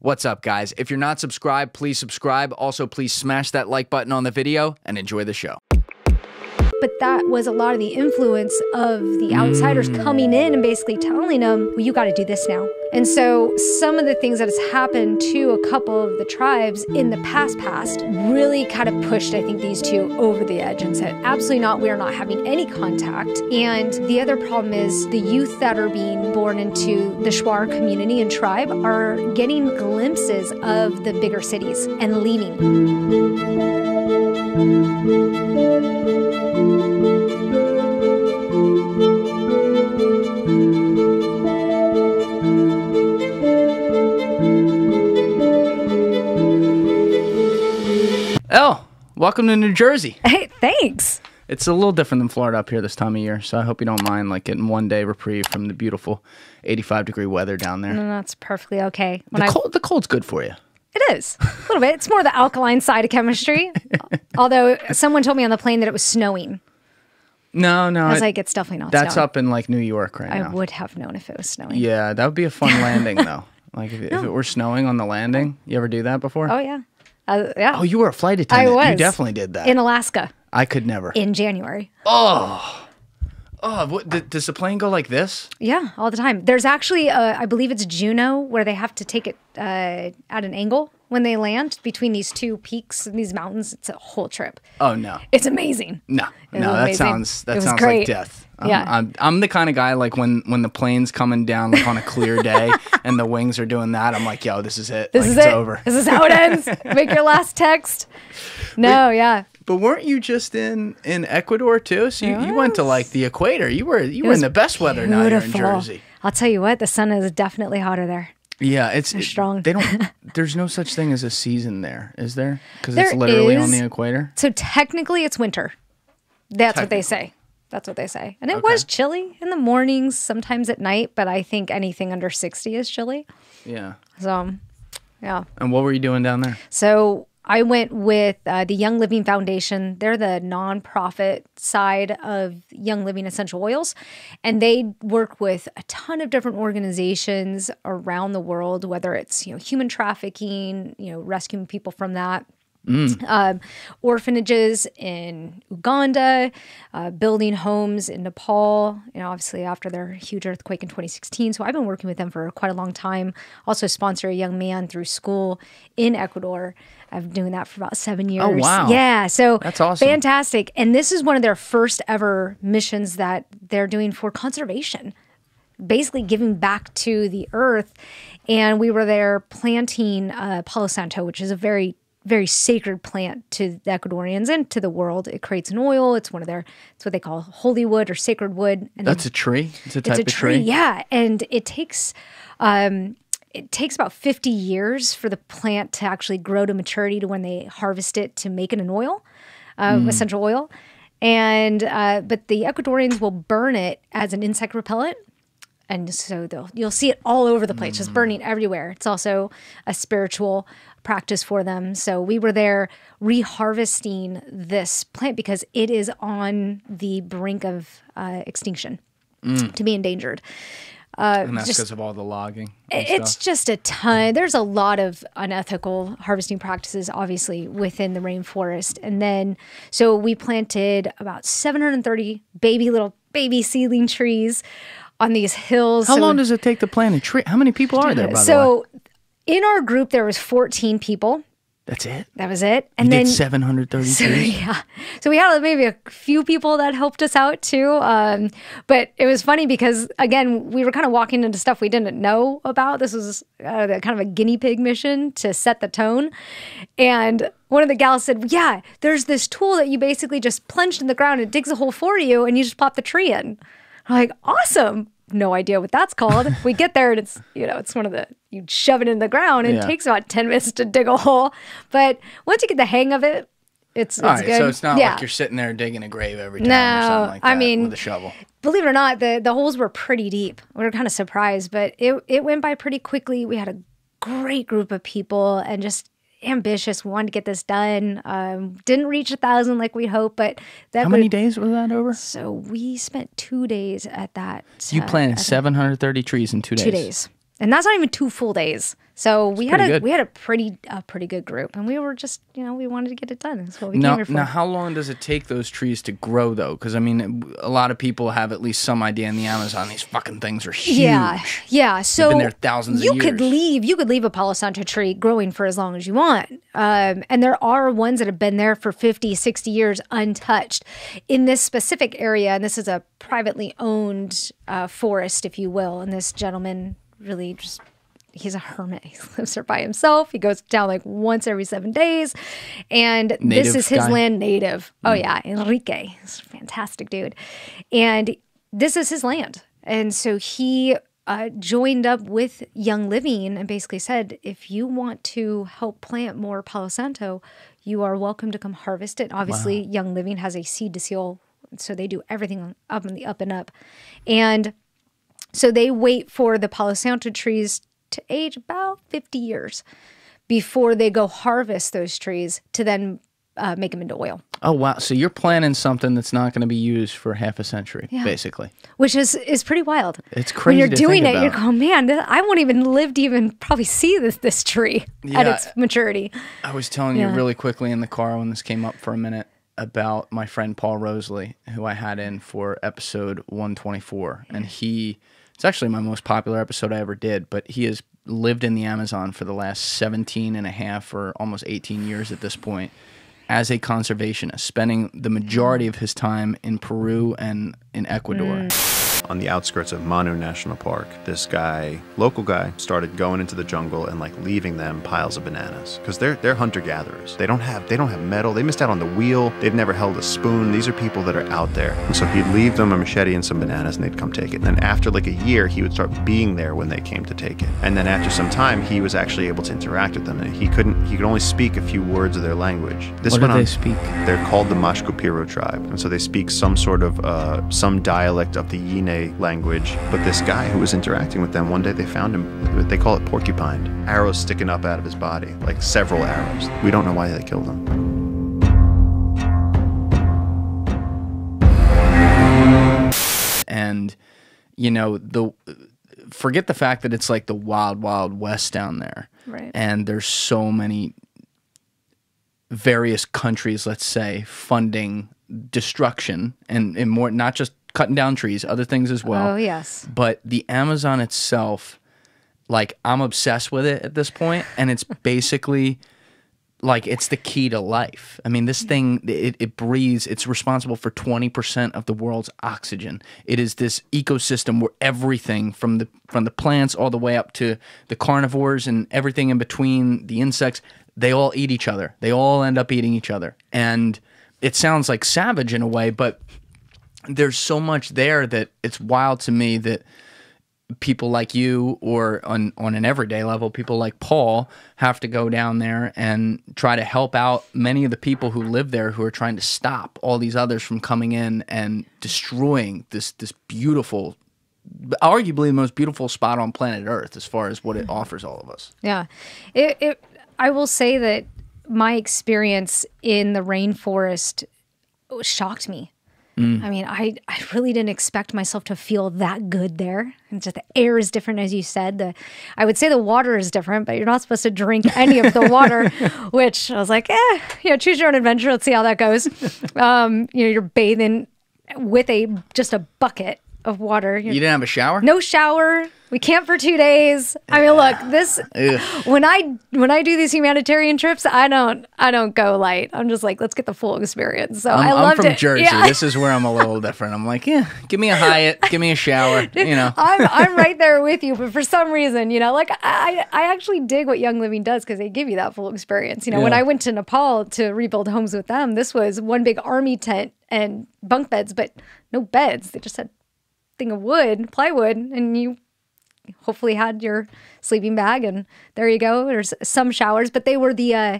What's up, guys? If you're not subscribed, please subscribe. Also, please smash that like button on the video and enjoy the show. But that was a lot of the influence of the outsiders hmm. coming in and basically telling them, well, you got to do this now. And so some of the things that has happened to a couple of the tribes in the past past really kind of pushed, I think, these two over the edge and said, absolutely not, we are not having any contact. And the other problem is the youth that are being born into the Shuar community and tribe are getting glimpses of the bigger cities and leaving. Elle, welcome to New Jersey. Hey, thanks. It's a little different than Florida up here this time of year, so I hope you don't mind like getting one day reprieve from the beautiful 85 degree weather down there. No, that's perfectly okay. When The I, cold, the cold's good for you. it is a little bit. It's more the alkaline side of chemistry. Although someone told me on the plane that it was snowing. No, no, I was it- like, it's definitely not. that's snowing. up in like New York right I now. I would have known if it was snowing. Yeah, that would be a fun landing though. Like if, if it were snowing on the landing, you ever do that before? Oh yeah, uh, yeah. Oh, you were a flight attendant. I was. You definitely did that. in Alaska I could never. in January. oh, what, th- does the plane go like this? Yeah, all the time. There's actually, uh, I believe it's Juneau, where they have to take it uh, at an angle when they land between these two peaks and these mountains. It's a whole trip. Oh no, It's amazing. no, It no. was That amazing. sounds that sounds great. like death. I'm, Yeah. I'm, I'm the kind of guy like when when the plane's coming down like on a clear day and the wings are doing that. I'm like, yo, this is it. This like, is it's it. over. This is how it ends. Make your last text. No, yeah. But weren't you just in in Ecuador too? So you, you went to like the equator. You were you were in the best weather now. You're in Beautiful. Jersey. I'll tell you what, the sun is definitely hotter there. Yeah, it's it- strong. They don't. There's no such thing as a season there, is there? Because it's literally on the equator. So technically, it's winter. That's what they say. That's what they say. And it was chilly in the mornings, sometimes at night, but I think anything under 60 is chilly. Yeah. So, yeah. And what were you doing down there? So I went with uh, the Young Living Foundation. They're the nonprofit side of Young Living Essential Oils, and they work with a ton of different organizations around the world. Whether it's you know human trafficking, you know rescuing people from that. Um, orphanages in Uganda, uh, building homes in Nepal, you know, obviously after their huge earthquake in 2016. So I've been working with them for quite a long time. Also sponsor a young man through school in Ecuador. I've been doing that for about seven years. Oh, wow. Yeah. So That's awesome. Fantastic. And this is one of their first ever missions that they're doing for conservation basically giving back to the earth. And we were there planting uh, Palo Santo, which is a very, very sacred plant to the Ecuadorians and to the world. It creates an oil. It's one of their, it's what they call holy wood or sacred wood. And That's a tree. It's a type it's a of tree, tree. yeah. And it takes, um, it takes about 50 years for the plant to actually grow to maturity to when they harvest it to make it an oil, uh, Mm. essential oil. And, uh, but the Ecuadorians will burn it as an insect repellent and so they'll you'll see it all over the place, just burning everywhere. It's also a spiritual practice for them. So we were there reharvesting this plant because it is on the brink of uh, extinction, to be endangered. And that's just- because of all the logging. It's stuff. just a ton. There's a lot of unethical harvesting practices, obviously, within the rainforest. And then, so we planted about 730 baby little baby seedling trees on these hills. How So- long does it take to plant a tree? How many people are there? By the way, so in our group there was 14 people. That's it. that was it. And You then 733. so, yeah. So we had maybe a few people that helped us out too um, but it was funny because again we were kind of walking into stuff we didn't know about. This was uh, kind of a guinea pig mission to set the tone. And one of the gals said yeah there's this tool that you basically just plunge in the ground and it digs a hole for you and you just pop the tree in. I'm like awesome no idea what that's called. we get there and it's, you know, it's one of the, you shove it in the ground and Yeah. it takes about 10 minutes to dig a hole. But once you get the hang of it, it's, it's All right, good. so it's not yeah. like you're sitting there digging a grave every time or No, something like that I mean- with a shovel. Believe it or not, the, the holes were pretty deep. We were kind of surprised, but it, it went by pretty quickly. We had a great group of people and just ambitious, wanted to get this done. Um, didn't reach a thousand like we'd hoped, but that How many would- days was that over? So we spent two days at that. You uh, planted 730 trees in two days. two days. And that's not even two full days. So we had a good. we had a pretty a pretty good group, and we were just you know we wanted to get it done. That's what we Now, came here for. now, how long does it take those trees to grow, though? Because I mean, a lot of people have at least some idea in the Amazon. These fucking things are huge. Yeah, yeah. So been there thousands of you could leave. You could leave a Palo Santo tree growing for as long as you want. Um, and there are ones that have been there for 50, 60 years untouched. In this specific area, and this is a privately owned uh, forest, if you will. And this gentleman really just. He's a hermit. He lives there by himself. He goes down like once every seven days. And this is his guy? land native. Oh, yeah. Enrique. He's a fantastic dude. And this is his land. And so he uh, joined up with Young Living and basically said, if you want to help plant more Palo Santo, you are welcome to come harvest it. Obviously, Young Living has a seed to seal, so they do everything up and the up and up. And so they wait for the Palo Santo trees to age about 50 years before they go harvest those trees to then uh, make them into oil. Oh wow! So you're planning something that's not going to be used for half a century, basically. which is is pretty wild. It's crazy. when you're doing it. You're going, man, I won't even live to even probably see this this tree at its maturity. I was telling Yeah. you really quickly in the car when this came up for a minute about my friend Paul Rosolie, who I had in for episode 124. And he, it's actually my most popular episode I ever did, but he has lived in the Amazon for the last 17 and a half or almost 18 years at this point as a conservationist, spending the majority of his time in Peru and in Ecuador. Mm. On the outskirts of Manu National Park, this guy, local guy, started going into the jungle and like leaving them piles of bananas because they're they're hunter gatherers. They don't have they don't have metal. They missed out on the wheel. They've never held a spoon. These are people that are out there. And so he'd leave them a machete and some bananas, and they'd come take it. And then after like a year, he would start being there when they came to take it. And then after some time, he was actually able to interact with them. And he couldn't. He could only speak a few words of their language. This What do they on- speak? they're called the Mashco-Piro tribe, and so they speak some sort of uh, some dialect of the Yine language. But this guy who was interacting with them, one day they found him. They call it porcupine. Arrows sticking up out of his body, like several arrows. We don't know why they killed him. and you know the forget the fact that it's like the wild wild west down there Right. and there's so many various countries let's say funding destruction and, and more not just cutting down trees other things as well oh yes, but the amazon itself like i'm obsessed with it at this point and it's basically like it's the key to life. I mean, this thing it, it breathes. It's responsible for twenty percent of the world's oxygen. It is this ecosystem where everything from the from the plants all the way up to the carnivores and everything in between, the insects, they all eat each other. They all end up eating each other. And it sounds like savage in a way, but there's so much there that it's wild to me that people like you or on on an everyday level people like Paul have to go down there and try to help out many of the people who live there who are trying to stop all these others from coming in and destroying this this beautiful arguably the most beautiful spot on planet earth as far as what it offers all of us yeah. It, it. I will say that my experience in the rainforest shocked me. Mm. I mean, I, I really didn't expect myself to feel that good there. And just the air is different, as you said. The I would say the water is different, but you're not supposed to drink any of the water. which I was like, eh, you know, choose your own adventure. Let's see how that goes. Um, you know, you're bathing with a just a bucket of water. You didn't have a shower no shower. We camped for two days. I mean, look, this when I when I do these humanitarian trips, I don't I don't go light. I'm just like, let's get the full experience. So I'm, I I'm from it. Jersey. Yeah. This is where I'm a little different. I'm like, yeah, give me a Hyatt, give me a shower. You know, I'm I'm right there with you, but for some reason, you know, like I I actually dig what Young Living does because they give you that full experience. You know, when I went to Nepal to rebuild homes with them, this was one big army tent and bunk beds, but no beds. They just had thing of wood, plywood, and you hopefully had your sleeping bag and there you go. There's some showers, but they were the uh,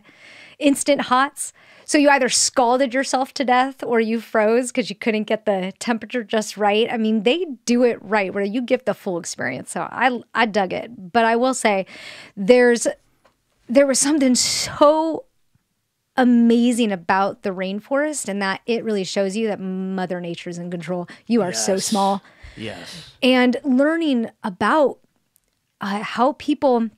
instant hots. So you either scalded yourself to death or you froze because you couldn't get the temperature just right. I mean, they do it right where you get the full experience. So I I dug it. But I will say there's there was something so amazing about the rainforest and that it really shows you that mother nature is in control. You are so small yes. and learning about uh, how people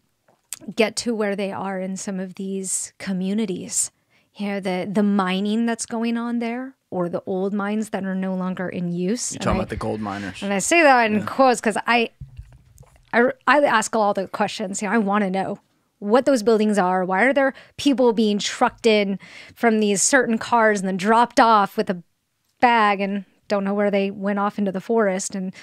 get to where they are in some of these communities. You know, the the mining that's going on there or the old mines that are no longer in use. You're talking I- about the gold miners. and I say that in quotes because I, I, I ask all the questions. You know, I want to know what those buildings are. Why are there people being trucked in from these certain cars and then dropped off with a bag and don't know where they went off into the forest? And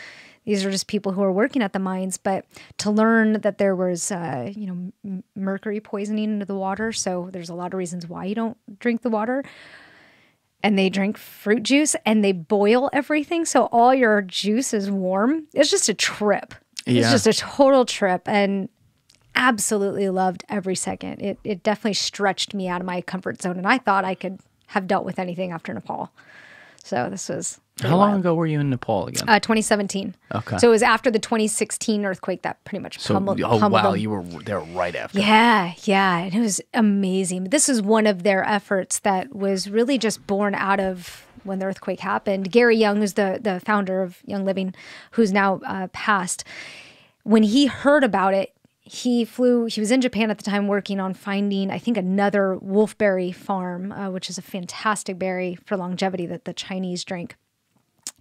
these are just people who are working at the mines. But to learn that there was, uh, you know, m- mercury poisoning into the water, so there's a lot of reasons why you don't drink the water and they drink fruit juice and they boil everything so all your juice is warm. It's just a trip. It's just a total trip and absolutely loved every second. It it definitely stretched me out of my comfort zone and I thought I could have dealt with anything after Nepal. So this was How long wild. ago were you in Nepal again? Uh, 2017. Okay. So it was after the 2016 earthquake that pretty much so, pummeled, oh pummeled wow, them. you were there right after. Yeah, yeah. And it was amazing. This is one of their efforts that was really just born out of when the earthquake happened. Gary Young, who's the, the founder of Young Living, who's now uh, passed, when he heard about it, he flew, he was in Japan at the time working on finding, I think, another wolfberry farm, uh, which is a fantastic berry for longevity that the Chinese drink.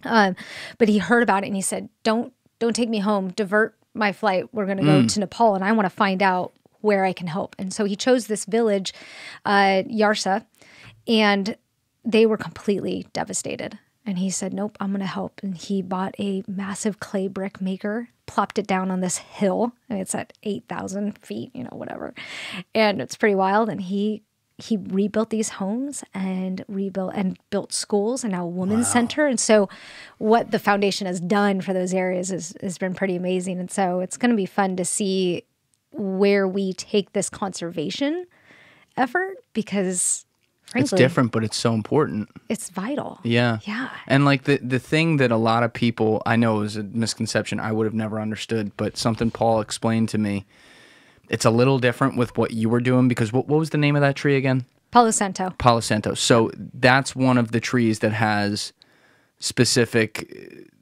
Um, but he heard about it and he said, "Don't don't take me home. Divert my flight. We're going to go to Nepal, and I want to find out where I can help." And so he chose this village, uh, Yarsa, and they were completely devastated. And he said, "Nope, I'm going to help." And he bought a massive clay brick maker, plopped it down on this hill, and it's at eight thousand feet, you know, whatever, and it's pretty wild. And he he rebuilt these homes and rebuilt and built schools and now a women's center. And so what the foundation has done for those areas is has been pretty amazing. And so it's going to be fun to see where we take this conservation effort because frankly It's different, but it's so important. it's vital. Yeah. Yeah. And like the the thing that a lot of people I know is a misconception I would have never understood, but something Paul explained to me. It's a little different with what you were doing because what, what was the name of that tree again? Palo Santo. Palo Santo. So that's one of the trees that has specific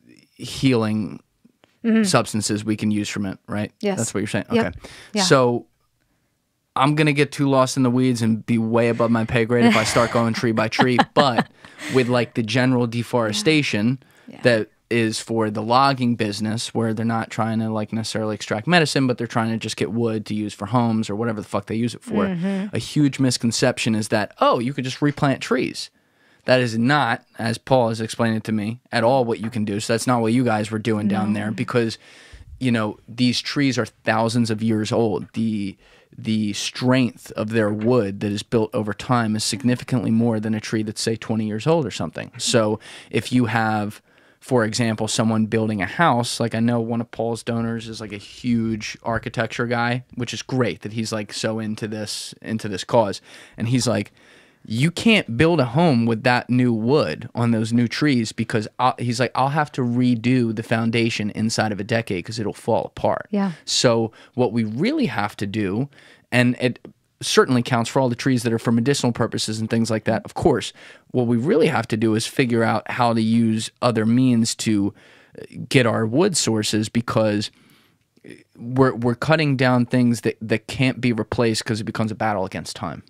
uh, healing substances we can use from it, right? Mm-hmm. Yes. That's what you're saying. Yep. Okay. Yeah. So I'm going to get too lost in the weeds and be way above my pay grade if I start going tree by tree. But with like the general deforestation that is for the logging business where they're not trying to like necessarily extract medicine, but they're trying to just get wood to use for homes or whatever the fuck they use it for. Mm-hmm. A huge misconception is that, oh, you could just replant trees. That is not, as Paul has explained it to me, at all what you can do. So that's not what you guys were doing down there because, you know, these trees are thousands of years old. The the strength of their wood that is built over time is significantly more than a tree that's say 20 years old or something. So if you have for example, someone building a house, like I know one of Paul's donors is like a huge architecture guy, which is great that he's like so into this into this cause. And he's like, you can't build a home with that new wood on those new trees because i he's like, I'll have to redo the foundation inside of a decade because it'll fall apart. Yeah. So what we really have to do, and it certainly counts for all the trees that are for medicinal purposes and things like that, of course. What we really have to do is figure out how to use other means to uh, get our wood sources because we're we're cutting down things that, that can't be replaced because it becomes a battle against time.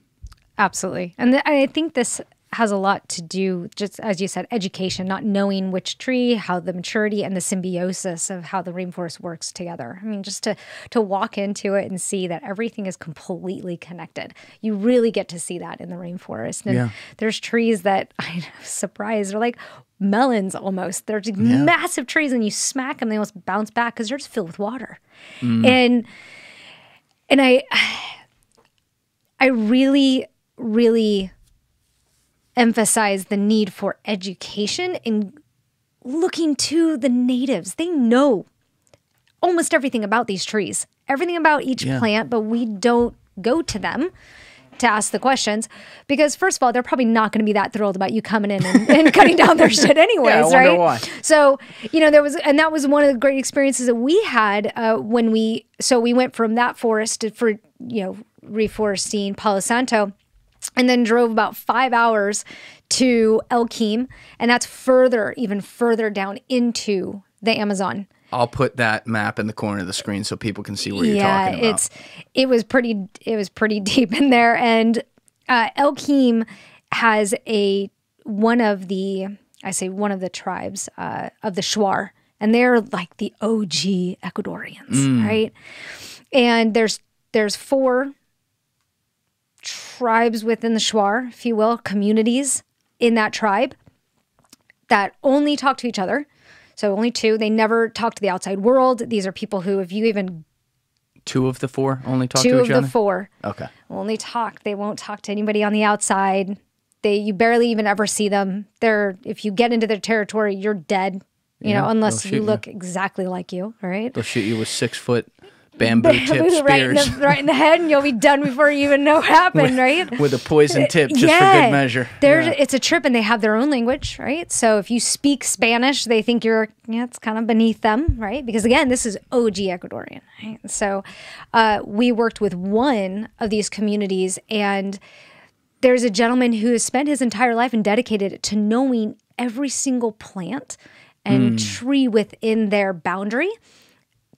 Absolutely. And th- I think this has a lot to do, just as you said, education, not knowing which tree, how the maturity and the symbiosis of how the rainforest works together. I mean, just to, to walk into it and see that everything is completely connected. You really get to see that in the rainforest. And Yeah. there's trees that I'm surprised are like melons almost. They're just massive trees, and you smack them, they almost bounce back because they're just filled with water. Mm. And and I I really, really emphasize the need for education and looking to the natives. They know almost everything about these trees, everything about each Yeah. plant, but we don't go to them to ask the questions because first of all they're probably not going to be that thrilled about you coming in and, and cutting down their shit anyways wonder right why. so you know there was and that was one of the great experiences that we had uh, when we so we went from that forest to, for you know reforesting palo santo and then drove about five hours to El Quim, and that's further, even further down into the Amazon. I'll put that map in the corner of the screen so people can see where you're yeah, talking about. it's it was pretty it was pretty deep in there, and uh, Elkeem has a one of the I say one of the tribes uh, of the Shuar, and they're like the OG Ecuadorians, Mm. right? And there's there's four tribes within the Shuar, if you will, communities in that tribe that only talk to each other. So only two. They never talk to the outside world. These are people who, if you even Two of the four only talk two to of each the other. four Okay. only talk. They won't talk to anybody on the outside. They you barely even ever see them. They're if you get into their territory, you're dead. You know, unless you. look exactly like you, right? They'll shoot you with six foot bamboo tipped right, in spears the, right in the head, and you'll be done before you even know what happened, right? with a poison tip just for good measure. There's, Yeah. It's a trip, and they have their own language, right? So if you speak Spanish, they think you're, yeah, it's kind of beneath them, right? Because again, this is OG Ecuadorian, right? So uh, we worked with one of these communities, and there's a gentleman who has spent his entire life and dedicated it to knowing every single plant and tree within their boundary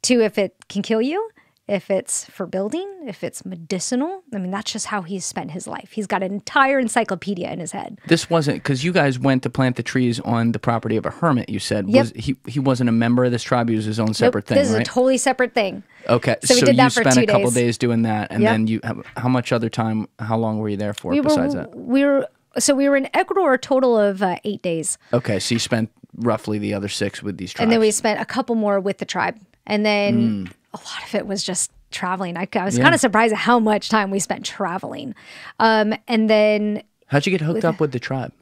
to if it can kill you, if it's for building, if it's medicinal. I mean, that's just how he's spent his life. He's got an entire encyclopedia in his head. This wasn't because you guys went to plant the trees on the property of a hermit. You said Yep. was he he wasn't a member of this tribe. He was his own separate Nope, thing, this is right? a totally separate thing. okay, so so, we did you that for spent two a couple days. days doing that, and Yep. then you how, how much other time? How long were you there for We besides were that? we were so we were in Ecuador a total of uh, eight days, Okay, so you spent roughly the other six with these tribes. and then we spent a couple more with the tribe, and then a lot of it was just traveling. I, I was. Yeah. kind of surprised at how much time we spent traveling, um, and then How'd you get hooked up with the tribe?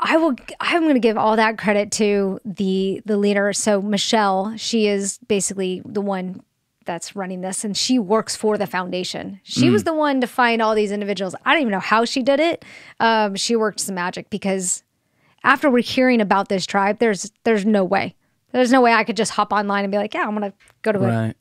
I will. I'm going to give all that credit to the the leader. So Michelle, she is basically the one that's running this, and she works for the foundation. She was the one to find all these individuals. I don't even know how she did it. Um, she worked some magic because after we're hearing about this tribe, there's there's no way. There's no way I could just hop online and be like, yeah, I'm gonna go to a, Right.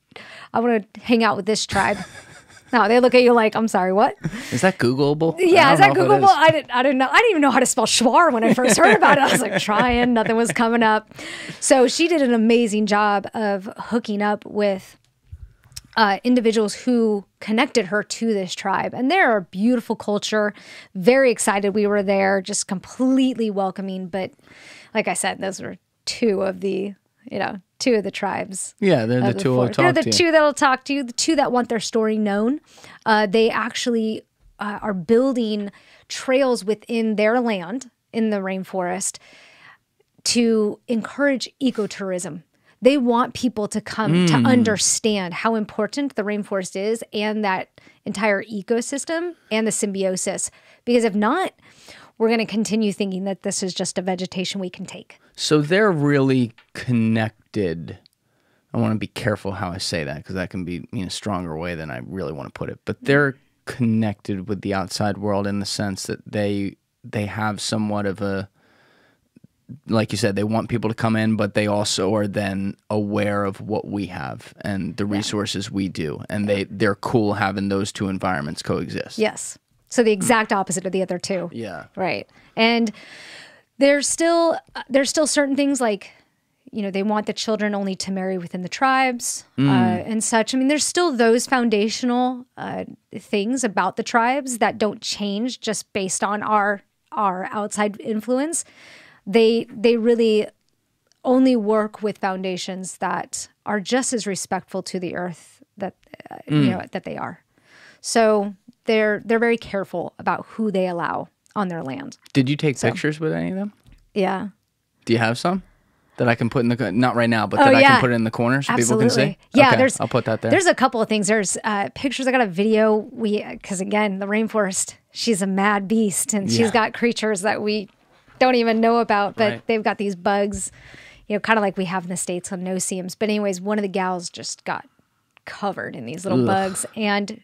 I want to hang out with this tribe. no, they look at you like, I'm sorry, what? Is that Googleable? Yeah, is that know if it Googleable? is. I didn't. I didn't know. I didn't even know how to spell Shuar when I first heard about it. I was like trying, nothing was coming up. So she did an amazing job of hooking up with uh, individuals who connected her to this tribe, and they're a beautiful culture. Very excited we were there, just completely welcoming. But like I said, those were two of the you know two of the tribes Yeah, they're the of two four. who They're the to you. two that'll talk to you. The two that want their story known. Uh, they actually uh, are building trails within their land in the rainforest to encourage ecotourism. They want people to come to understand how important the rainforest is and that entire ecosystem and the symbiosis. Because if not, we're going to continue thinking that this is just a vegetation we can take. So they're really connected. I want to be careful how I say that because that can be in a stronger way than I really want to put it. But they're connected with the outside world in the sense that they they have somewhat of a like you said they want people to come in but they also are then aware of what we have and the resources we do and they they're cool having those two environments coexist Yes. So the exact opposite of the other two. yeah Right. And there's still there's still certain things like you know they want the children only to marry within the tribes uh, and such. I mean, there's still those foundational uh, things about the tribes that don't change just based on our our outside influence. They they really only work with foundations that are just as respectful to the earth that uh, you know that they are. So they're they're very careful about who they allow on their land. did you take pictures with any of them Yeah. Do you have some that I can put in the not right now, but that Oh, I can put in the corner so people can see? Yeah, Okay, there's I'll put that there. There's a couple of things. There's uh, pictures. I got a video. We because again, the rainforest. She's a mad beast, and Yeah. she's got creatures that we don't even know about. But Right. they've got these bugs, you know, kind of like we have in the states on no-see-ums. But anyways, one of the gals just got covered in these little bugs, and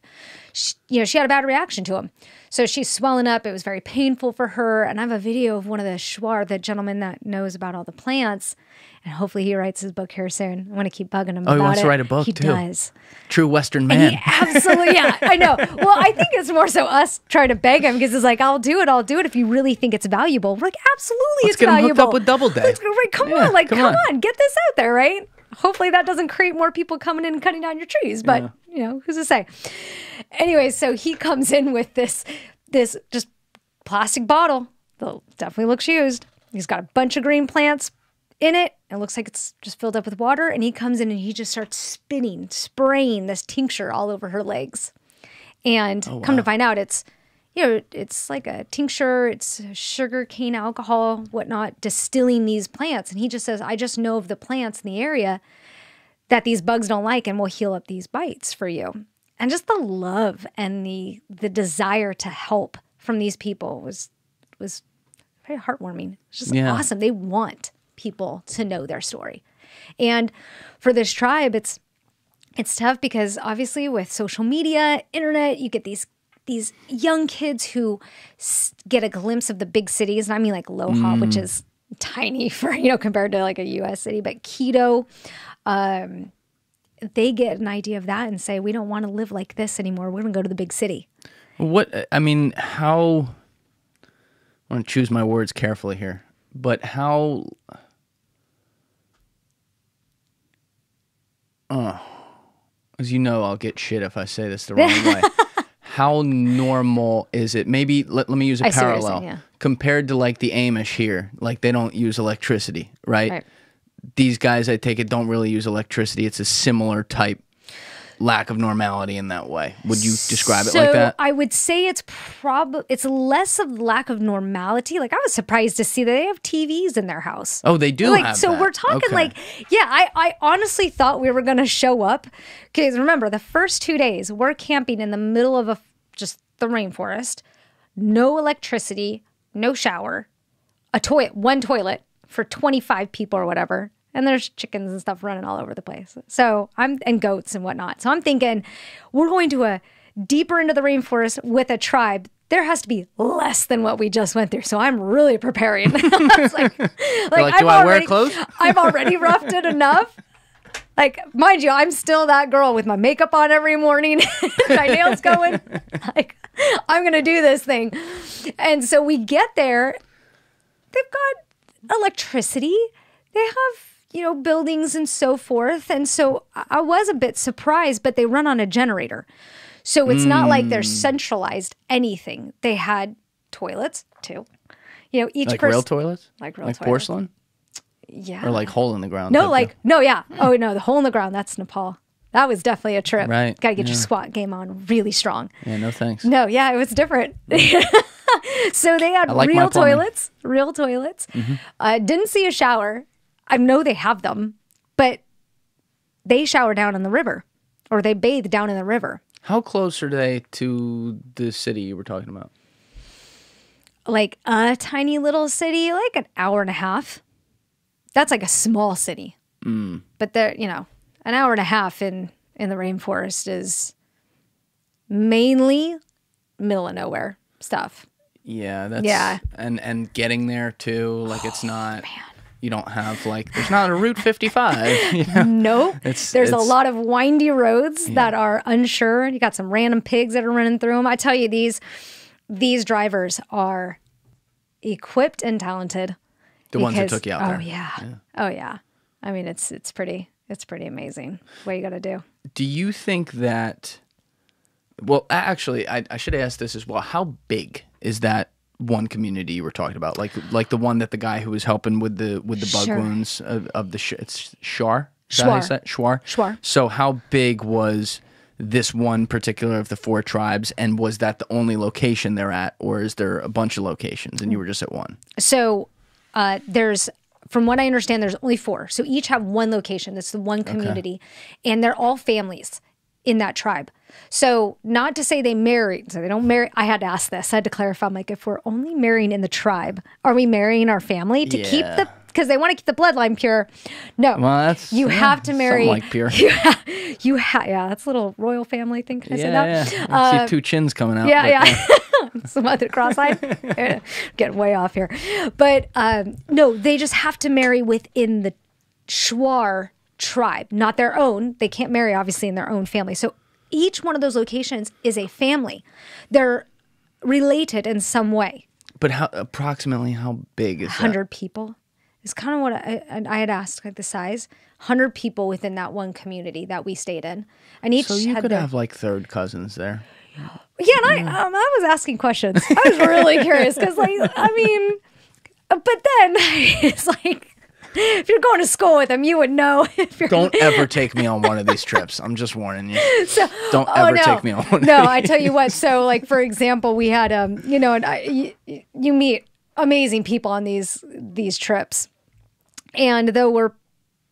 she, you know she had a bad reaction to them. So she's swelling up. It was very painful for her. And I have a video of one of the Shuar, the gentleman that knows about all the plants. And hopefully he writes his book here soon. I want to keep bugging him Oh, he about wants to it. write a book, He too. does. True Western man. he absolutely, yeah, I know. Well, I think it's more so us trying to beg him because it's like, I'll do it, I'll do it if you really think it's valuable. We're like, absolutely, Let's it's get him hooked valuable. up with Doubleday. Right, come Yeah, on, like, come come, on. on. get this out there, right? Hopefully that doesn't create more people coming in and cutting down your trees. But you know, who's to say? Anyway, so he comes in with this this just plastic bottle. that definitely looks used. He's got a bunch of green plants in it. It looks like it's just filled up with water. And he comes in and he just starts spinning, spraying this tincture all over her legs. And oh, come to find out, it's you know, it's like a tincture, it's sugar cane alcohol, whatnot, distilling these plants. And he just says, I just know of the plants in the area that these bugs don't like and will heal up these bites for you. And just the love and the the desire to help from these people was was very heartwarming. It's just Yeah. awesome. They want people to know their story. And for this tribe, it's it's tough because obviously with social media, internet, you get these these young kids who s- get a glimpse of the big cities, and I mean like Loja, which is tiny for you know compared to like a U.S. city, but Quito, um, they get an idea of that and say, we don't want to live like this anymore. We're going to go to the big city. What I mean, how I want to choose my words carefully here, but how Oh, as you know, I'll get shit if I say this the wrong way. How normal is it? Maybe let, let me use a I see what you're parallel saying, yeah. compared to like the Amish here. Like they don't use electricity, right? Right. These guys, I take it, don't really use electricity. It's a similar type lack of normality in that way. Would you describe it like that? I would say it's probably it's less of lack of normality. Like I was surprised to see that they have TVs in their house. Oh, they do like so that. we're talking Okay. like yeah I, I honestly thought we were going to show up because remember the first two days we're camping in the middle of a just the rainforest no electricity no shower a toilet one toilet for 25 people or whatever and there's chickens and stuff running all over the place. So i'm and goats and whatnot. So i'm thinking we're going to a deeper into the rainforest with a tribe. There has to be less than what we just went through. So i'm really preparing. Like, like, like, "Do I wear already- clothes?" i've already roughed it enough. Like mind you i'm still that girl with my makeup on every morning my nails going. Like i'm gonna do this thing. And so we get there. They've got electricity. They have you know buildings and so forth. And so I- i was a bit surprised but they run on a generator. So it's not like they're hmm. centralized anything. They had toilets too. You know each like person real toilets, Like real like toilets. porcelain, yeah. Or like hole in the ground. no like no oh, yeah. Hmm. Oh no the hole in the ground that's nepal. That was definitely a trip. Right, gotta get your squat game on really strong. Yeah, no thanks. no, yeah, it was different. so they had like real toilets, real toilets. Mm-hmm. Uh, didn't see a shower. I know they have them, but they shower down in the river or they bathe down in the river. How close are they to the city you were talking about? Like a tiny little city, like an hour and a half. That's like a small city. Mm. But they're, you know, an hour and a half in in the rainforest is mainly middle of nowhere stuff. Yeah, that's Yeah. and and getting there too. Like it's oh, not. You don't have like there's not a Route 55. you know? Nope. It's- There's a lot of windy roads that are unsure. You got some random pigs that are running through them. I tell you, these these drivers are equipped and talented. The ones that took you out oh there. yeah. Oh yeah. I mean, it's it's pretty it's pretty amazing what you got to do. Do you think that? Well, actually, I, I should ask this as well. How big is that one community you were talking about? Like like the one that the guy who was helping with the with the bug Sure. wounds of, of the sh- it's Shar. Is that how you Shuar. say it? Shuar. Shuar. So how big was this one particular of the four tribes, and was that the only location they're at, or is there a bunch of locations and you were just at one? So uh, there's, from what I understand, there's only four. So each have one location. That's the one community, and they're all families in that tribe. So not to say they marry, so they don't marry. I had to ask this. I had to clarify. I'm like, if we're only marrying in the tribe, are we marrying our family to keep the? Because they want to keep the bloodline pure. No, Well, that's you yeah, have to marry. like pure. You have. You ha- yeah, that's a little royal family thing. Can I say Yeah, that? yeah. I see two chins coming out. Yeah, yeah. Some other cross-eyed. Getting way off here, but um, no, they just have to marry within the Shuar tribe, not their own. They can't marry obviously in their own family. So each one of those locations is a family. They're related in some way. But how approximately how big is that? Hundred people. is kind of what I, I had asked, like the size. Hundred people within that one community that we stayed in, and each So you could their, have like third cousins there. yeah, and I, um, I was asking questions. I was really curious because, like, I mean, but then it's like, if you're going to school with them, you would know. If you're Don't ever take me on one of these trips. I'm just warning you. so, Don't oh, ever no. take me on one. of No. I tell you what. So, like for example, we had um, you know, and I, you, you meet amazing people on these these trips, and though we're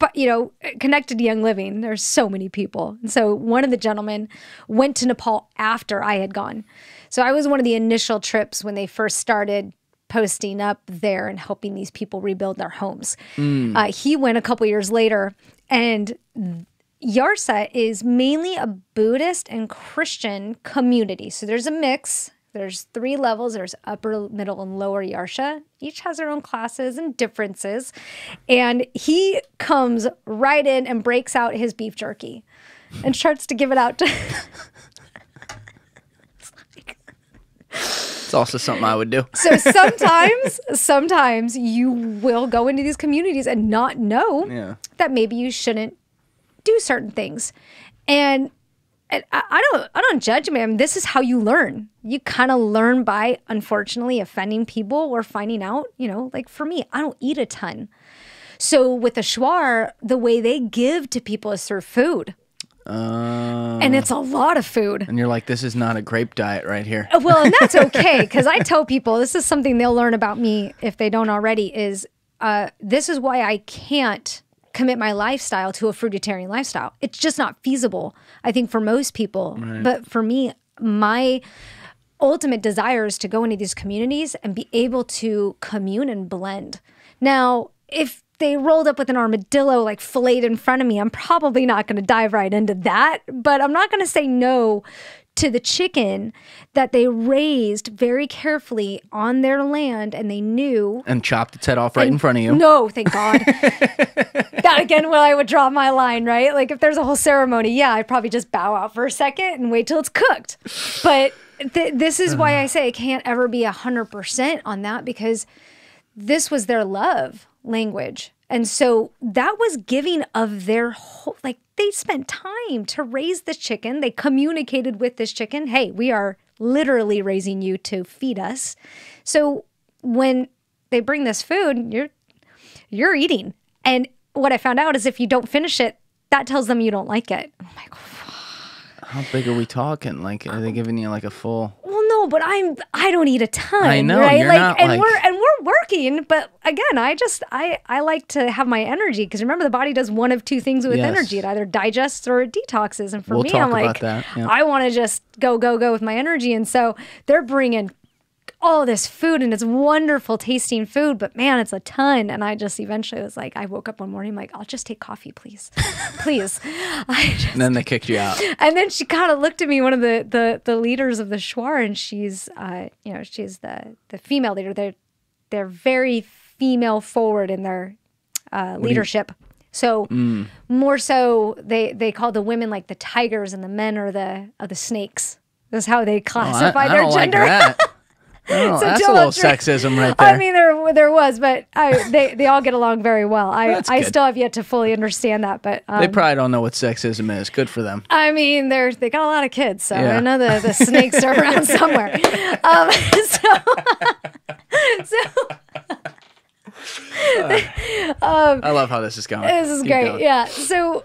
but you know connected to young living there's so many people and so one of the gentlemen went to nepal after i had gone so i was one of the initial trips when they first started posting up there and helping these people rebuild their homes uh, he went a couple years later and Yarsa is mainly a Buddhist and Christian community. So there's a mix. There's three levels. There's upper, middle, and lower Yarsa. Each has their own classes and differences. And he comes right in and breaks out his beef jerky and starts to give it out to It's also something I would do. So sometimes, sometimes you will go into these communities and not know Yeah. that maybe you shouldn't do certain things. And, and I, I don't, I don't judge, man. This is how you learn. You kind of learn by, unfortunately, offending people or finding out. You know, like for me, I don't eat a ton. So with the Shuar, the way they give to people is through food, Uh, and it's a lot of food. and you're like, this is not a grape diet right here. well and that's okay because i tell people this is something they'll learn about me if they don't already is uh, this is why i can't commit my lifestyle to a fruitarian lifestyle. It's just not feasible i think for most people. But for me my ultimate desire is to go into these communities and be able to commune and blend. Now if they rolled up with an armadillo like filleted in front of me i'm probably not going to dive right into that but i'm not going to say no to the chicken that they raised very carefully on their land and they knew And chopped its head off right in front of you. no, thank God. that again, where I would draw my line, right? Like if there's a whole ceremony, yeah, I'd probably just bow out for a second and wait till it's cooked. But th- this is why I say it can't ever be a hundred percent on that because this was their love language. And so that was giving of their whole, like they spent time to raise this chicken. They communicated with this chicken, hey, we are literally raising you to feed us. So when they bring this food, you're you're eating. And what I found out is if you don't finish it, that tells them you don't like it. How big are we talking? Like, are they giving you like a full? But I'm I don't eat a ton. I know, right? like, and like- we're and we're working, but again, I just I I like to have my energy because remember the body does one of two things with Yes. energy. It either digests or it detoxes. And for We'll me, I'm like, that, yeah. I want to just go go go with my energy, and so they're bringing all this food and it's wonderful tasting food, but man, it's a ton. And I just eventually was like, I woke up one morning, I'm like, I'll just take coffee, please, please. I just, And then they kicked you out. and then she kind of looked at me, one of the the, the leaders of the Shuar, and she's, uh, you know, she's the the female leader. They're they're very female forward in their uh, leadership. So Mm. more so, they they call the women like the tigers, and the men are the are the snakes. That's how they Oh, I, classify I their gender. like I So that's a little sexism right there. I mean, there there was, but I, they they all get along very well. I I still have yet to fully understand that, but um, they probably don't know what sexism is. Good for them. I mean, they're they got a lot of kids, so Yeah. I know the, the snakes are around somewhere. Um, so, so I love how this is going. this is Keep great. going. Yeah. So,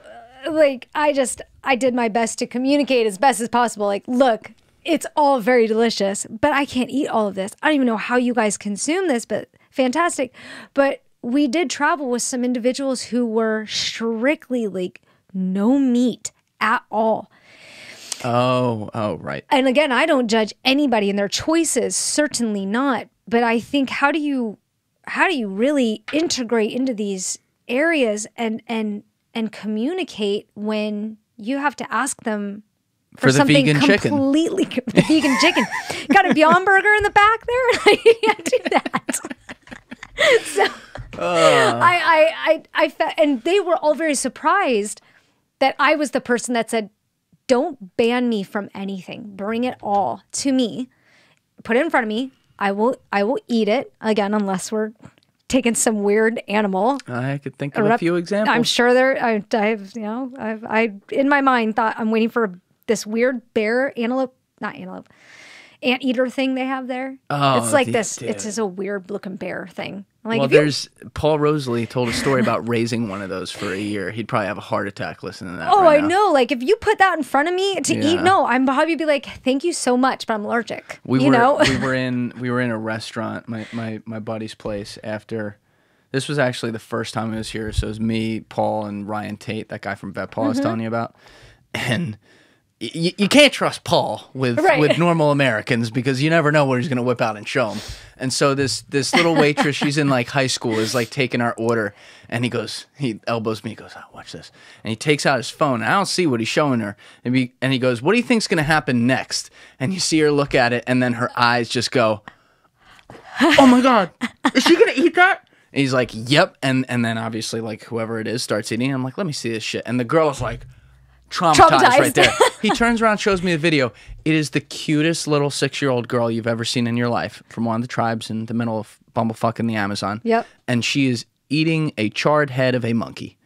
like, I just I did my best to communicate as best as possible. Like, look, it's all very delicious, but I can't eat all of this. I don't even know how you guys consume this, but fantastic. But we did travel with some individuals who were strictly like no meat at all. Oh, oh, right. and again, I don't judge anybody and their choices, certainly not. But I think how do you how do you really integrate into these areas and and and communicate when you have to ask them for, For the something vegan chicken. completely the vegan chicken. Got a Beyond Burger in the back there? Like, you can't do that. so I I I I fe- and they were all very surprised that I was the person that said, "Don't ban me from anything. Bring it all to me. Put it in front of me. I will I will eat it again unless we're taken some weird animal. I could think of a a few examples. I'm sure there. I, I've you know I've I in my mind thought I'm waiting for this weird bear antelope, not antelope, anteater thing they have there. Oh, it's like the- this. dude. It's just a weird looking bear thing. Like well, if you, there's Paul Rosolie told a story about raising one of those for a year. He'd probably have a heart attack listening to that. oh, right I now. know. Like if you put that in front of me to Yeah. eat, no, I'm probably be like, thank you so much, but I'm allergic. We you were know. we were in we were in a restaurant, my, my my buddy's place after this was actually the first time I was here. So it was me, Paul, and Ryan Tate, that guy from Vet Paul I Mm-hmm. was telling you about. And y- you can't trust Paul with Right. with normal Americans because you never know what he's gonna whip out and show them. And so this this little waitress, she's in like high school, is like taking our order, and he goes, he elbows me, he goes, oh, watch this, and he takes out his phone. And I don't see what he's showing her, and, he, and he goes, what do you think's gonna happen next? And you see her look at it, and then her eyes just go, oh my god, is she gonna eat that? And he's like, yep, and and then obviously like whoever it is starts eating. I'm like, let me see this shit, and the girl is like. Traumatized, Traumatized. right there. he turns around, shows me the video. It is the cutest little six-year-old girl you've ever seen in your life from one of the tribes in the middle of bumblefuck in the Amazon. Yep. And she is eating a charred head of a monkey,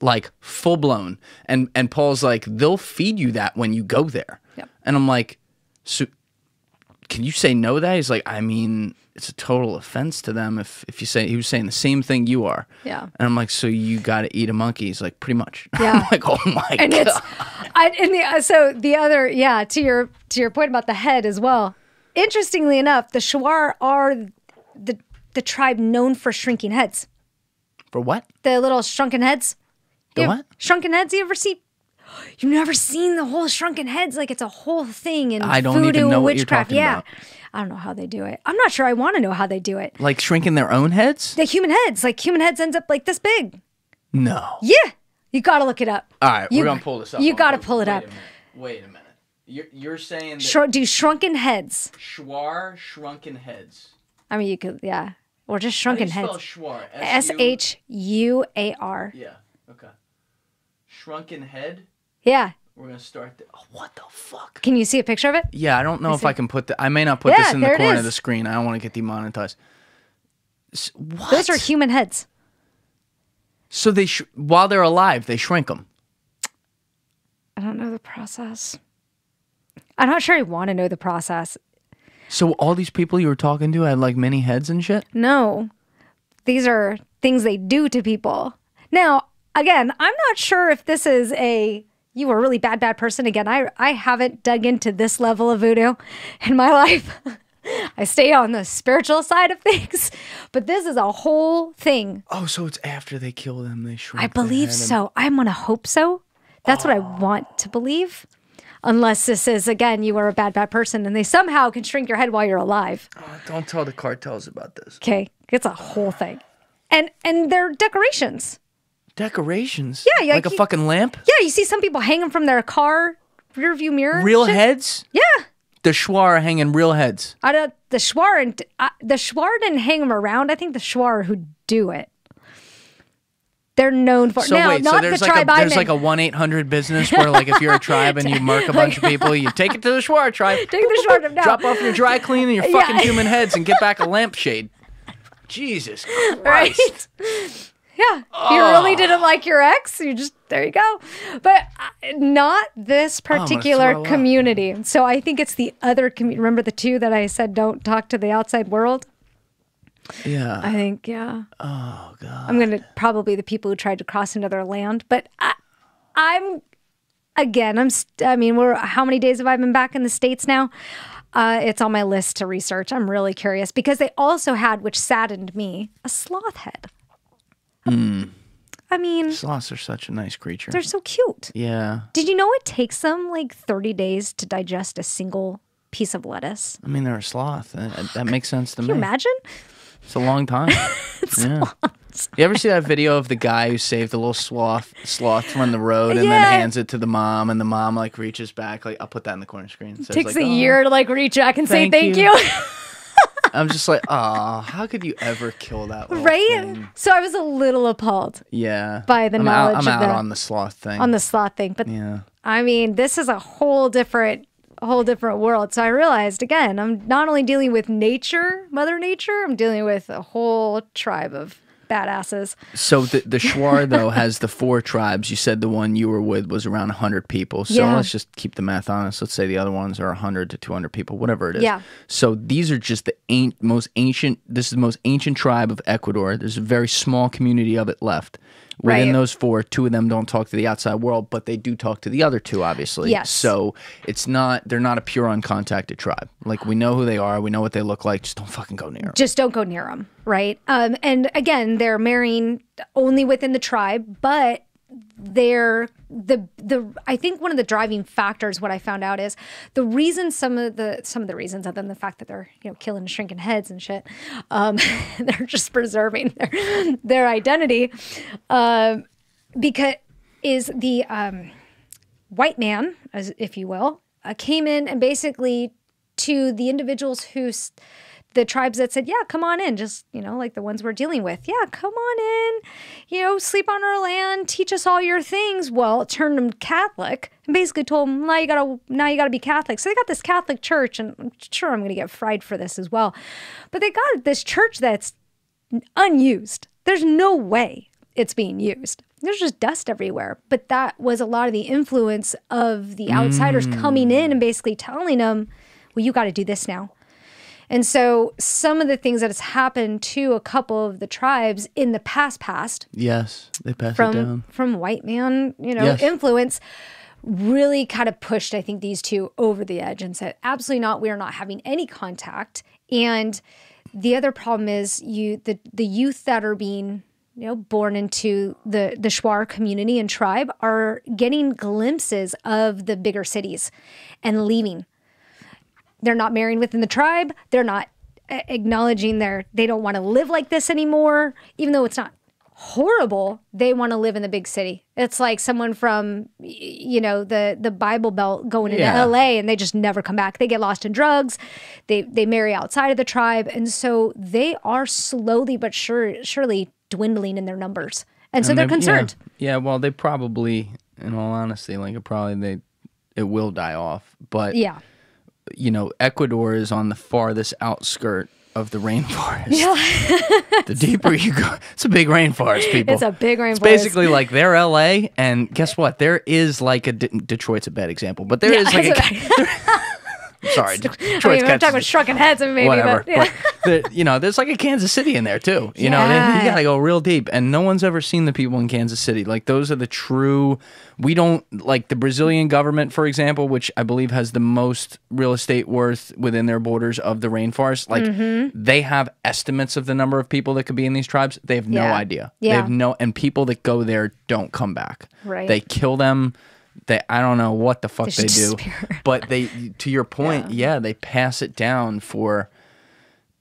like full blown. And and Paul's like, they'll feed you that when you go there. Yep. And I'm like, so can you say no to that? He's like, I mean, it's a total offense to them if if you say he was saying the same thing you are. Yeah. And I'm like, so you got to eat a monkey? He's like, pretty much. Yeah. I'm like, oh my and god. it's I, and the uh, so the other yeah to your to your point about the head as well interestingly enough the Shuar are the the tribe known for shrinking heads For what? the little shrunken heads The You- what? shrunken heads you ever see you've never seen the whole shrunken heads like it's a whole thing in I don't voodoo even know and what you're witchcraft yeah about. I don't know how they do it I'm not sure I want to know how they do it Like shrinking their own heads? the human heads like human heads ends up like this big No. yeah you gotta look it up All right, You- we're gonna pull this up. you gotta pull it Wait up A minute. Wait a minute. You're, you're saying that Shr- do shrunken heads Shuar shrunken heads. I mean, you could, yeah, or just How do shrunken you spell heads. Shuar? S H U A R. Yeah. Okay. Shrunken head. Yeah. We're gonna start. The, oh, what the fuck? Can you see a picture of it? Yeah, I don't know if I can put the. I may not put Yeah, this in the corner of the screen. I don't want to get demonetized. S- What? Those are human heads. so they sh- while they're alive, they shrink them. I don't know the process. I'm not sure I want to know the process. So all these people you were talking to had like mini heads and shit. No, these are things they do to people. Now, again, I'm not sure if this is a you were a really bad, bad person. Again, I I haven't dug into this level of voodoo in my life. I stay on the spiritual side of things, but this is a whole thing Oh, so it's after they kill them they shrink. I their believe head and- so. I'm to hope so. That's what I want to believe. Unless this is, again, you are a bad, bad person and they somehow can shrink your head while you're alive. Oh, don't tell the cartels about this. Okay. It's a whole thing. And and they're decorations. Decorations. Yeah, yeah, like a you- fucking lamp. Yeah, you see some people hang them from their car rear view mirror. Real shit. heads. Yeah. The Shuar hanging real heads. I don't, the Shuar, and, uh, the Shuar didn't hang them around. I think the Shuar who do it. They're known for So now, wait, not so there's the like tribe a I'm there's in. like a one eight hundred business where like if you're a tribe and you murk a bunch of people, you take it to the Shuar tribe. Take the Shuar tribe. Drop off your dry clean and your Yeah. fucking human heads and get back a lampshade. Jesus Christ. right? Yeah. If you really didn't like your ex, you just there you go. But uh, not this gonna particular throw up. community. So I think it's the other community. Remember the two that I said don't talk to the outside world? Yeah. I think yeah. oh god. I'm gonna probably the people who tried to cross into their land, but I, I'm again. I'm. St- I mean, we're how many days have I been back in the states now? Uh, it's on my list to research. I'm really curious because they also had, which saddened me, a sloth head. I mean, Sloths are such a nice creature. they're so cute. yeah. Did you know it takes them like 30 days to digest a single piece of lettuce? I mean, they're a sloth. That, that makes sense to Can me. you imagine? It's a long time. yeah. You ever see that video of the guy who saved the little sloth sloth from the road and then hands it to the mom and the mom like reaches back like I'll put that in the corner screen. So it's takes like, a "Oh." year to like reach back and say Thank thank you. you. I'm just like, oh, how could you ever kill that right? thing? So I was a little appalled Yeah. By the I'm knowledge out, I'm of out that. on the sloth thing. on the sloth thing, but yeah. I mean, this is a whole different a whole different world. So I realized again, I'm not only dealing with nature, Mother Nature, I'm dealing with a whole tribe of badasses. So the the Shuar though has the four tribes. You said the one you were with was around hundred people. So Yeah. let's just keep the math honest. Let's say the other ones are hundred to two hundred people, whatever it is. Yeah. So these are just the most ancient. This is the most ancient tribe of Ecuador. There's a very small community of it left. Within Right. those four, two of them don't talk to the outside world, but they do talk to the other two, obviously. Yes. So it's not they're not a pure uncontacted tribe. Like we know who they are, we know what they look like. Just don't fucking go near them. just don't go near them, right? Um, and again, they're marrying only within the tribe, but they're the the I think one of the driving factors what I found out is the reason some of the some of the reasons other than the fact that they're you know killing and shrinking heads and shit um, they're just preserving their their identity um, because is the um, white man as if you will uh, came in and basically to the individuals who the tribes that said, "Yeah, come on in," just you know, like the ones we're dealing with. Yeah, come on in. You know, sleep on our land, teach us all your things. Well, it turned them Catholic and basically told them, "Now you gotta, now you gotta be Catholic." So they got this Catholic church, and I'm sure I'm gonna get fried for this as well. But they got this church that's unused. There's no way it's being used. There's just dust everywhere. But that was a lot of the influence of the outsiders coming in and mm. basically telling them, well, you got to do this now. And so some of the things that has happened to a couple of the tribes in the past past Yes, they pass it from down. from white man, you know, Yes. influence really kind of pushed I think these two over the edge and said absolutely not we are not having any contact and the other problem is you the the youth that are being you know born into the the Shuar community and tribe are getting glimpses of the bigger cities and leaving they're not marrying within the tribe. They're not a- acknowledging their they don't want to live like this anymore. Even though it's not horrible they want to live in the big city. It's like someone from you know the the bible belt going into Yeah. la and they just never come back. They get lost in drugs. They they marry outside of the tribe. And so they are slowly but sure surely dwindling in their numbers. And so And they're they- yeah. concerned. Yeah, well, they probably, in all honesty, like it probably they, it will die off. But yeah you know, Ecuador is on the farthest outskirt of the rainforest. yeah The deeper you go, it's a big rainforest, people. it's a big rainforest It's basically like they're LA, and guess what? There is like a De- Detroit's a bad example, but there is Yeah, like a. that's sorry, I mean, we're got talking about shrunken heads, and maybe, whatever. but yeah. But the, you know, there's like a Kansas City in there too. You know, Yeah. you gotta go real deep, and no one's ever seen the people in Kansas City. Like those are the true. We don't like the Brazilian government, for example, which I believe has the most real estate worth within their borders of the rainforest. Like Mm-hmm. they have estimates of the number of people that could be in these tribes. They have no Yeah. idea. They have no, and people that go there don't come back. Right. They kill them. They, I don't know what the fuck They they, do, but they, to your point, yeah, they pass it down for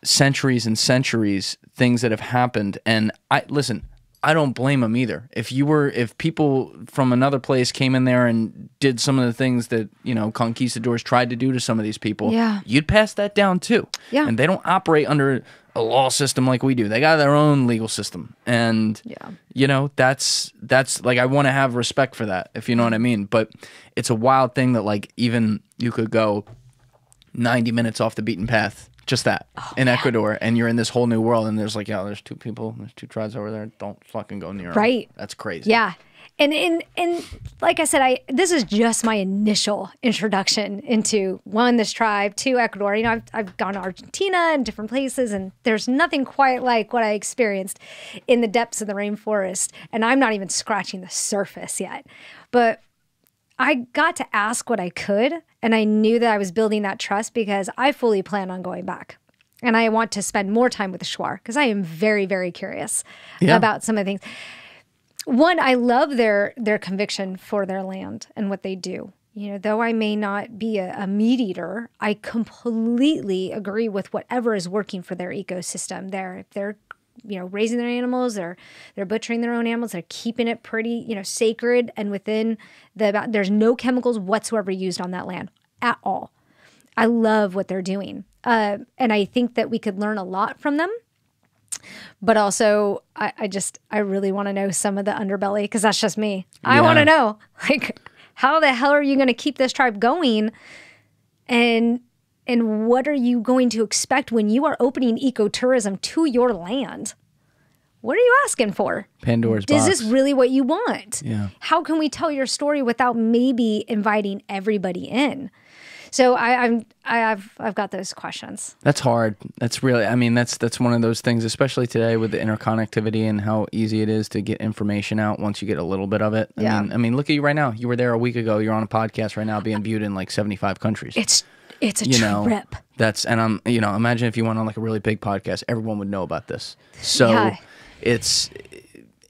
centuries and centuries things that have happened. And i listen i don't blame them either if you were if people from another place came in there and did some of the things that you know conquistadors tried to do to some of these people Yeah. you'd pass that down too Yeah. and they don't operate under a law system like we do they got their own legal system and Yeah. you know that's that's like i want to have respect for that if you know what i mean but it's a wild thing that like even you could go 90 minutes off the beaten path just that Oh, in ecuador and you're in this whole new world and there's like yeah there's two people there's two tribes over there don't fucking go near. Right. that's crazy Yeah. And and and like I said, I this is just my initial introduction into one, this tribe, two, Ecuador. You know, I've I've gone to Argentina and different places, and there's nothing quite like what I experienced in the depths of the rainforest. And I'm not even scratching the surface yet. But I got to ask what I could, and I knew that I was building that trust because I fully plan on going back. And I want to spend more time with the Shuar because I am very, very curious Yeah. about some of the things one i love their their conviction for their land and what they do you know though i may not be a, a meat eater i completely agree with whatever is working for their ecosystem there if they're you know raising their animals they're they're butchering their own animals they're keeping it pretty you know sacred and within the there's no chemicals whatsoever used on that land at all. I love what they're doing uh, and i think that we could learn a lot from them. But also I, I just I really want to know some of the underbelly because that's just me. I want to know like how the hell are you going to keep this tribe going? And and what are you going to expect when you are opening ecotourism to your land? What are you asking for? Pandora's Is box. this really what you want? Yeah. How can we tell your story without maybe inviting everybody in? So I, I'm I, I've I've got those questions. That's hard. That's really. I mean, that's that's one of those things, especially today with the interconnectivity and how easy it is to get information out once you get a little bit of it. I Yeah. mean, I mean, look at you right now. You were there a week ago. You're on a podcast right now, being viewed in like 75 countries. It's it's a you know, trip. that's and I'm. You know, imagine if you went on like a really big podcast, everyone would know about this. So Yeah. it's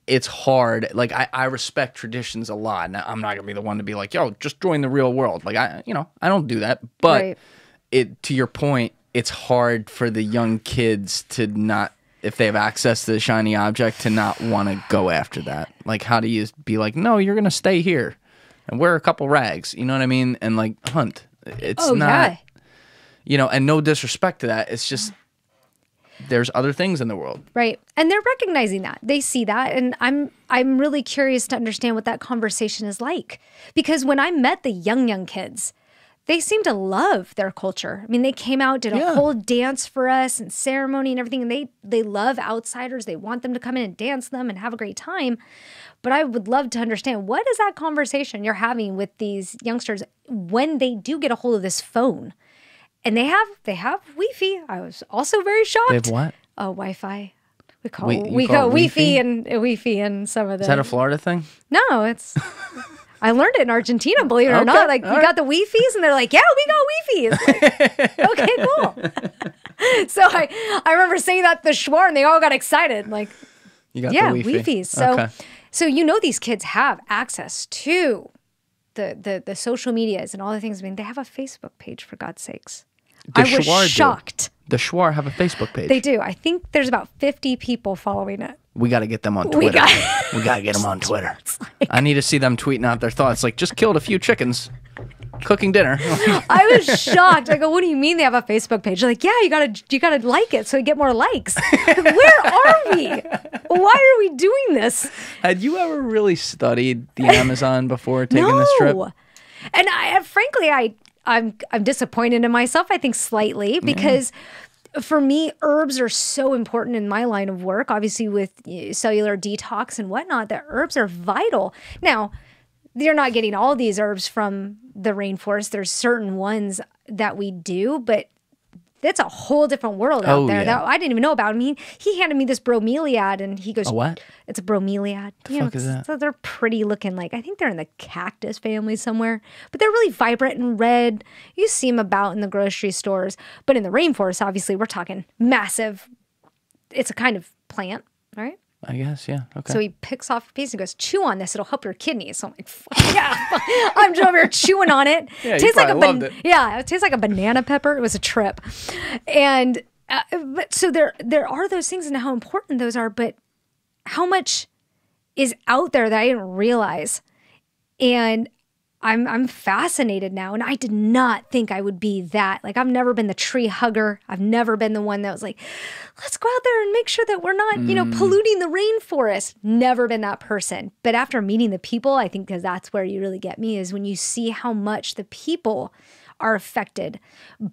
it's hard. Like I, I respect traditions a lot. Now, I'm not gonna be the one to be like, yo, just join the real world. Like I, you know, I don't do that. But Right. it to your point, it's hard for the young kids to not if they have access to the shiny object to not want to go after that. Like how do you be like, no, you're gonna stay here and wear a couple rags. You know what I mean? And like hunt. It's Oh not yeah. You know, and no disrespect to that. It's just there's other things in the world. Right. And they're recognizing that. They see that and I'm I'm really curious to understand what that conversation is like. Because when I met the young young kids, they seem to love their culture. I mean, they came out, did a Yeah. whole dance for us and ceremony and everything and they they love outsiders. They want them to come in and dance them and have a great time. But I would love to understand what is that conversation you're having with these youngsters when they do get a hold of this phone. And they have they have Wi-Fi. I was also very shocked. They have what? Oh, Wi-Fi. We call you we call call Wi-Fi and uh, Wi-Fi and some of the. Is that a Florida thing? no, it's. I learned it in Argentina. Believe it or Okay, not, like we got the Wi-Fi's, and they're like, "Yeah, we got Wi-Fi." It's like, okay, cool. so I I remember saying that at the Shuar, and they all got excited. Like, You got yeah, the Wi-Fi. Wi-Fi's. So Okay. so you know these kids have access to the the the social medias and all the things. I mean, they have a Facebook page for God's sakes. The I was Shuar do. shocked. The Shuar have a Facebook page. They do. I think there's about 50 people following it. We got to get them on We Twitter. got- We got to get them on Twitter. I need to see them tweeting out their thoughts. Like, just killed a few chickens, cooking dinner. I was shocked. I go, what do you mean they have a Facebook page? They're like, yeah, you gotta you gotta like it so you get more likes. Where are we? Why are we doing this? Had you ever really studied the Amazon before taking this trip? No. And I frankly I I'm I'm disappointed in myself, I think slightly, because for me, herbs are so important in my line of work, obviously with cellular detox and whatnot, that herbs are vital. Now, you're not getting all these herbs from the rainforest. There's certain ones that we do, but that's a whole different world out Oh, there yeah. that I didn't even know about. I mean, he handed me this bromeliad and he goes, A what? It's a bromeliad. The fuck is that? So they're pretty looking like, I think they're in the cactus family somewhere, but they're really vibrant and red. You see them about in the grocery stores, but in the rainforest, obviously, we're talking massive. It's a kind of plant, right? I guess, yeah. Okay. So he picks off a piece and goes, "Chew on this; it'll help your kidneys." So I'm like, Fuck "Yeah." I'm over here chewing on it. Yeah, tastes like a probably loved ban- it. yeah, it tastes like a banana pepper. It was a trip, and uh, but so there there are those things and how important those are, but how much is out there that I didn't realize, and I'm I'm fascinated now, and I did not think I would be that. Like I've never been the tree hugger. I've never been the one that was like, let's go out there and make sure that we're not, you know, mm. polluting the rainforest. Never been that person. But after meeting the people, I think because that's where you really get me is when you see how much the people are affected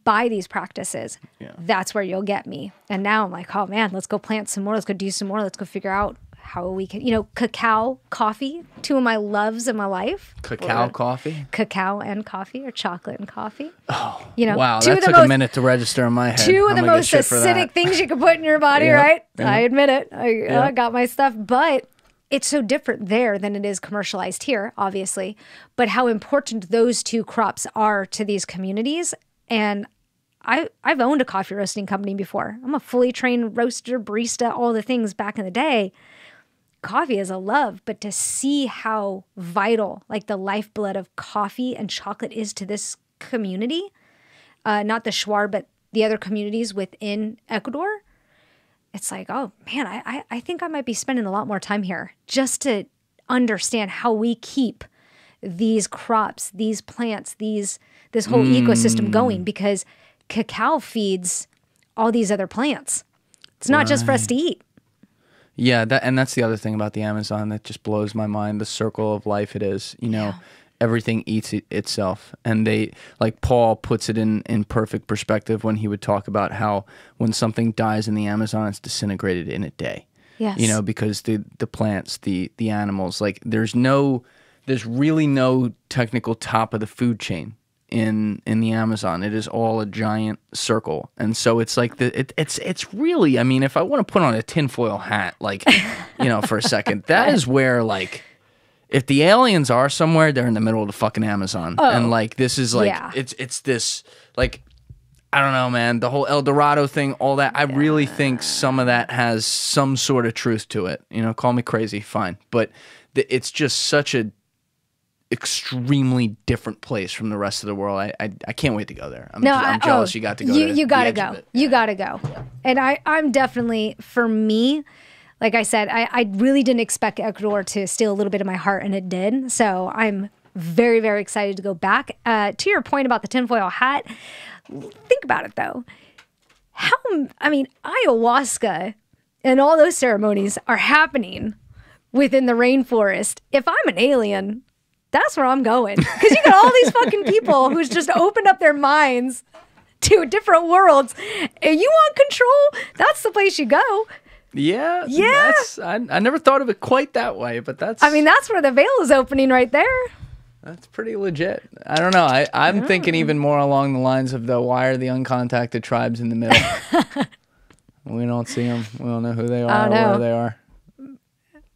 by these practices. Yeah. That's where you'll get me. And now I'm like, oh man, let's go plant some more. Let's go do some more. Let's go figure out how we can, you know, cacao, coffee, two of my loves in my life. Cacao coffee? Cacao and coffee or chocolate and coffee. Oh, you know, Wow, two that of the took a most minute to register in my head. two of I'm the most shit for that. acidic things you can put in your body, right? I admit it. I. I got my stuff, but it's so different there than it is commercialized here, obviously. But how important those two crops are to these communities. And I, I've owned a coffee roasting company before. I'm a fully trained roaster, barista, all the things back in the day. Coffee is a love, but to see how vital, like the lifeblood of coffee and chocolate is to this community, uh, not the Shuar, but the other communities within Ecuador, it's like, oh man, I, I, I think I might be spending a lot more time here just to understand how we keep these crops, these plants, these this whole ecosystem going because cacao feeds all these other plants. It's not just for us to eat. Yeah, that and that's the other thing about the Amazon that just blows my mind. The circle of life it is. You know, everything eats it itself and they like paul puts it in in perfect perspective when he would talk about how when something dies in the amazon it's disintegrated in a day Yes. you know because the the plants the the animals like there's no there's really no technical top of the food chain in in the amazon it is all a giant circle and so it's like the it, it's it's really i mean if i want to put on a tinfoil hat like you know for a second that is where like if the aliens are somewhere, they're in the middle of the fucking Amazon, oh, and like this is like Yeah. it's it's this like I don't know, man. The whole El Dorado thing, all that. I really think some of that has some sort of truth to it. You know, call me crazy, fine, but it's just such a extremely different place from the rest of the world. I I, I can't wait to go there. I'm, No, I'm I- jealous oh, you got to go. You to you gotta go. You gotta go. And I I'm definitely for me. Like I said, I, I really didn't expect Ecuador to steal a little bit of my heart, and it did. So I'm very, very excited to go back. Uh, to your point about the tinfoil hat, think about it though. How, I mean, ayahuasca and all those ceremonies are happening within the rainforest. If I'm an alien, that's where I'm going. Because you got all these fucking people who's just opened up their minds to different worlds. And you want control? That's the place you go. Yeah, Yeah. I I never thought of it quite that way, but that's I mean, that's where the veil is opening right there. That's pretty legit. I don't know. I, I'm thinking Mm. even more along the lines of the why are the uncontacted tribes in the middle? we don't see them. We don't know who they are or where they are.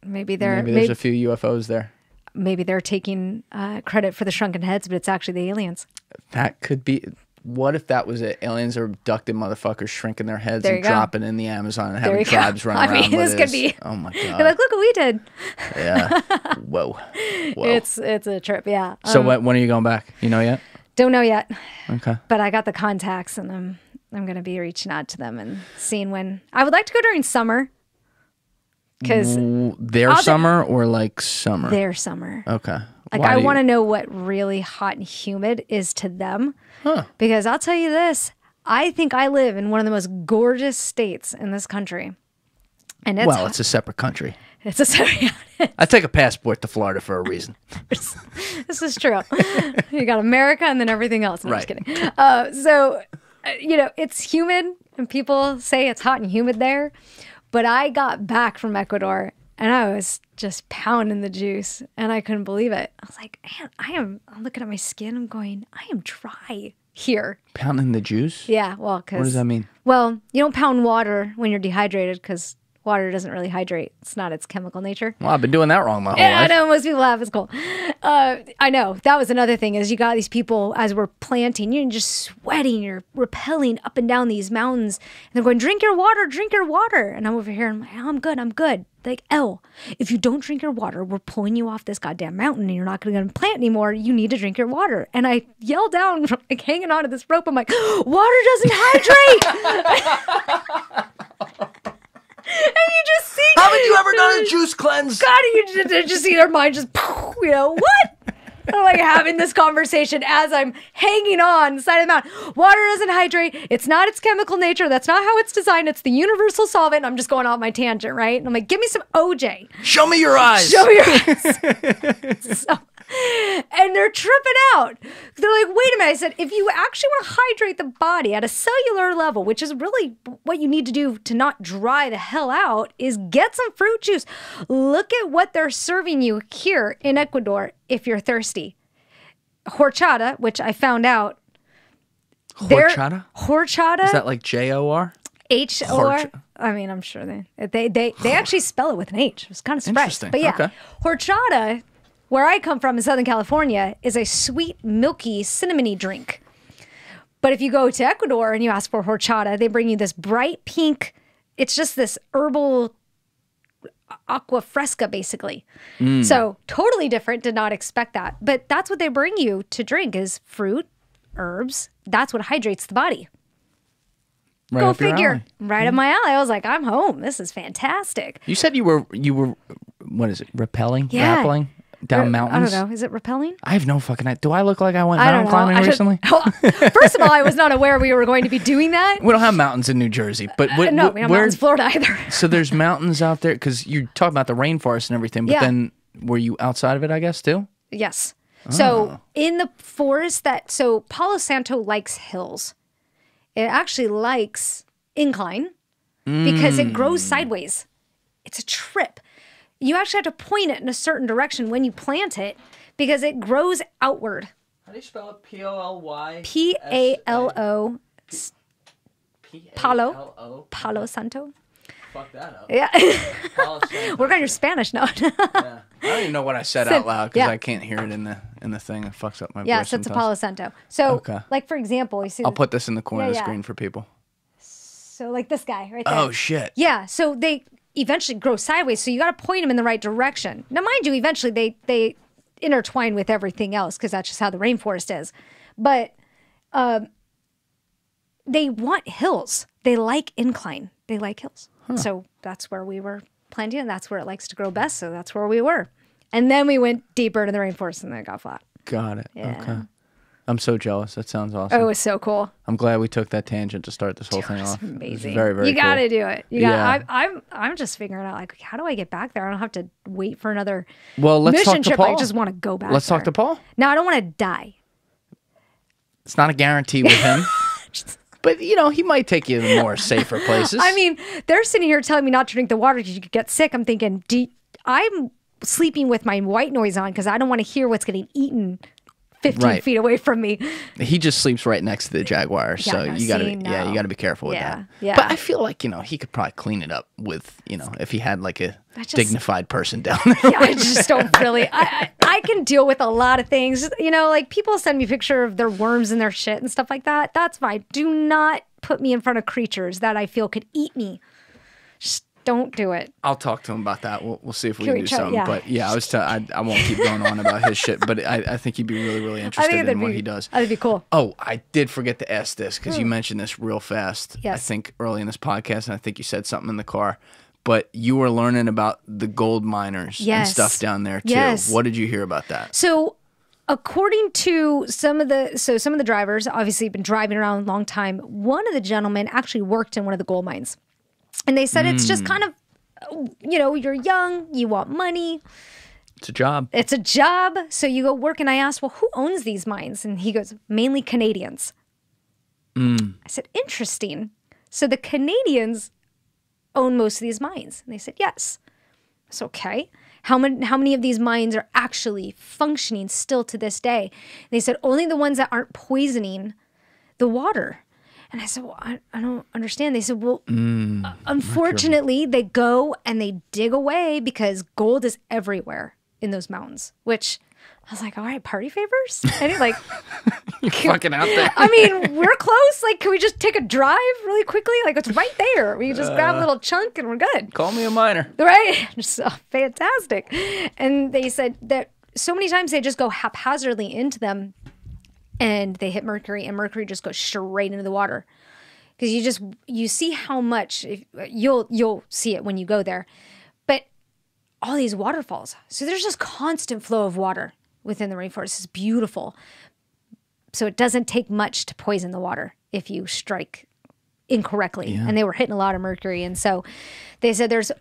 Maybe they're Maybe maybe, there's a few UFOs there. Maybe they're taking uh, credit for the shrunken heads, but it's actually the aliens. That could be. What if that was it? Aliens are abducting motherfuckers, shrinking their heads and go. dropping in the Amazon and having you go. tribes run I around mean, this could be- Oh my They're god! like, look what we did. yeah. Whoa. Whoa. It's it's a trip. Yeah. so Um, when, when are you going back? You know yet? don't know yet, Okay. but I got the contacts, and I'm I'm gonna be reaching out to them and seeing when. I would like to go during summer because Their summer or like summer? their summer. Okay. Like Why I want to know what really hot and humid is to them. Because I'll tell you this, I think I live in one of the most gorgeous states in this country. And it's Well, it's a separate country. it's a sorry, I take a passport to Florida for a reason. this is true. you got America and then everything else. I'm just Right. kidding. Uh, so, uh, you know, it's humid and people say it's hot and humid there. But I got back from Ecuador and I was just pounding the juice and I couldn't believe it. I was like, man, I am, I'm looking at my skin. I'm going, I am dry here. Pounding the juice? Yeah. Well, because. What does that mean? Well, you don't pound water when you're dehydrated because water doesn't really hydrate. It's not its chemical nature. Well, I've been doing that wrong my whole Yeah, I know most people have. It's cool. Uh, I know that was another thing is you got these people as we're planting, you're just sweating, you're rappelling up and down these mountains, and they're going, "Drink your water, drink your water." And I'm over here, and I'm like, oh, "I'm good, I'm good." Like, L, if you don't drink your water, we're pulling you off this goddamn mountain, and you're not going to plant anymore. You need to drink your water. And I yell down, like hanging onto this rope. I'm like, "Water doesn't hydrate." and you just see. Haven't you ever done a juice cleanse? God, you just, just see their mind just, you know, what? I'm like having this conversation as I'm hanging on the side of the mountain. Water doesn't hydrate. It's not its chemical nature. That's not how it's designed. It's the universal solvent. I'm just going off my tangent, right? And I'm like, give me some OJ. Show me your eyes. Show me your eyes. So- and they're tripping out. They're like, wait a minute. I said, if you actually want to hydrate the body at a cellular level, which is really what you need to do to not dry the hell out, is get some fruit juice. Look at what they're serving you here in Ecuador if you're thirsty. Horchata, which I found out. Horchata? Horchata. Is that like J O R? H or Horch- I mean, I'm sure they they they they actually spell it with an H. I was kind of surprised, Interesting. but yeah, Okay. horchata, where I come from in Southern California, is a sweet, milky, cinnamony drink. But if you go to Ecuador and you ask for horchata, they bring you this bright pink. It's just this herbal aqua fresca, basically. Mm. So totally different. Did not expect that, but that's what they bring you to drink is fruit, herbs. That's what hydrates the body. Right Go figure. Right up my alley. I was like, I'm home. This is fantastic. You said you were you were what is it? Repelling? Yeah. Rappelling down mountains? I don't know. Is it repelling? I have no fucking idea. Do I look like I went I mountain climbing just- recently? First of all, I was not aware we were going to be doing that. we don't have mountains in New Jersey, but what, Uh, no, we don't where? have mountains, Florida either. So there's mountains out there because you talk about the rainforest and everything, but Yeah. then were you outside of it? I guess too. yes. So in the forest that so Palo Santo likes hills. It actually likes incline because it grows sideways. It's a trip. You actually have to point it in a certain direction when you plant it because it grows outward. How do you spell it? P O L Y. P A L O Palo. Palo. Palo Santo. Fuck that up. Yeah. Palo Santo. Work on your Spanish now. Yeah. I don't even know what I said Said- out loud because yeah. I can't hear it in the in the thing. It fucks up my yeah, voice. so it's a. Palo Santo. So, Okay. like for example, you see, I'll put this in the corner Yeah, of the yeah. screen for people. so like this guy right oh, there. Oh shit. Yeah, so they eventually grow sideways. So you got to point them in the right direction. Now, mind you, eventually they they intertwine with everything else because that's just how the rainforest is. But um, they want hills. They like incline. They like hills. So that's where we were planting, and that's where it likes to grow best. So that's where we were. And then we went deeper into the rainforest, and then it got flat. Got it. Yeah. Okay. I'm so jealous. That sounds awesome. Oh, it was so cool. I'm glad we took that tangent to start this whole thing It's off. Amazing. very, very you got to do it. You got. Yeah. I'm, I'm. Just figuring out like how do I get back there? I don't have to wait for another Well, let's mission talk to trip. Paul. I just want to go back. Let's talk to Paul. No, I don't want to die. It's not a guarantee with him. but you know, he might take you to more safer places. I mean, they're sitting here telling me not to drink the water because you could get sick. I'm thinking, I'm sleeping with my white noise on because I don't want to hear what's getting eaten 15 Right. feet away from me. he just sleeps right next to the jaguar, so no, you gotta, see, yeah, you gotta be careful with Yeah, that. yeah. But I feel like you know he could probably clean it up with you know if he had like a just- dignified person down there. Yeah, I just don't really. I, I I can deal with a lot of things. You know, like people send me picture of their worms and their shit and stuff like that. That's fine. Do not put me in front of creatures that I feel could eat me. Just don't do it. I'll talk to him about that. We'll, we'll see if we Can can we do something. yeah. But yeah, I was. T- I, I won't keep going on about his shit. But I, I think he'd be really, really interested in that'd what he does. That'd be cool. Oh, I did forget to ask this because you hmm. mentioned this real fast. Yes. I think early in this podcast, and I think you said something in the car. But you were learning about the gold miners and stuff down there too. Yes. What did you hear about that? So, according to some of the so some of the drivers, obviously been driving around a long time. One of the gentlemen actually worked in one of the gold mines, and they said it's just hmm. kind of, you know, you're young, you want money, It's a job. it's a job, so you go work. And I asked, well, who owns these mines? And he goes, mainly Canadians. Hmm. I said, interesting. So the Canadians own most of these mines, and they said yes. It's okay. How many how many of these mines are actually functioning still to this day? And they said only the ones that aren't poisoning the water. And I said, well, I, I don't understand. They said, well, uh, unfortunately, they go and they dig away because gold is everywhere in those mountains. Which I was like, all right, party favors. And he's like, Fucking out there. I mean, we're close. Like, can we just take a drive really quickly? Like, it's right there. We can just grab a little chunk and we're good. Call me a miner. Right? Just uh, fantastic. And they said that so many times they just go haphazardly into them and they hit mercury and mercury just goes straight into the water. Because you just you see how much if, you'll you'll see it when you go there, but all these waterfalls. So there's just constant flow of water within the rainforest. It's beautiful. So it doesn't take much to poison the water if you strike incorrectly. And they were hitting a lot of mercury. And so they said there's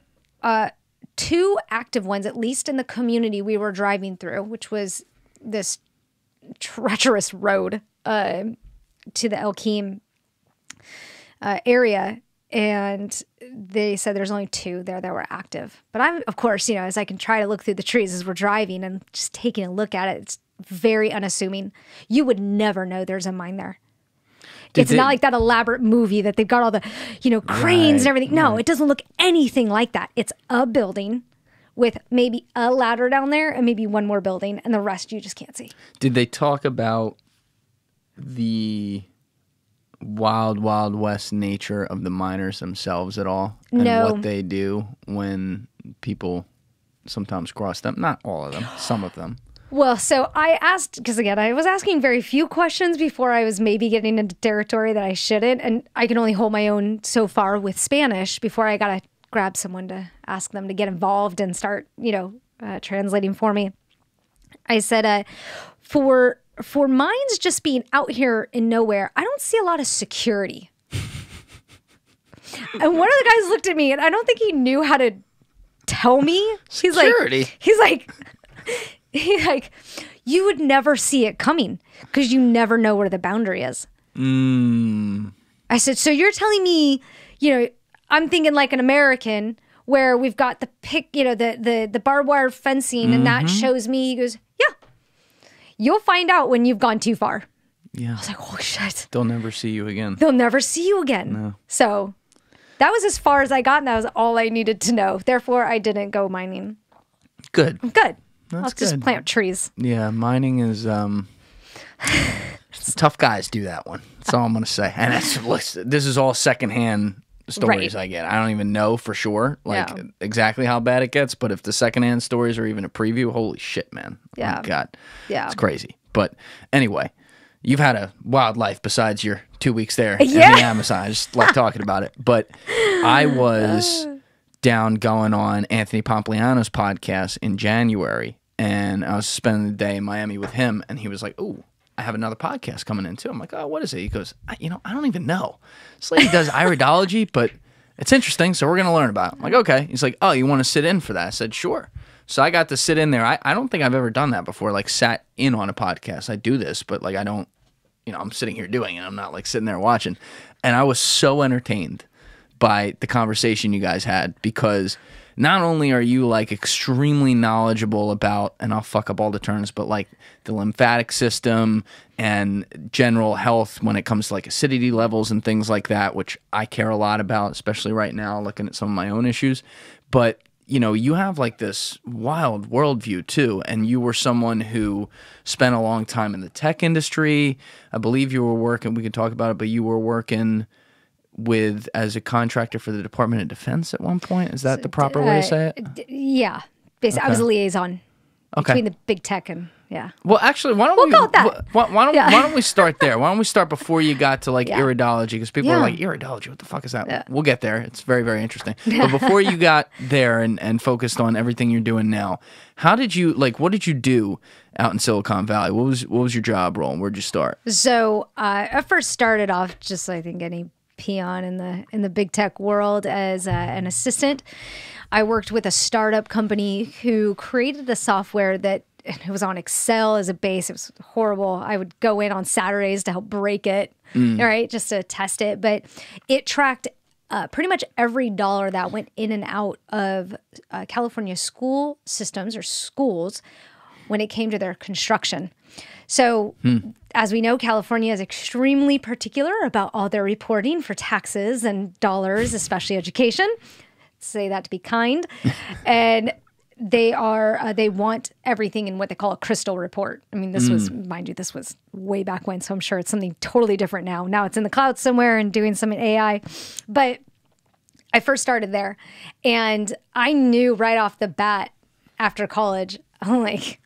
uh, two active ones, at least in the community we were driving through, which was this treacherous road uh, to the Elkeem uh, area. And they said there's only two there that were active. But I'm, of course, you know, as I can try to look through the trees as we're driving and just taking a look at it, it's very unassuming. You would never know there's a mine there. it's they- not like that elaborate movie that they've got all the, you know, cranes and everything. No, it doesn't look anything like that. It's a building with maybe a ladder down there and maybe one more building, and the rest you just can't see. Did they talk about the wild, wild west nature of the miners themselves at all? And No. what they do when people sometimes cross them? Not all of them, some of them. Well, so I asked because again, I was asking very few questions before I was maybe getting into territory that I shouldn't, and I can only hold my own so far with Spanish before I gotta grab someone to ask them to get involved and start, you know, uh, translating for me. I said, uh, for for mines just being out here in nowhere, I don't see a lot of security. and one of the guys looked at me, and I don't think he knew how to tell me. He's Security? like, he's like, he's like, you would never see it coming because you never know where the boundary is. Mm. I said, so you're telling me, you know, I'm thinking like an American where we've got the pick, you know, the the the barbed wire fencing, and that Mm-hmm. shows me. He goes, yeah, you'll find out when you've gone too far. Yeah. I was like, oh shit, They'll never see you again. they'll never see you again. So that was as far as I got, and that was all I needed to know. Therefore, I didn't go mining. Good. Good. That's I'll just plant trees. Yeah, mining is um tough guys do that one. That's all I'm gonna say. And that's this is all secondhand stories Right. I get. I don't even know for sure like Yeah. exactly how bad it gets, but if the secondhand stories are even a preview, holy shit, man. Oh Yeah. my God. Yeah. It's crazy. But anyway, you've had a wild life besides your two weeks there in the Amazon. I just like talking about it. But I was down going on Anthony Pompliano's podcast in January, and I was spending the day in Miami with him, and he was like, "Ooh, I have another podcast coming in too." I'm like, "Oh, what is it?" He goes, I, "You know, I don't even know. This lady does iridology, but it's interesting, so we're gonna learn about." it. I'm like, "Okay." He's like, "Oh, you want to sit in for that?" I said, "Sure." So I got to sit in there. I, I don't think I've ever done that before, like sat in on a podcast. I do this, but like I don't you know, I'm sitting here doing it. I'm not like sitting there watching. And I was so entertained by the conversation you guys had because not only are you like extremely knowledgeable about, and I'll fuck up all the terms, but like the lymphatic system and general health when it comes to like acidity levels and things like that, which I care a lot about, especially right now, looking at some of my own issues. But you know, you have like this wild worldview too, and you were someone who spent a long time in the tech industry. I believe you were working. We could talk about it, but you were working with as a contractor for the Department of Defense at one point. Is that the proper way to say it? Uh, d- yeah. Basically, I was a liaison Okay. between the big tech and yeah. Well, actually, why don't We'll we? with that. Why, why don't Yeah. Why don't we start there? Why don't we start before you got to like Yeah. iridology? Because people are like iridology. What the fuck is that? We'll get there. It's very very interesting. But before you got there and and focused on everything you're doing now, how did you like? What did you do out in Silicon Valley? What was what was your job role? and Where'd you start? So uh, I first started off just I think any peon in the in the big tech world as uh, an assistant. I worked with a startup company who created a software that it was on Excel as a base. It was horrible. I would go in on Saturdays to help break it, all right, just to test it. But it tracked uh, pretty much every dollar that went in and out of uh, California school systems or schools when it came to their construction. So, as we know, California is extremely particular about all their reporting for taxes and dollars, especially education. Say that to be kind. and they are uh, they want everything in what they call a crystal report. I mean, this was mind you, this was way back when, so I'm sure it's something totally different now. Now it's in the cloud somewhere and doing some AI, but I first started there, and I knew right off the bat after college, I'm like,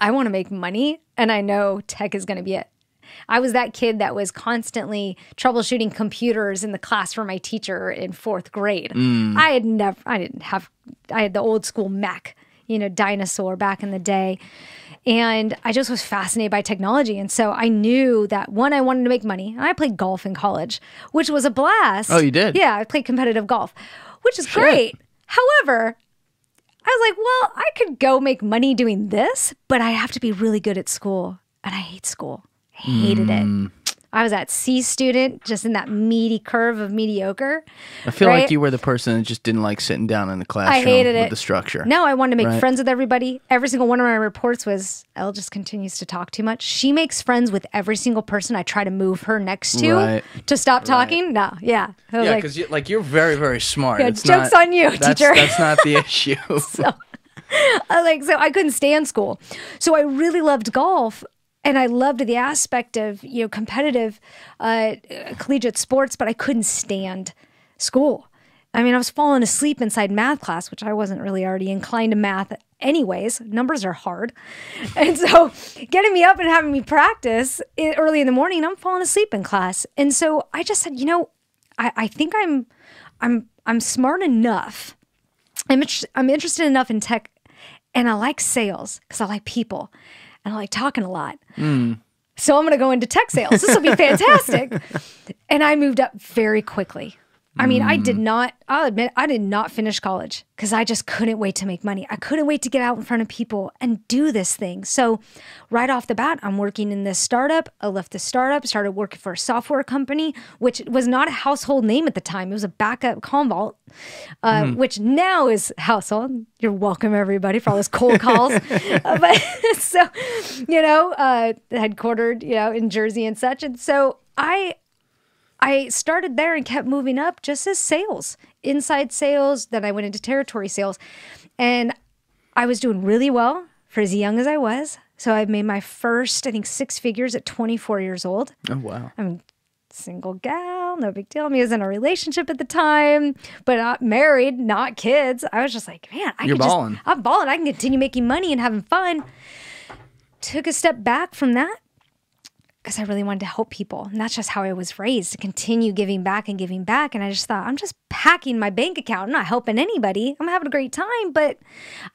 I want to make money, and I know tech is going to be it. I was that kid that was constantly troubleshooting computers in the class for my teacher in fourth grade. Mm. I had never, I didn't have, I had the old school Mac, you know, dinosaur back in the day. And I just was fascinated by technology. And so I knew that one, I wanted to make money. I played golf in college, which was a blast. Oh, you did? Yeah, I played competitive golf, which is great. However, I was like, well, I could go make money doing this, but I have to be really good at school. And I hate school. I hated Mm. it. I was that C student, just in that meaty curve of mediocre. I feel like you were the person that just didn't like sitting down in the classroom hated with it. the structure. No, I wanted to make Right. friends with everybody. Every single one of my reports was Elle just continues to talk too much. She makes friends with every single person I try to move her next to Right. to stop talking. No, yeah. I was Yeah, like, because you, like you're very very smart. Yeah, It's joke's not- on you, that's, teacher. That's not the issue. I like so I couldn't stand school. So I really loved golf and I loved the aspect of, you know, competitive uh, collegiate sports, but I couldn't stand school. I mean, I was falling asleep inside math class, which I wasn't really already inclined to math anyways. Numbers are hard. And so getting me up and having me practice early in the morning, I'm falling asleep in class. And so I just said, you know, I, I think I'm I'm I'm smart enough I'm I'm interested enough in tech, and I like sales because I like people, I like talking a lot. Hmm. So I'm going to go into tech sales. This will be fantastic. and I moved up very quickly, I mean, I Mm. did not, I'll admit, I did not finish college because I just couldn't wait to make money. I couldn't wait to get out in front of people and do this thing. So, right off the bat, I'm working in this startup. I left the startup, started working for a software company, which was not a household name at the time. It was a backup Commvault, uh, Mm-hmm. which now is household. You're welcome, everybody, for all those cold calls. Uh, but so, you know, uh, headquartered, you know, in Jersey and such. And so, I, I started there and kept moving up just as sales, inside sales. Then I went into territory sales. And I was doing really well for as young as I was. So I made my first, I think, six figures at 24 years old. Oh wow. I'm single gal, no big deal. I was in a relationship at the time, but not married, not kids. I was just like, man, I You're could just- balling. I'm balling. I can continue making money and having fun. Took a step back from that because I really wanted to help people. And that's just how I was raised to continue giving back and giving back. And I just thought, I'm just packing my bank account. I'm not helping anybody. I'm having a great time. But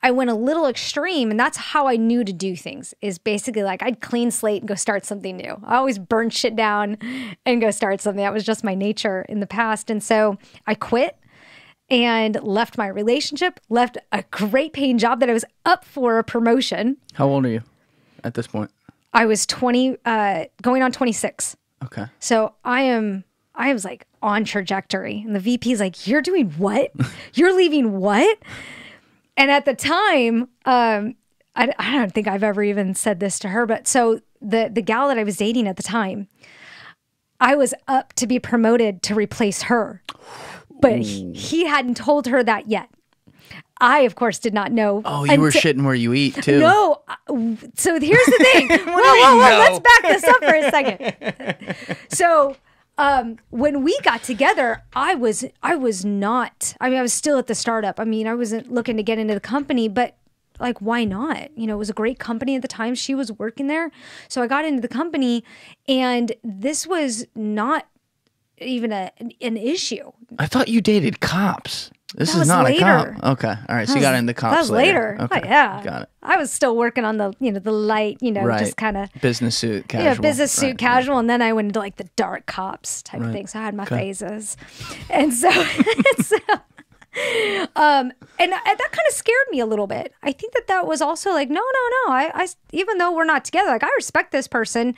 I went a little extreme. And that's how I knew to do things is basically like I'd clean slate and go start something new. I always burn shit down and go start something. That was just my nature in the past. And so I quit and left my relationship, left a great paying job that I was up for a promotion. How old are you at this point? I was 20, uh, going on 26. Okay. So I am, I was like on trajectory. And the VP is like, You're doing what? You're leaving what? And at the time, um, I, I don't think I've ever even said this to her, but so the, the gal that I was dating at the time, I was up to be promoted to replace her. But he, he hadn't told her that yet. I, of course, did not know. Oh, you were shitting where you eat too. no. uh, So here's the thing. whoa, whoa, whoa. no? Let's back this up for a second. so um, when we got together, I was I was not. I mean, I was still at the startup. I mean, I wasn't looking to get into the company, but like, why not? You know, it was a great company at the time. She was working there, so I got into the company, and this was not even a an issue. I thought you dated cops. This That is not later. a cop. Okay. All right. So you got into cops That was later. Okay. Oh, yeah. Got it. I was still working on the, you know, the light, you know, Right. just kind of Business suit, casual. yeah, business suit Right, casual, and then I went into like the dark cops type of Right. thing. So I had my Okay. phases, and so, so um, and that kind of scared me a little bit. I think that that was also like, no, no, no. I, I, even though we're not together, like I respect this person.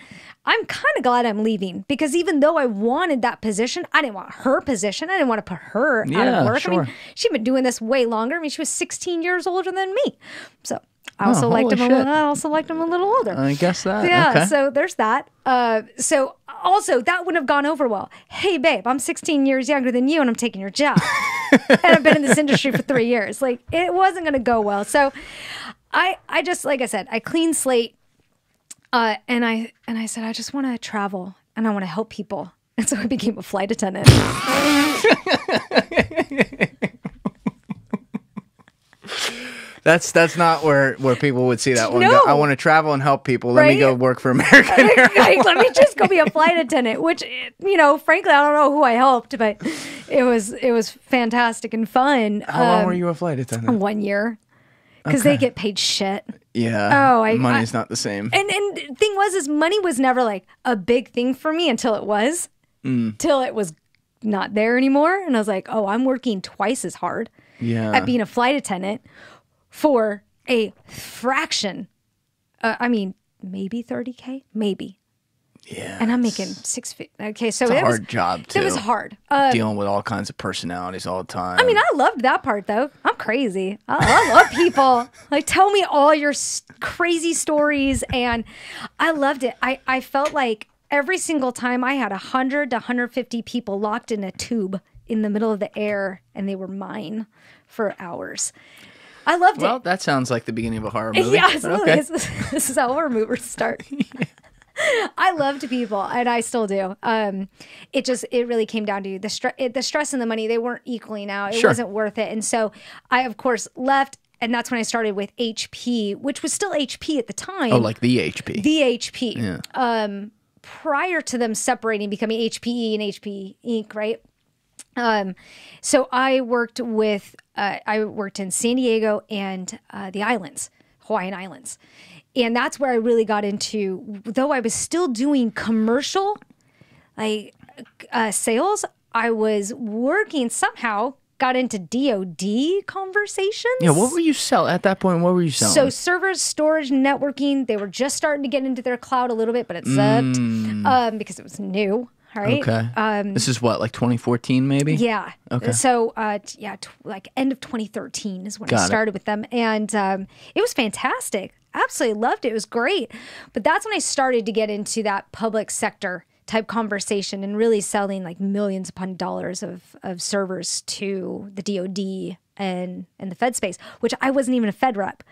I'm kind of glad I'm leaving because even though I wanted that position, I didn't want her position. I didn't want to put her out of work. I mean, she'd been doing this way longer. I mean, she was 16 years older than me, so. I also Oh, liked him. A, shit. I also liked him a little older. I guess that. Yeah, Okay. so there's that. Uh, so also that wouldn't have gone over well. Hey, babe, I'm 16 years younger than you, and I'm taking your job, and I've been in this industry for three years. Like it wasn't going to go well. So I, I just like I said, I clean slate, uh, and I and I said I just want to travel and I want to help people, and so I became a flight attendant. That's that's not where where people would see that one. No. I want to travel and help people. Let me go work for American Airlines. let me just go be a flight attendant. Which, you know, frankly, I don't know who I helped, but it was it was fantastic and fun. How long Um, were you a flight attendant? One year, because they get paid shit. Yeah. Oh, I- money's I- not the same. And and thing was, is money was never like a big thing for me until it was, Mm. till it was not there anymore, and I was like, oh, I'm working twice as hard yeah. at being a flight attendant for a fraction. Uh, I mean, maybe 30k, maybe, yeah. and I'm making six feet. Okay, so it's a it hard was job too. it was hard. Uh, Dealing with all kinds of personalities all the time. I mean, I loved that part though. I'm crazy. I, I love people. like, tell me all your s- crazy stories, and I loved it. I I felt like every single time I had 100 to 150 people locked in a tube in the middle of the air, and they were mine for hours. I loved well, it. Well, that sounds like the beginning of a horror movie. Yeah, absolutely. Okay. This, is how horror movies start. I loved people, and I still do. Um, it just it really came down to the stress, the stress and the money. They weren't equally now. It Sure. wasn't worth it, and so I, of course, left. And that's when I started with HP, which was still HP at the time. Oh, like the HP. the HP. Yeah. Um, prior to them separating, becoming HPE and HP Inc. Right. Um, so I worked with uh, I worked in San Diego and uh, the islands, Hawaiian Islands, and that's where I really got into. Though I was still doing commercial, like uh, sales, I was working somehow, got into DoD conversations. Yeah, what were you selling at that point? What were you selling? So servers, storage, networking, they were just starting to get into their cloud a little bit, but it sucked um, because it was new. All right. Okay. this is what, like 2014, maybe? Um, Yeah. Okay. So, uh, yeah, t- like end of 2013 is when Got I it. started with them, and um, it was fantastic. Absolutely loved it. It was great. But that's when I started to get into that public sector type conversation and really selling like millions upon dollars of of servers to the DoD and and the Fed space, which I wasn't even a Fed rep.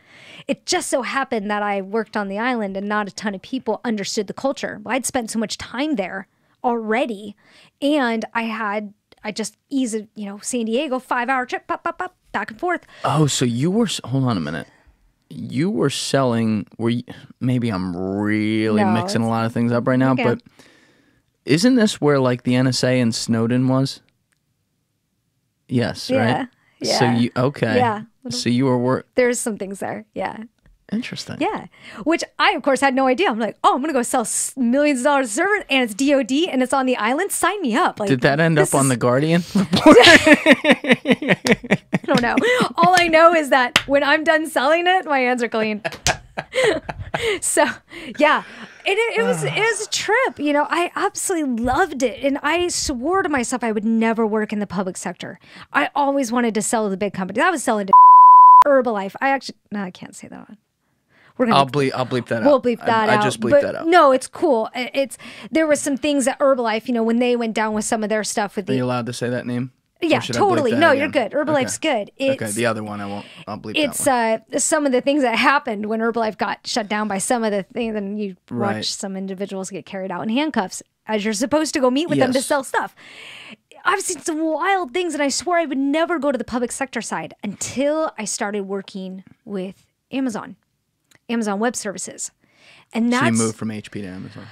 It just so happened that I worked on the island and not a ton of people understood the culture. I'd spent so much time there already, and I had I just ease of you know San Diego five hour trip, pop pop pop back and forth. Oh, so you were, hold on a minute. You were selling, were you, maybe I'm really No, mixing a lot of things up right now, Okay. but isn't this where like the NSA and Snowden was? Yes, Yeah, right? So you, okay. Yeah. So you were work, There's some things there, yeah. Interesting. Yeah, which I of course had no idea. I'm like, oh, I'm gonna go sell millions of dollars of server, and it's DoD, and it's on the island. Sign me up. Like, Did that end up on is- the Guardian? I don't know. All I know is that when I'm done selling it, my hands are clean. so, yeah, it, it was it was a trip. You know, I absolutely loved it, and I swore to myself I would never work in the public sector. I always wanted to sell to the big companies. I was selling to Herbalife. I actually no, I can't say that one. We're gonna I'll bleep. I'll bleep that out. We'll out. bleep that I, out. I just bleep but that out. No, it's cool. It's there were some things at Herbalife, you know, when they went down with some of their stuff with Are the you allowed to say that name? Yeah, should I bleep totally. No, again? you're good. Herbalife's good. It's, okay, the other one I won't. I'll bleep it's that uh some of the things that happened when Herbalife got shut down by some of the things, and you watch Right. some individuals get carried out in handcuffs as you're supposed to go meet with them to sell stuff. I've seen some wild things, and I swore I would never go to the public sector side until I started working with Amazon, Amazon Web Services, and So you moved from HP to Amazon.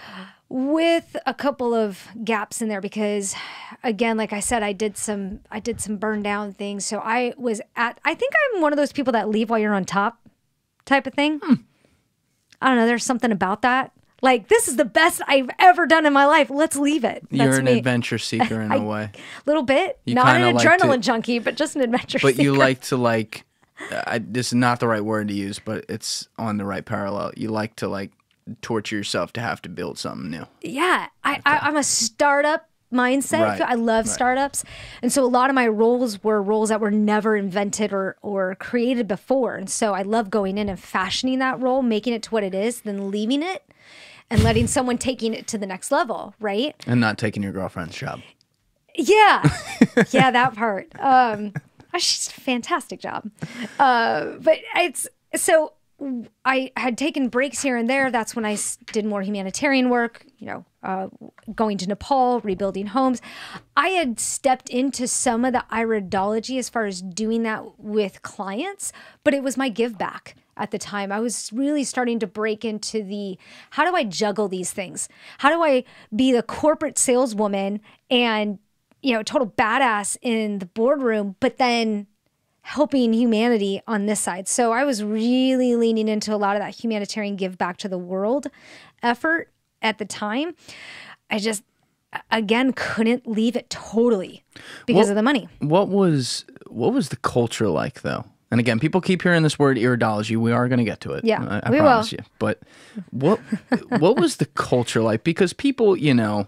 with a couple of gaps in there because again like i said i did some i did some burn down things. So i was at i think i'm one of those people that leave while you're on top type of thing. Hmm. i don't know. There's something about that. Like this is the best i've ever done in my life. Let's leave it. You're an me. adventure seeker in a way, little bit. You not an like adrenaline to- junkie but just an adventure seeker. but you like to like. I, this is not the right word to use, but it's on the right parallel. You like to like torture yourself to have to build something new. yeah I, I i'm a startup mindset. Right, i love startups. And so a lot of my roles were roles that were never invented or or created before. And so i love going in and fashioning that role making it to what it is then leaving it and letting someone taking it to the next level right? And not taking your girlfriend's job. yeah. Yeah that part. Um she's a fantastic job. Uh but it's so i had taken breaks here and there. That's when I did more humanitarian work you know uh, going to nepal rebuilding homes. I had stepped into some of the iridology as far as doing that with clients but it was my give back at the time. I was really starting to break into the how do i juggle these things? How do i be the corporate saleswoman and you know, total badass in the boardroom, but then helping humanity on this side. So I was really leaning into a lot of that humanitarian give back to the world effort at the time. I just again couldn't leave it totally because Well- of the money. What was what was the culture like though? And again, people keep hearing this word iridology. We are going to get to it. Yeah, I, I we will. you. But what what was the culture like? Because people, you know,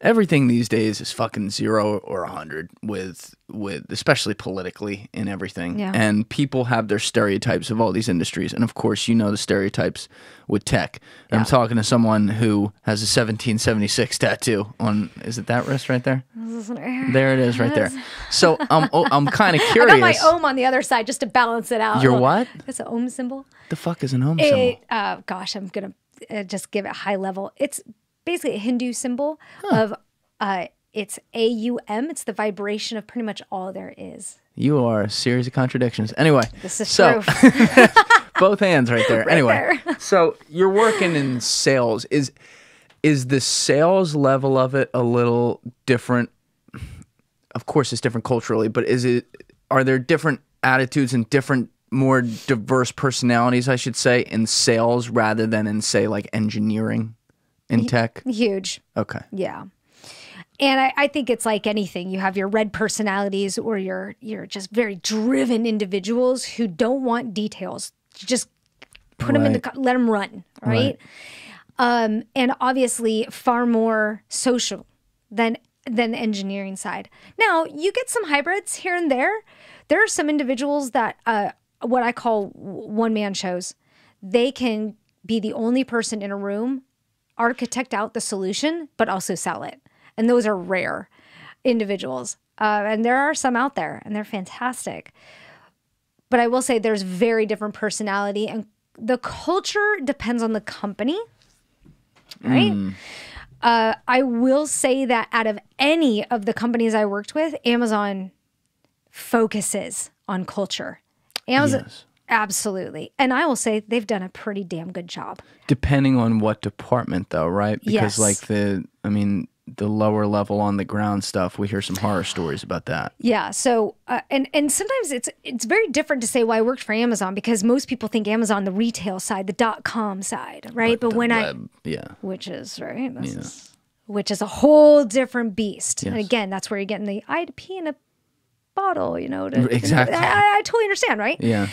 everything these days is fucking zero or a hundred with with especially politically and everything. Yeah. And people have their stereotypes of all these industries. And of course, you know the stereotypes with tech. I'm talking to someone who has a 1776 tattoo on. Is it that wrist right there? There it is, right there. So um, oh, I'm kind of curious. I got my om on the other side just to balance it out. Your what? It's an om symbol. The fuck is an om symbol? Uh, gosh, I'm gonna uh, just give it high level. It's basically a Hindu symbol of uh, it's A U M. It's the vibration of pretty much all there is. You are a series of contradictions. Anyway, This is so proof. both hands right there. anyway, there. so you're working in sales. Is is the sales level of it a little different? Of course, it's different culturally, but is it? Are there different attitudes and different, more diverse personalities, I should say, in sales rather than in say like engineering, in tech? Huge. Okay. Yeah. And I, I think it's like anything. You have your red personalities or your you're just very driven individuals who don't want details. Just put them in the let them run, right? Right. Um, and obviously far more social than than the engineering side. Now you get some hybrids here and there. There are some individuals that uh, what I call one man shows. They can be the only person in a room, architect out the solution, but also sell it. And those are rare individuals. Uh, and there are some out there, and they're fantastic. But I will say there's very different personality, and the culture depends on the company, right? Uh, I will say that out of any of the companies I worked with, Amazon focuses on culture. Amazon, Yes. Absolutely. And I will say they've done a pretty damn good job. Depending on what department, though, right? Because, Yes. like, the, I mean, the lower level on the ground stuff, we hear some horror stories about that. Yeah. So, uh, and and sometimes it's it's very different to say, "Well, I worked for Amazon," because most people think Amazon the retail side, the dot com side, right? But, The when I, yeah. which is right, is, which is a whole different beast. And again, that's where you're getting the I had to pee in a bottle, you know. To, Exactly. I, I totally understand, right? Yeah.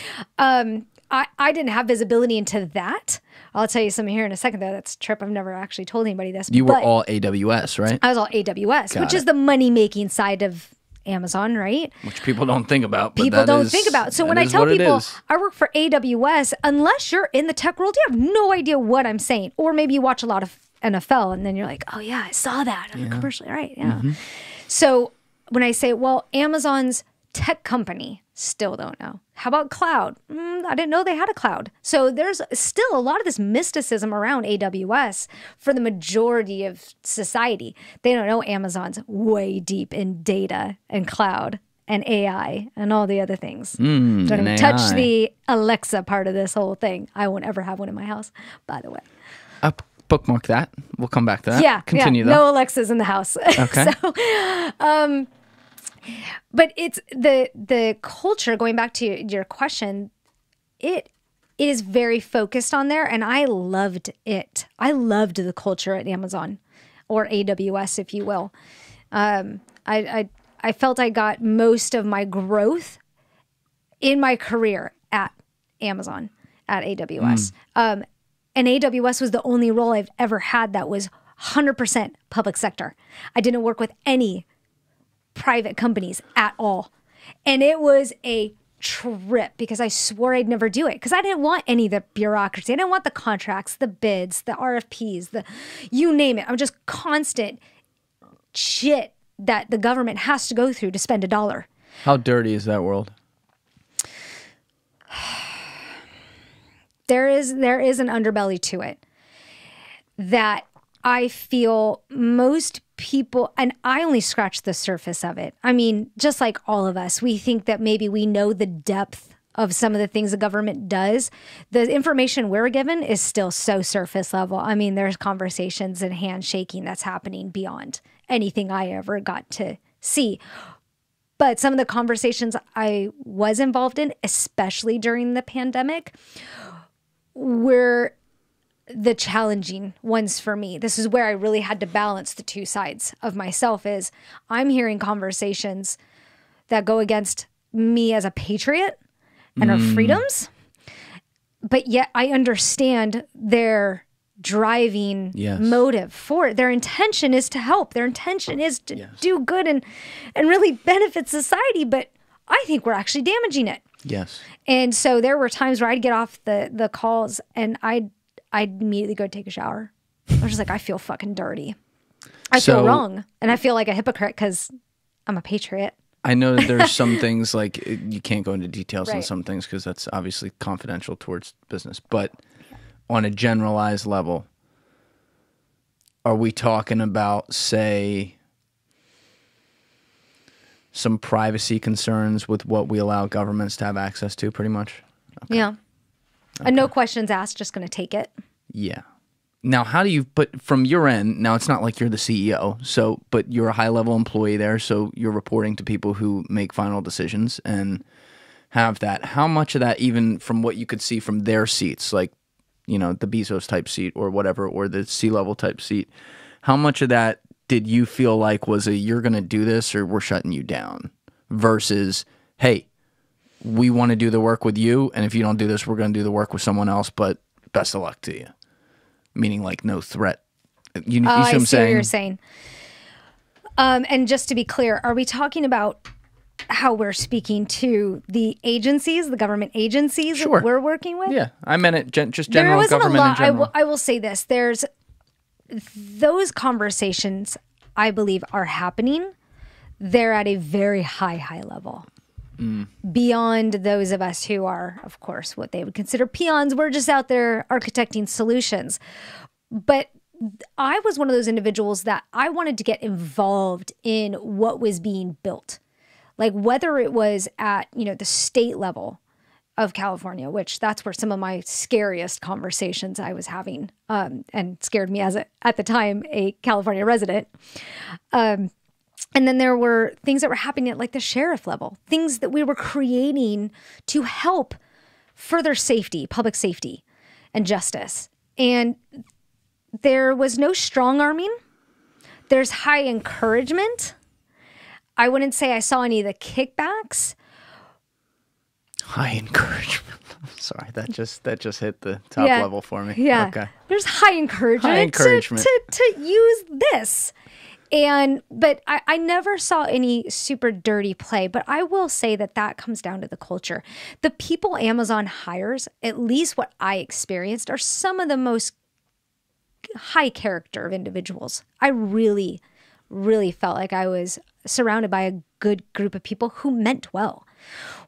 I, I didn't have visibility into that. I'll tell you something here in a second, though. That's a trip. I've never actually told anybody this. You were all AWS, right? I was all AWS, Got which is the money making side of Amazon, right? Which people don't think about. But people don't is- think about. So when I tell people. I work for AWS, unless you're in the tech world, you have no idea what I'm saying. Or maybe you watch a lot of NFL and then you're like, oh yeah, I saw that on the commercial. Right. Yeah. Mm-hmm. So when I say, well, Amazon's tech company, still don't know. How about cloud? Mm, I didn't know they had a cloud. So there's still a lot of this mysticism around AWS for the majority of society. They don't know Amazon's way deep in data and cloud and AI and all the other things. don't even touch the Alexa part of this whole thing. I won't ever have one in my house, by the way. Up, bookmark that. We'll come back to that. Yeah, Continue yeah. though. No Alexas in the house. Okay. so, um, but it's the the culture. Going back to your, question, it it is very focused on there, and I loved it. I loved the culture at Amazon or AWS, if you will. Um, I, I I felt I got most of my growth in my career at Amazon at AWS. Um, and AWS was the only role I've ever had that was 100% public sector. I didn't work with any private companies at all. And it was a trip because I swore I'd never do it because I didn't want any of the bureaucracy. I didn't want the contracts, the bids, the RFPs, the you name it. I'm just constant shit that the government has to go through to spend a dollar. How dirty is that world? there is there is an underbelly to it that I feel most people and I only scratch the surface of it. I mean, just like all of us, we think that maybe we know the depth of some of the things the government does. The information we're given is still so surface level. I mean, there's conversations and handshaking that's happening beyond anything I ever got to see. But some of the conversations I was involved in, especially during the pandemic, were the challenging ones for me. This is where I really had to balance the two sides of myself is I'm hearing conversations that go against me as a patriot and our mm. freedoms. But yet I understand their driving Yes. motive for it. Their intention is to help. Their intention is to do good and and really benefit society, but I think we're actually damaging it. Yes. And so there were times where I'd get off the the calls and I'd I'd immediately go take a shower. I was just like, I feel fucking dirty. I So- feel wrong, and I feel like a hypocrite because I'm a patriot. I know that there's some things like eh, you can't go into details on some things because that's obviously confidential towards business. But on a generalized level, are we talking about, say, some privacy concerns with what we allow governments to have access to, pretty much? Yeah, Uh, and no questions asked, just gonna take it. Yeah. Now, how do you, but from your end, now it's not like you're the CEO, so, but you're a high level employee there, so you're reporting to people who make final decisions and have that. How much of that, even from what you could see from their seats, like, you know, the Bezos type seat or whatever, or the C level type seat, how much of that did you feel like was a you're going to do this or we're shutting you down versus hey we want to do the work with you and if you don't do this we're going to do the work with someone else but best of luck to you meaning like no threat you, you Oh, see I what i'm what saying you're saying. Um, and just to be clear, are we talking about how we're speaking to the agencies, the government agencies Sure. that we're working with? yeah i meant it gen- just there general wasn't a government in lot. I will- I will say this: there's those conversations. I believe are happening. They're at a very high, high level. Beyond those of us who are, of course, what they would consider peons, we're just out there architecting solutions. But I was one of those individuals that I wanted to get involved in what was being built. Like whether it was at, you know, the state level of California, which that's where some of my scariest conversations I was having um, and scared me as a, at the time a California resident. Um, and then there were things that were happening at like the sheriff level, things that we were creating to help further safety, public safety, and justice. And there was no strong arming. There's high encouragement. I wouldn't say I saw any of the kickbacks. high encouragement sorry that just that just hit the top level for me Yeah. okay There's high encouragement, High encouragement. To, to, to use this. And, but I, I never saw any super dirty play. But I will say that that comes down to the culture. The people Amazon hires, at least what I experienced, are some of the most high character of individuals. I really, really felt like I was surrounded by a good group of people who meant well.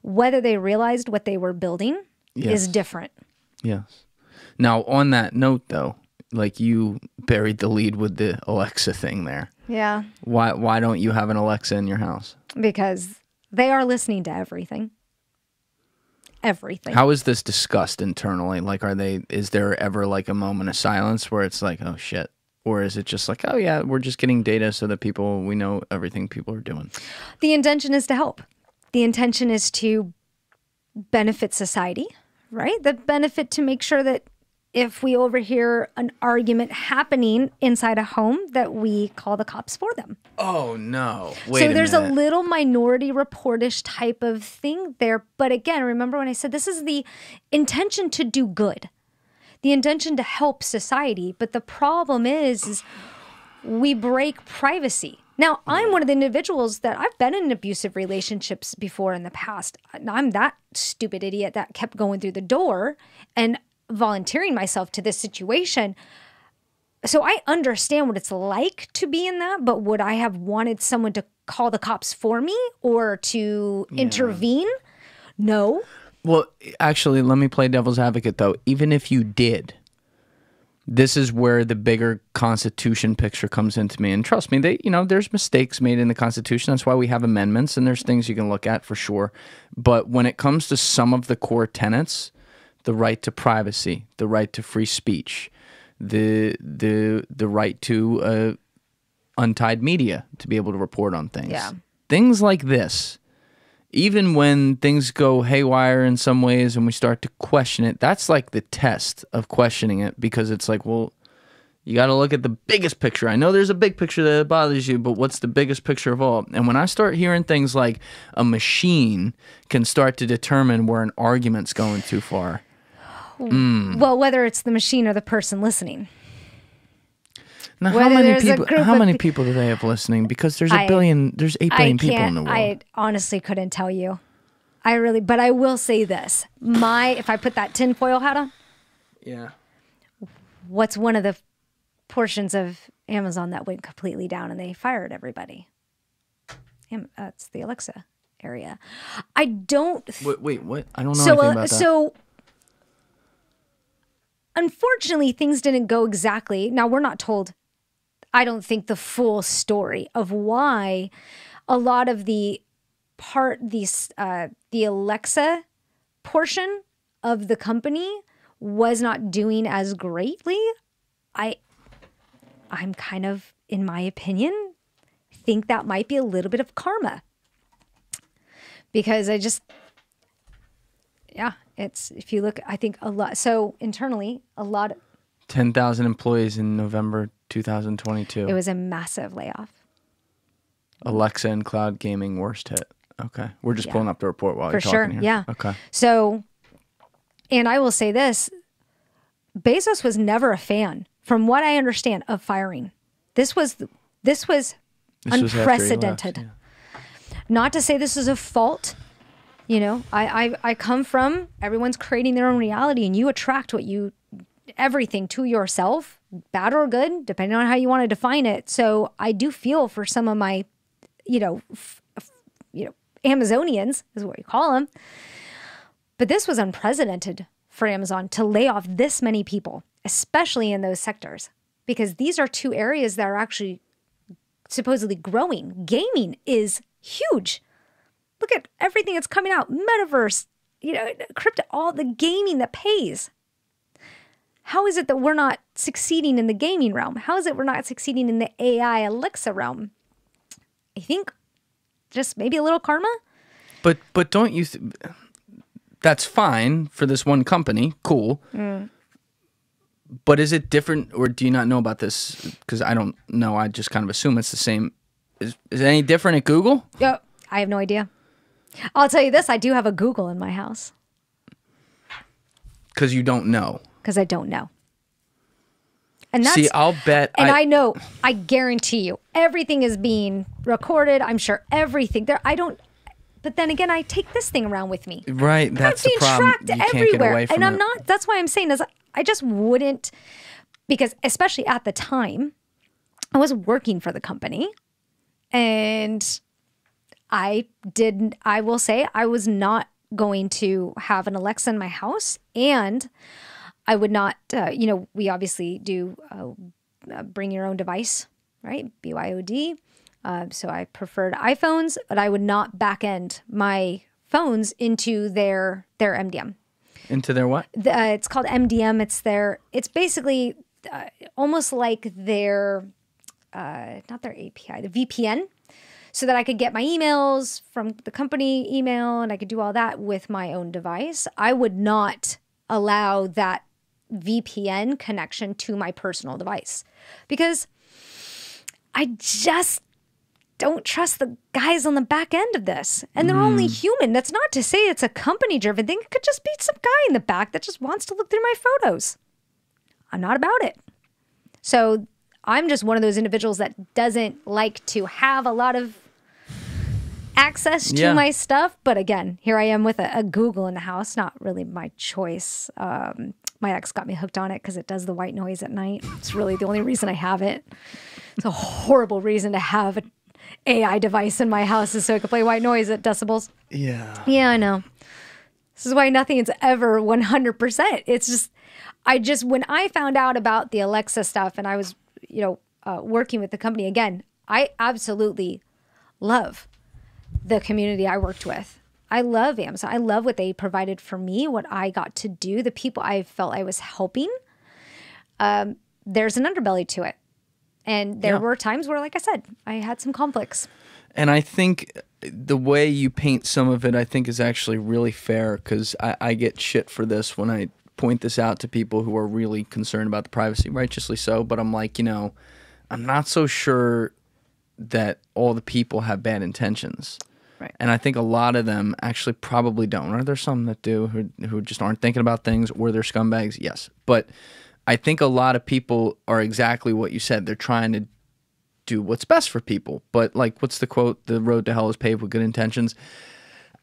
Whether they realized what they were building Yes. is different. Yes. Now, on that note, though, like you buried the lead with the Alexa thing there. Yeah. Why? Why don't you have an Alexa in your house? because they are listening to everything. Everything. How is this discussed internally? Like, are they? Is there ever like a moment of silence where it's like, oh shit, or is it just like, oh yeah, we're just getting data so that people we know everything people are doing? the intention is to help. The intention is to benefit society, right? The benefit to make sure that if we overhear an argument happening inside a home, that we call the cops for them. Oh no! Wait so there's a minute. little minority reportish type of thing there. But again, remember when I said this is the intention to do good, the intention to help society. But the problem is, is we break privacy. Now, I'm one of the individuals that I've been in abusive relationships before in the past. I'm that stupid idiot that kept going through the door and volunteering myself to this situation so I understand what it's like to be in that, but would I have wanted someone to call the cops for me or to intervene? No. Well, actually, let me play devil's advocate though. Even if you did, this is where the bigger constitution picture comes into me. And trust me, they you know, there's mistakes made in the constitution. That's why we have amendments and there's things you can look at for sure. But when it comes to some of the core tenets, the right to privacy, the right to free speech, the the the right to uh, untied media to be able to report on things. Yeah. Things like this even when things go haywire in some ways and we start to question it, that's like the test of questioning it because it's like, well, you got to look at the biggest picture. I know there's a big picture that bothers you, but what's the biggest picture of all? And when I start hearing things like a machine can start to determine where an argument's going too far. Hmm. Well, whether it's the machine or the person listening. Now, how many people? How many pe- people do they have listening? Because there's a I- billion. There's eight billion I people in the world. I honestly couldn't tell you. I really, but I will say this. My, if I put that tinfoil hat on, yeah. what's one of the portions of Amazon that went completely down and they fired everybody? That's the Alexa area. I don't Wait, wait, what? I don't know so anything uh, about that. so unfortunately things didn't go exactly. Now we're not told i don't think the full story of why a lot of the part these uh, the alexa portion of the company was not doing as greatly. I i'm kind of in my opinion think that might be a little bit of karma. Because i just yeah, it's if you look, I think a lot. So internally, a lot. Ten thousand employees in November 2022. It was a massive layoff. Alexa and cloud gaming worst hit. Okay. We're just Yeah. pulling up the report while For you're sure. talking here. Yeah. Okay. So, and I will say this Bezos was never a fan, from what I understand, of firing. This was, this was This was after he left, unprecedented. yeah. Not to say this is a fault. You know, I, I, I come from everyone's creating their own reality and you attract what you, everything to yourself, bad or good, depending on how you want to define it. So I do feel for some of my, you know, f- f- you know, Amazonians is what we call them. But this was unprecedented for Amazon to lay off this many people, especially in those sectors, because these are two areas that are actually supposedly growing. Gaming is huge. Look at everything that's coming out metaverse, you know, crypto, all the gaming that pays. How is it that we're not succeeding in the gaming realm? How is it we're not succeeding in the AI Alexa realm? I think just maybe a little karma. But but don't you? Th- that's fine for this one company. Cool. Mm. But is it different, or do you not know about this? Because I don't know. I just kind of assume it's the same. Is, is it any different at Google? Yeah, I have no idea. I'll tell you this: I do have a Google in my house Because you don't know. because I don't know. And that's See, I'll bet. and I, know, I guarantee you, everything is being recorded. I'm sure everything there. I don't. But then again, I take this thing around with me. right. That's I'm the being problem. tracked You can't everywhere, get away from and I'm it. not. That's why I'm saying is I just wouldn't because especially at the time, I was working for the company, and I didn't. I will say I was not going to have an Alexa in my house, and I would not. Uh, you know, we obviously do uh, uh, bring your own device, right? BYOD. Uh, so I preferred iPhones, but I would not back end my phones into their their MDM. Into their what? The, uh, it's called MDM. It's their. It's basically uh, almost like their, uh, not their API, the VPN, so that I could get my emails from the company email and I could do all that with my own device. I would not allow that VPN connection to my personal device because I just don't trust the guys on the back end of this. And they're only mm. human. That's not to say it's a company driven thing. It could just be some guy in the back that just wants to look through my photos. I'm not about it. So I'm just one of those individuals that doesn't like to have a lot of access to Yeah. my stuff. But again, here I am with a, a Google in the house. Not really my choice. Um, my ex got me hooked on it because it does the white noise at night. It's really the only reason I have it. It's a horrible reason to have an AI device in my house is so it could play white noise at decibels. Yeah. Yeah, I know. This is why nothing's ever 100%. It's just, I just, when I found out about the Alexa stuff and I was, you know, uh, working with the company again, I absolutely love the community I worked with. I love Amazon. I love what they provided for me, what I got to do, the people I felt I was helping. Um, there's an underbelly to it. And there Yeah. were times where, like I said, I had some conflicts. And I think the way you paint some of it, I think, is actually really fair because I, I get shit for this when I point this out to people who are really concerned about the privacy, righteously so. But I'm like, you know, I'm not so sure that all the people have bad intentions. Right. And I think a lot of them actually probably don't. Are there some that do who, who just aren't thinking about things or they're scumbags? Yes. But I think a lot of people are exactly what you said. They're trying to do what's best for people. But like, what's the quote? The road to hell is paved with good intentions.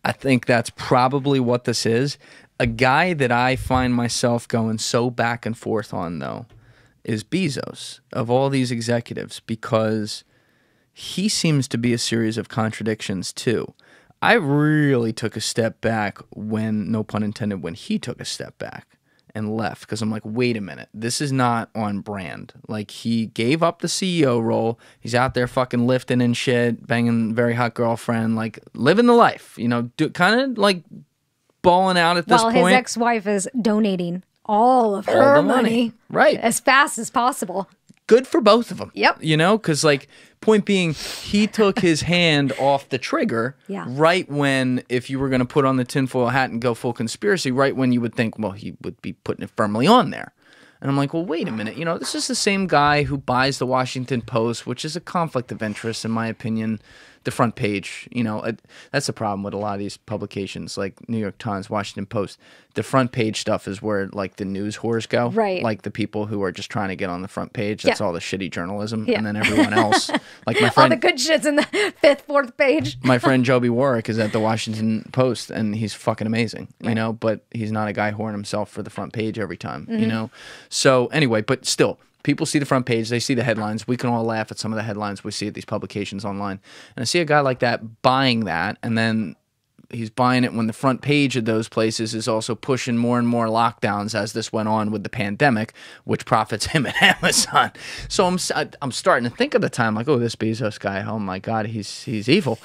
I think that's probably what this is. A guy that I find myself going so back and forth on, though, is Bezos of all these executives because he seems to be a series of contradictions too. I really took a step back when, no pun intended, when he took a step back and left because I'm like, wait a minute, this is not on brand. Like he gave up the CEO role. He's out there fucking lifting and shit, banging very hot girlfriend, like living the life. You know, do, kind of like balling out at this While point. his ex wife is donating all of All her money. money. Right. As fast as possible. good for both of them. Yep. You know, because like point being, he took his hand off the trigger. Yeah. Right when, if you were going to put on the tinfoil hat and go full conspiracy, right when you would think, well, he would be putting it firmly on there. And I'm like, well, wait a minute. You know, this is the same guy who buys the Washington Post, which is a conflict of interest, in my opinion. The front page, you know, it, that's the problem with a lot of these publications, like New York Times, Washington Post. The front page stuff is where like the news whores go, Right. Like the people who are just trying to get on the front page. That's Yeah. all the shitty journalism, Yeah. and then everyone else, like my friend, All the good shit's in the fifth, fourth page. my friend Joby Warrick is at the Washington Post and he's fucking amazing, you know, but he's not a guy whoring himself for the front page every time, Mm-hmm. you know? So, anyway, but still, people see the front page, they see the headlines. We can all laugh at some of the headlines we see at these publications online. And I see a guy like that buying that and then he's buying it when the front page of those places is also pushing more and more lockdowns as this went on with the pandemic, which profits him at Amazon. So I'm I'm starting to think of the time like, oh, this Bezos guy, oh my god, he's he's evil,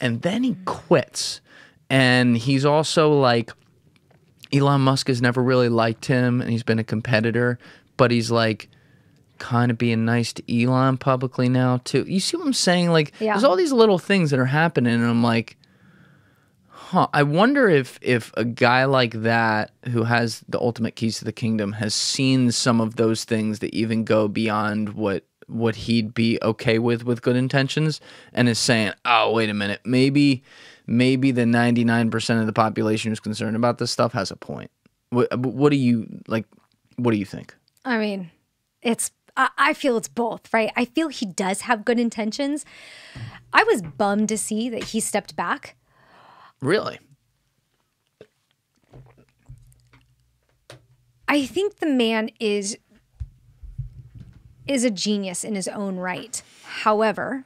and then he quits, and he's also like. Elon Musk has never really liked him and he's been a competitor, but he's like kind of being nice to Elon publicly now too. You see what I'm saying? Like Yeah. there's all these little things that are happening and I'm like huh, I wonder if if a guy like that who has the ultimate keys to the kingdom has seen some of those things that even go beyond what what he'd be okay with with good intentions and is saying, "Oh, wait a minute. Maybe maybe the 99% of the population who's concerned about this stuff has a point." What what do you like what do you think? I mean, it's. I, I feel it's both, right? I feel he does have good intentions. I was bummed to see that he stepped back. Really? I think the man is is a genius in his own right. However,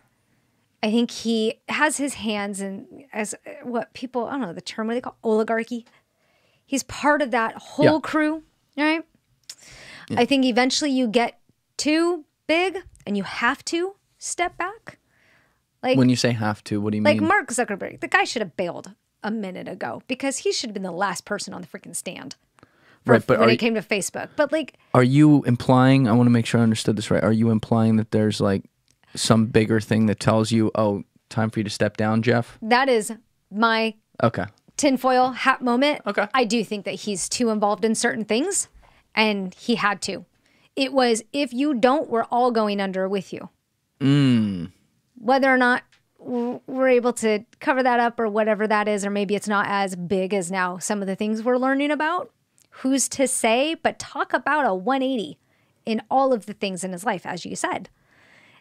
I think he has his hands in as uh, what people I don't know the term what they call oligarchy. He's part of that whole Yeah. crew, right? I think eventually you get too big and you have to step back. Like When you say have to, what do you like mean? Like Mark Zuckerberg, the guy should have bailed a minute ago because he should have been the last person on the freaking stand. Right, but when it you- came to Facebook. But like Are you implying? I want to make sure I understood this right. Are you implying that there's like some bigger thing that tells you, "Oh, time for you to step down, Jeff"? that is my Okay. tinfoil hat moment. Okay. I do think that he's too involved in certain things and he had to. It was if you don't, we're all going under with you. Mm. Whether or not we're able to cover that up or whatever that is, or maybe it's not as big as now some of the things we're learning about, who's to say? But talk about a 180 in all of the things in his life, as you said.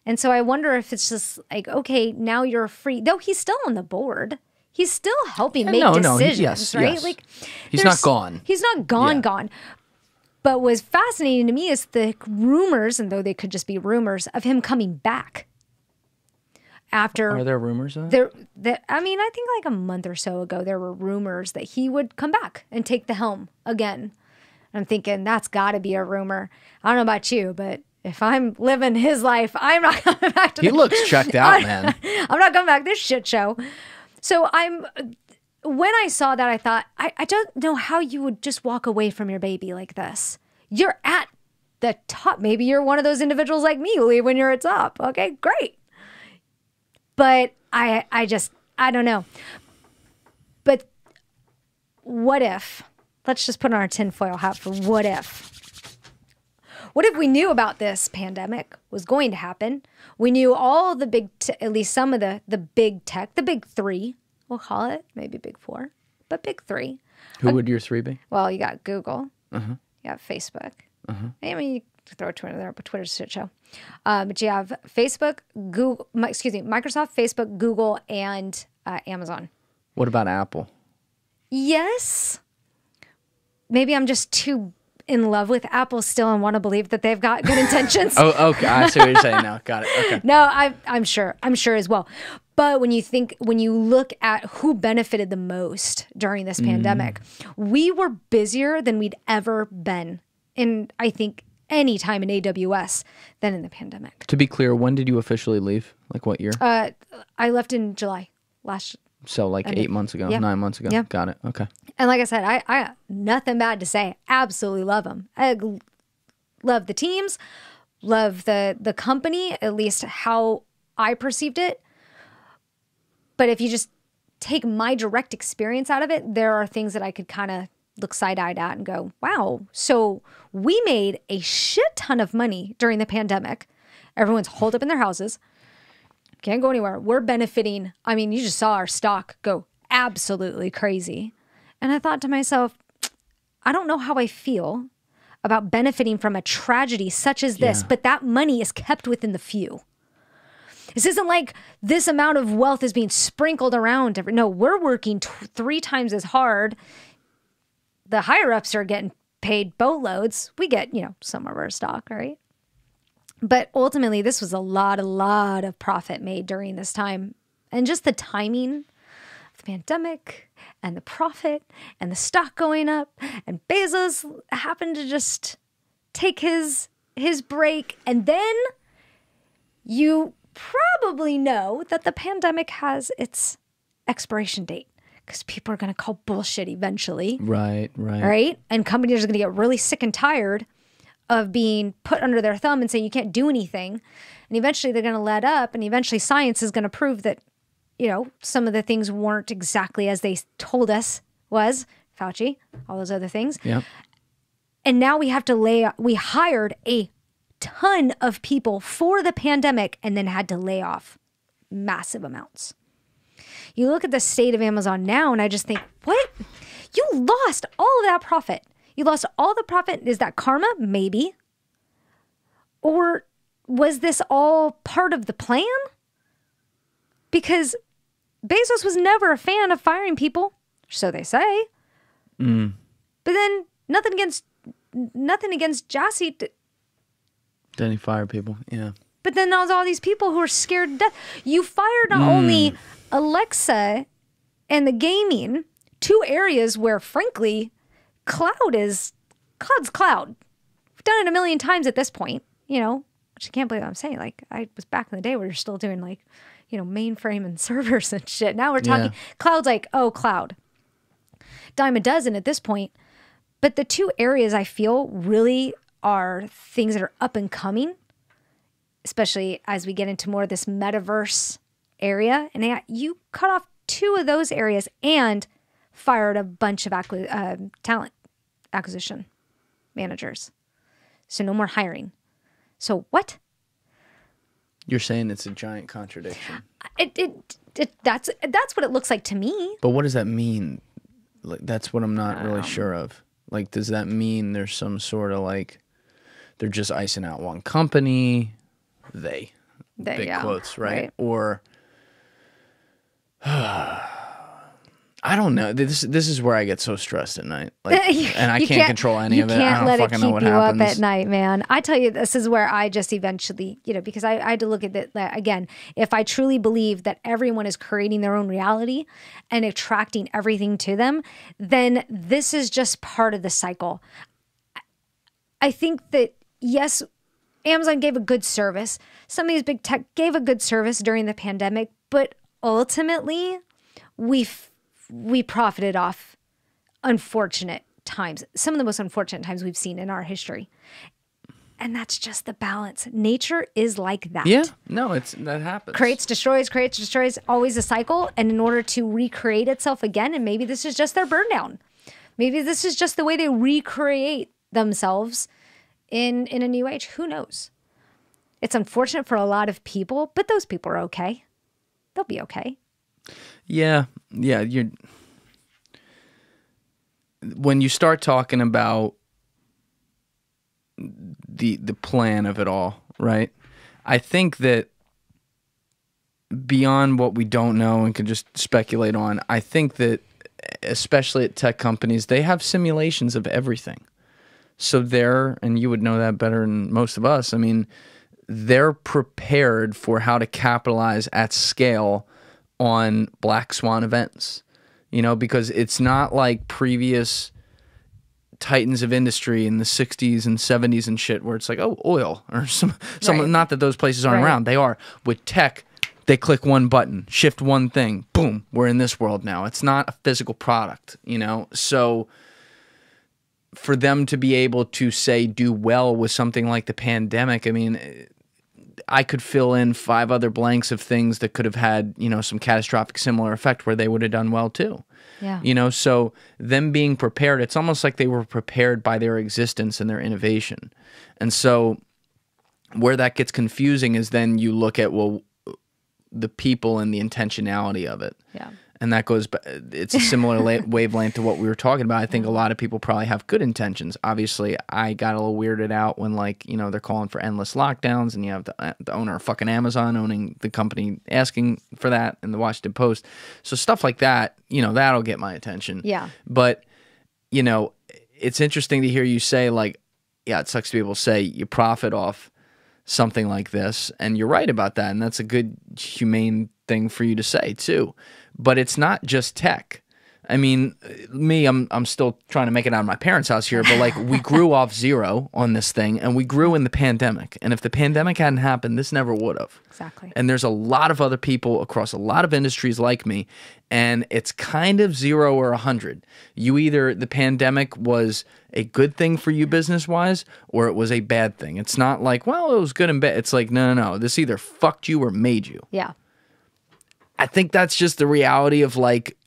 And so I wonder if it's just like, okay, now you're free. Though he's still on the board, he's still helping make no, no, he- decisions, yes, right? yes. Like He's not gone. He's not gone, Yeah. gone. But what's fascinating to me is the rumors, and though they could just be rumors, of him coming back after Are there rumors of there that I mean, I think like a month or so ago there were rumors that he would come back and take the helm again. I'm thinking that's got to be a rumor. I don't know about you, but if I'm living his life, I'm not coming back to He the- looks checked out, man. I'm not coming back to this shit show. So I'm when I saw that I thought I, I don't know how you would just walk away from your baby like this. You're at the top. Maybe you're one of those individuals like me leave when you're at top. Okay, great. But I I just I don't know. But what if? Let's just put on our tinfoil hat for what if. What if we knew about this pandemic was going to happen? We knew all the big, at least some of the the big tech, the big three, we'll call it, maybe big four, but big three. Who would your three be? Well, you got Google, Uh-huh. you got Facebook. Uh-huh. I mean, you throw Twitter there, but Twitter's a shit show. Um, but you have Facebook, Google, excuse me, Microsoft, Facebook, Google, and uh, Amazon. What about Apple? Yes. Maybe I'm just too in love with Apple still and want to believe that they've got good intentions. Oh, okay. I see what you're saying now. Got it. Okay. No, I, I'm sure. I'm sure as well. But when you think, when you look at who benefited the most during this pandemic, we were busier than we'd ever been in, I think, any time in AWS than in the pandemic. To be clear, when did you officially leave? Like what year? Uh, I left in July last, so like eight months ago, yeah. nine months ago. Yeah. Got it. Okay. and like I said, I, I nothing bad to say. Absolutely love them. I love the teams, love the the company. At least how I perceived it. But if you just take my direct experience out of it, there are things that I could kind of look side eyed at and go, wow, so we made a shit ton of money during the pandemic. Everyone's holed up in their houses, can't go anywhere. We're benefiting. I mean, you just saw our stock go absolutely crazy. And I thought to myself, I don't know how I feel about benefiting from a tragedy such as this, Yeah. but that money is kept within the few. This isn't like this amount of wealth is being sprinkled around. No, we're working t- three times as hard. The higher ups are getting paid boatloads. We get, you know, some of our stock, right? But ultimately, this was a lot, a lot of profit made during this time. And just the timing of the pandemic and the profit and the stock going up and Bezos happened to just take his his break and then you probably know that the pandemic has its expiration date because people are going to call bullshit eventually Right, right. right? And companies are going to get really sick and tired of being put under their thumb and saying you can't do anything. And eventually they're going to let up, and eventually science is going to prove that, you know, some of the things weren't exactly as they told us was Fauci, all those other things. Yeah. And now we have to lay, we hired a ton of people for the pandemic and then had to lay off massive amounts. You look at the state of Amazon now, and I just think, what? You lost all of that profit. You lost all the profit. Is that karma? Maybe. Or was this all part of the plan? Because Bezos was never a fan of firing people, so they say. Mm. But then nothing against nothing against Jassy. Then he fired people. Yeah. But then there's all these people who are scared to death. You fired not hmm. only Alexa and the gaming, two areas where, frankly, cloud is cloud's cloud. We've done it a million times at this point, you know, which I can't believe I'm saying. Like I was back in the day where you're still doing like, you know, mainframe and servers and shit. Now we're talking Yeah. cloud's like, oh, cloud. Dime a dozen at this point. But the two areas I feel really are things that are up and coming especially as we get into more of this metaverse area. And you cut off two of those areas and fired a bunch of acqui- uh, talent acquisition managers. So no more hiring. So what? You're saying it's a giant contradiction. It, it, it that's that's what it looks like to me. But what does that mean? Like that's what I'm not really sure of. Like does that mean there's some sort of like they're just icing out one company? They. They- big yeah, quotes, right? right. Or I don't know. This this is where I get so stressed at night. Like and I You can't, control any of it. can't I don't let fucking it know keep what you happens. up at night, man. I tell you, this is where I just eventually, you know, because I, I had to look at it again. If I truly believe that everyone is creating their own reality and attracting everything to them, then this is just part of the cycle. I think that yes, Amazon gave a good service. Some of these big tech gave a good service during the pandemic, but ultimately, we f- we profited off unfortunate times, some of the most unfortunate times we've seen in our history. And that's just the balance. Nature is like that. Yeah, no, it's that happens. Creates, destroys, creates, destroys, always a cycle. And in order to recreate itself again, and maybe this is just their burn down. Maybe this is just the way they recreate themselves in in a new age. Who knows? It's unfortunate for a lot of people, but those people are okay. They'll be okay. Yeah, yeah. You're when you start talking about the the plan of it all, right? I think that beyond what we don't know and can just speculate on, I think that especially at tech companies, they have simulations of everything. So they're, and you would know that better than most of us. I mean, they're prepared for how to capitalize at scale on black swan events. You know, because it's not like previous titans of industry in the 60s and 70s and shit where it's like, oh, oil or some, some Right. not that those places aren't Right. around. They are. With tech, they click one button, shift one thing, boom, we're in this world now. It's not a physical product, you know? So for them to be able to say do well with something like the pandemic, I mean, I could fill in five other blanks of things that could have had, you know, some catastrophic similar effect where they would have done well too. Yeah. You know, so them being prepared, it's almost like they were prepared by their existence and their innovation. And so where that gets confusing is then you look at well the people and the intentionality of it. Yeah. And that goes it's a similar la- wavelength to what we were talking about. I think a lot of people probably have good intentions. Obviously, I got a little weirded out when like, you know, they're calling for endless lockdowns and you have the, uh, the owner of fucking Amazon owning the company asking for that in the Washington Post. So stuff like that, you know, that'll get my attention. Yeah. But you know, it's interesting to hear you say like, yeah, it sucks to be able to say you profit off something like this, and you're right about that, and that's a good humane thing for you to say too. But it's not just tech. I mean, me, I'm I'm still trying to make it out of my parents' house here, but like we grew off zero on this thing, and we grew in the pandemic. And if the pandemic hadn't happened, this never would have. Exactly. And there's a lot of other people across a lot of industries like me, and it's kind of zero or a hundred. You either the pandemic was a good thing for you business wise, or it was a bad thing. It's not like, well, it was good and bad. It's like, no, no, no. This either fucked you or made you. Yeah. I think that's just the reality of like,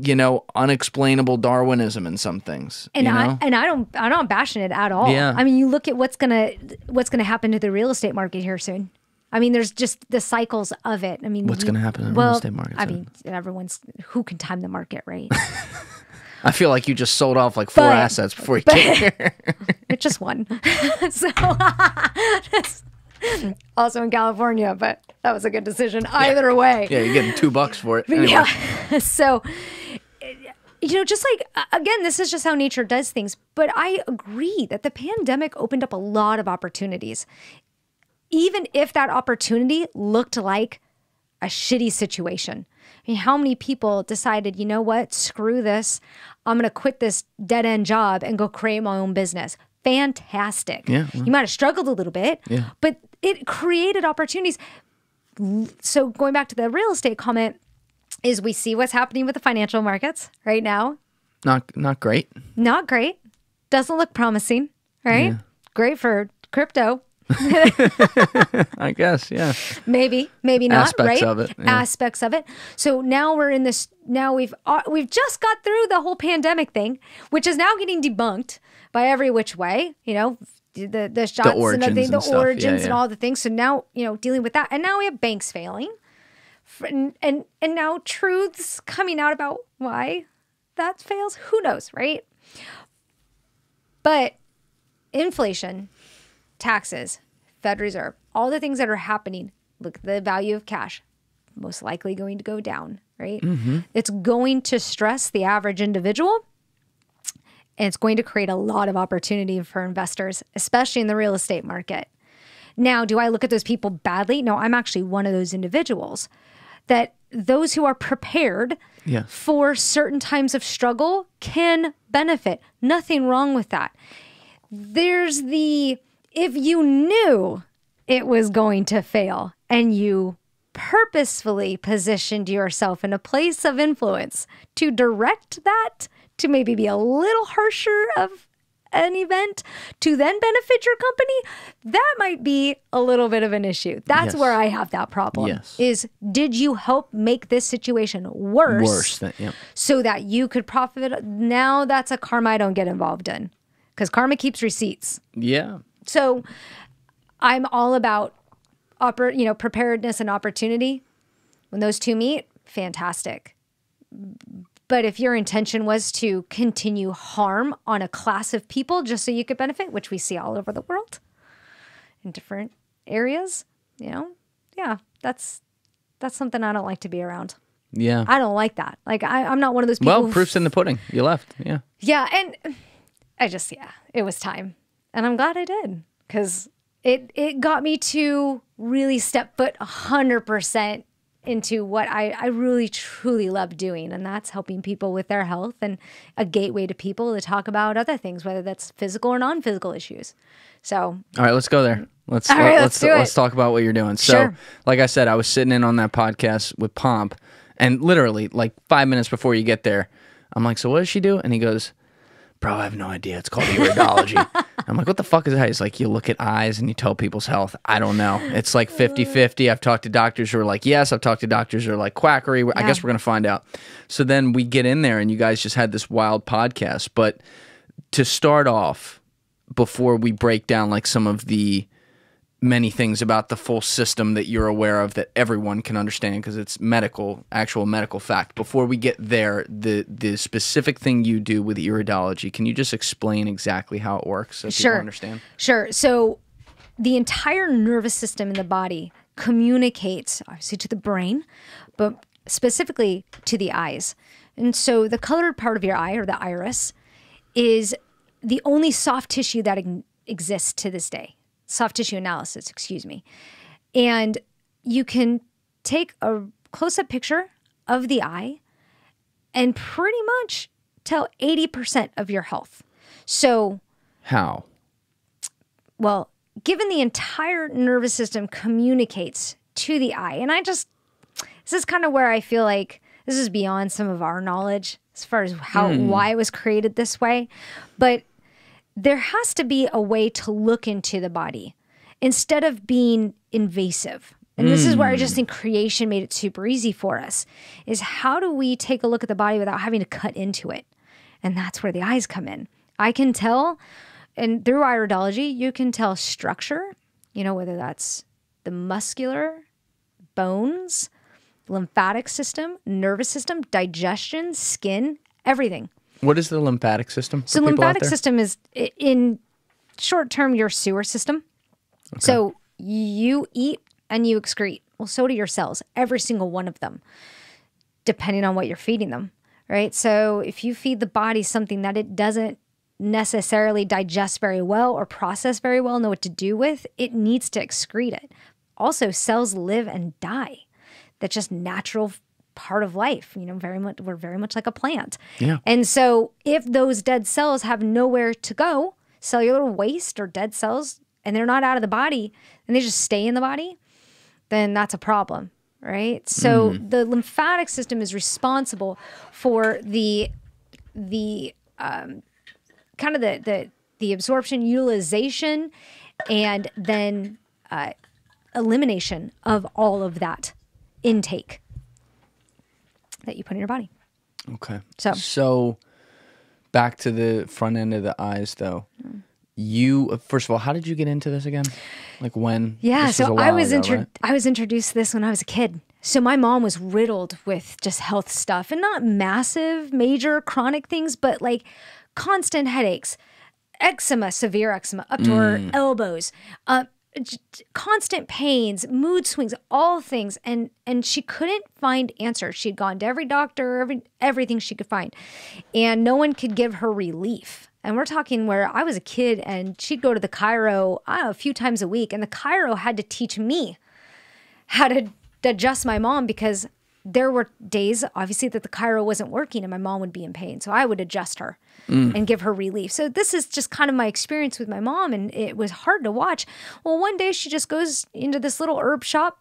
you know, unexplainable Darwinism in some things. And you know? I and I don't I'm not bashing it at all. Yeah. I mean, you look at what's gonna what's gonna happen to the real estate market here soon. I mean, there's just the cycles of it. I mean, What's you- gonna happen in the real estate market I mean, everyone's who can time the market, right? I feel like you just sold off like four But- assets before you came here. it's just one. so also in California, but that was a good decision either way. yeah, you're getting two bucks for it. Anyway. Yeah. so, you know, just like, again, this is just how nature does things. But I agree that the pandemic opened up a lot of opportunities. Even if that opportunity looked like a shitty situation. I mean, how many people decided, you know what, screw this. I'm going to quit this dead end job and go create my own business. Fantastic. Yeah, You might have struggled a little bit, Yeah. but it created opportunities so going back to the real estate comment is we see what's happening with the financial markets right now. Not not great. not great. Doesn't look promising right? Great for crypto. I guess, yeah. maybe maybe not Aspects right? of it, yeah. aspects of it. So now we're in this now we've uh, we've just got through the whole pandemic thing which is now getting debunked by every which way you know the the shots and origins everything, the and stuff. Yeah, origins and all the things so now you know dealing with that and now we have banks failing and and, and now truths coming out about why that fails who knows right but inflation taxes, Fed Reserve, all the things that are happening. Look the value of cash, most likely going to go down, right? Mm-hmm. It's going to stress the average individual. And it's going to create a lot of opportunity for investors, especially in the real estate market. Now, do I look at those people badly? No, I'm actually one of those individuals that those who are prepared Yeah. for certain times of struggle can benefit. Nothing wrong with that. There's the if you knew it was going to fail and you purposefully positioned yourself in a place of influence to direct that, to maybe be a little harsher of an event to then benefit your company, that might be a little bit of an issue. That's Yes. where I have that problem. Yes. Is did you help make this situation worse? Worse than yeah. so that you could profit. Now that's a karma I don't get involved in because karma keeps receipts. Yeah. So I'm all about oper- you know preparedness and opportunity. When those two meet, fantastic. But if your intention was to continue harm on a class of people just so you could benefit, which we see all over the world in different areas, you know, yeah, that's that's something I don't like to be around. Yeah. I don't like that. Like I, I'm not one of those people. well, proof's in the pudding. You left. Yeah. yeah, and I just yeah, it was time, and I'm glad I did because it it got me to really step foot hundred percent into what I I really truly love doing, and that's helping people with their health and a gateway to people to talk about other things, whether that's physical or non physical issues. So All right, let's go there. Let's let, right, us let's do let's talk about what you're doing. So, Sure. like I said, I was sitting in on that podcast with Pomp, and literally like five minutes before you get there, I'm like, "So what does she do?" And he goes, bro, I have no idea. It's called iridology. I'm like, what the fuck is that? He's like, you look at eyes and you tell people's health. I don't know. It's like 50 50. I've talked to doctors who are like, yes. I've talked to doctors who are like, quackery. I Yeah. guess we're going to find out. So then we get in there and you guys just had this wild podcast. But to start off, before we break down like some of the many things about the full system that you're aware of that everyone can understand because it's medical actual medical fact before we get there the the specific thing you do with iridology can you just explain exactly how it works so Sure. people understand Sure. So the entire nervous system in the body communicates obviously to the brain, but specifically to the eyes. And so the colored part of your eye or the iris is the only soft tissue that exists to this day. Soft tissue analysis, excuse me. And you can take a close up picture of the eye and pretty much tell 80% of your health. So, how well, given the entire nervous system communicates to the eye, and I just, this is kind of where I feel like this is beyond some of our knowledge as far as how, hmm. why it was created this way. But there has to be a way to look into the body instead of being invasive. And this is where I just mm. think creation made it super easy for us is how do we take a look at the body without having to cut into it? And that's where the eyes come in. I can tell and through iridology, you can tell structure, you know, whether that's the muscular, bones, lymphatic system, nervous system, digestion, skin, everything. What is the lymphatic system So lymphatic system is in short term your sewer system. So you eat and you excrete. Well, so do your cells, every single one of them, depending on what you're feeding them, right? So if you feed the body something that it doesn't necessarily digest very well or process very well, know what to do with, it needs to excrete it. Also, cells live and die. That's just natural part of life. You know, very much we're very much like a plant. Yeah. And so if those dead cells have nowhere to go, cellular waste or dead cells, and they're not out of the body and they just stay in the body, then that's a problem, right? So the lymphatic system is responsible for the the um, kind of the the the absorption, utilization, and then uh, elimination of all of that intake that you put in your body. okay So- so back to the front end of the eyes though you first of all how did you get into this again like when Yeah, so I while was ago, intro- right? I was introduced to this when I was a kid. So my mom was riddled with just health stuff and not massive, major chronic things, but like constant headaches, eczema, severe eczema up to her Mm. elbows, uh, constant pains, mood swings, all things, and and she couldn't find answers. She'd gone to every doctor, every everything she could find, and no one could give her relief. And we're talking where I was a kid, and she'd go to the chiro know, a few times a week, and the chiro had to teach me how to adjust my mom because there were days, obviously, that the chiro wasn't working and my mom would be in pain. So I would adjust her mm. and give her relief. So this is just kind of my experience with my mom, and it was hard to watch. Well, one day she just goes into this little herb shop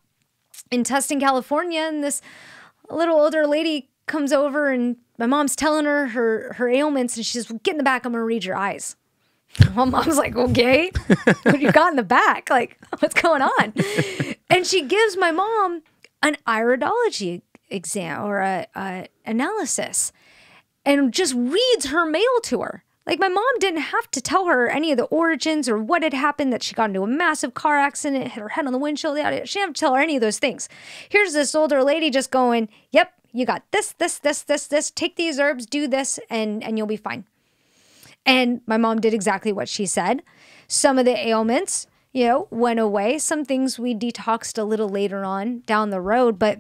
in Tustin, California, and this little older lady comes over, and my mom's telling her her, her ailments, and she says, well, "Get in the back. I'm gonna read your eyes." Well, mom's like, okay, what you got in the back? Like, what's going on? and she gives my mom an iridology exam or a, a analysis, and just reads her mail to her. Like my mom didn't have to tell her any of the origins or what had happened, that she got into a massive car accident, hit her head on the windshield. She didn't have to tell her any of those things. Here's this older lady just going, "Yep, you got this, this, this, this, this. Take these herbs, do this, and and you'll be fine." And my mom did exactly what she said. Some of the ailments, you know, went away. Some things we detoxed a little later on down the road, but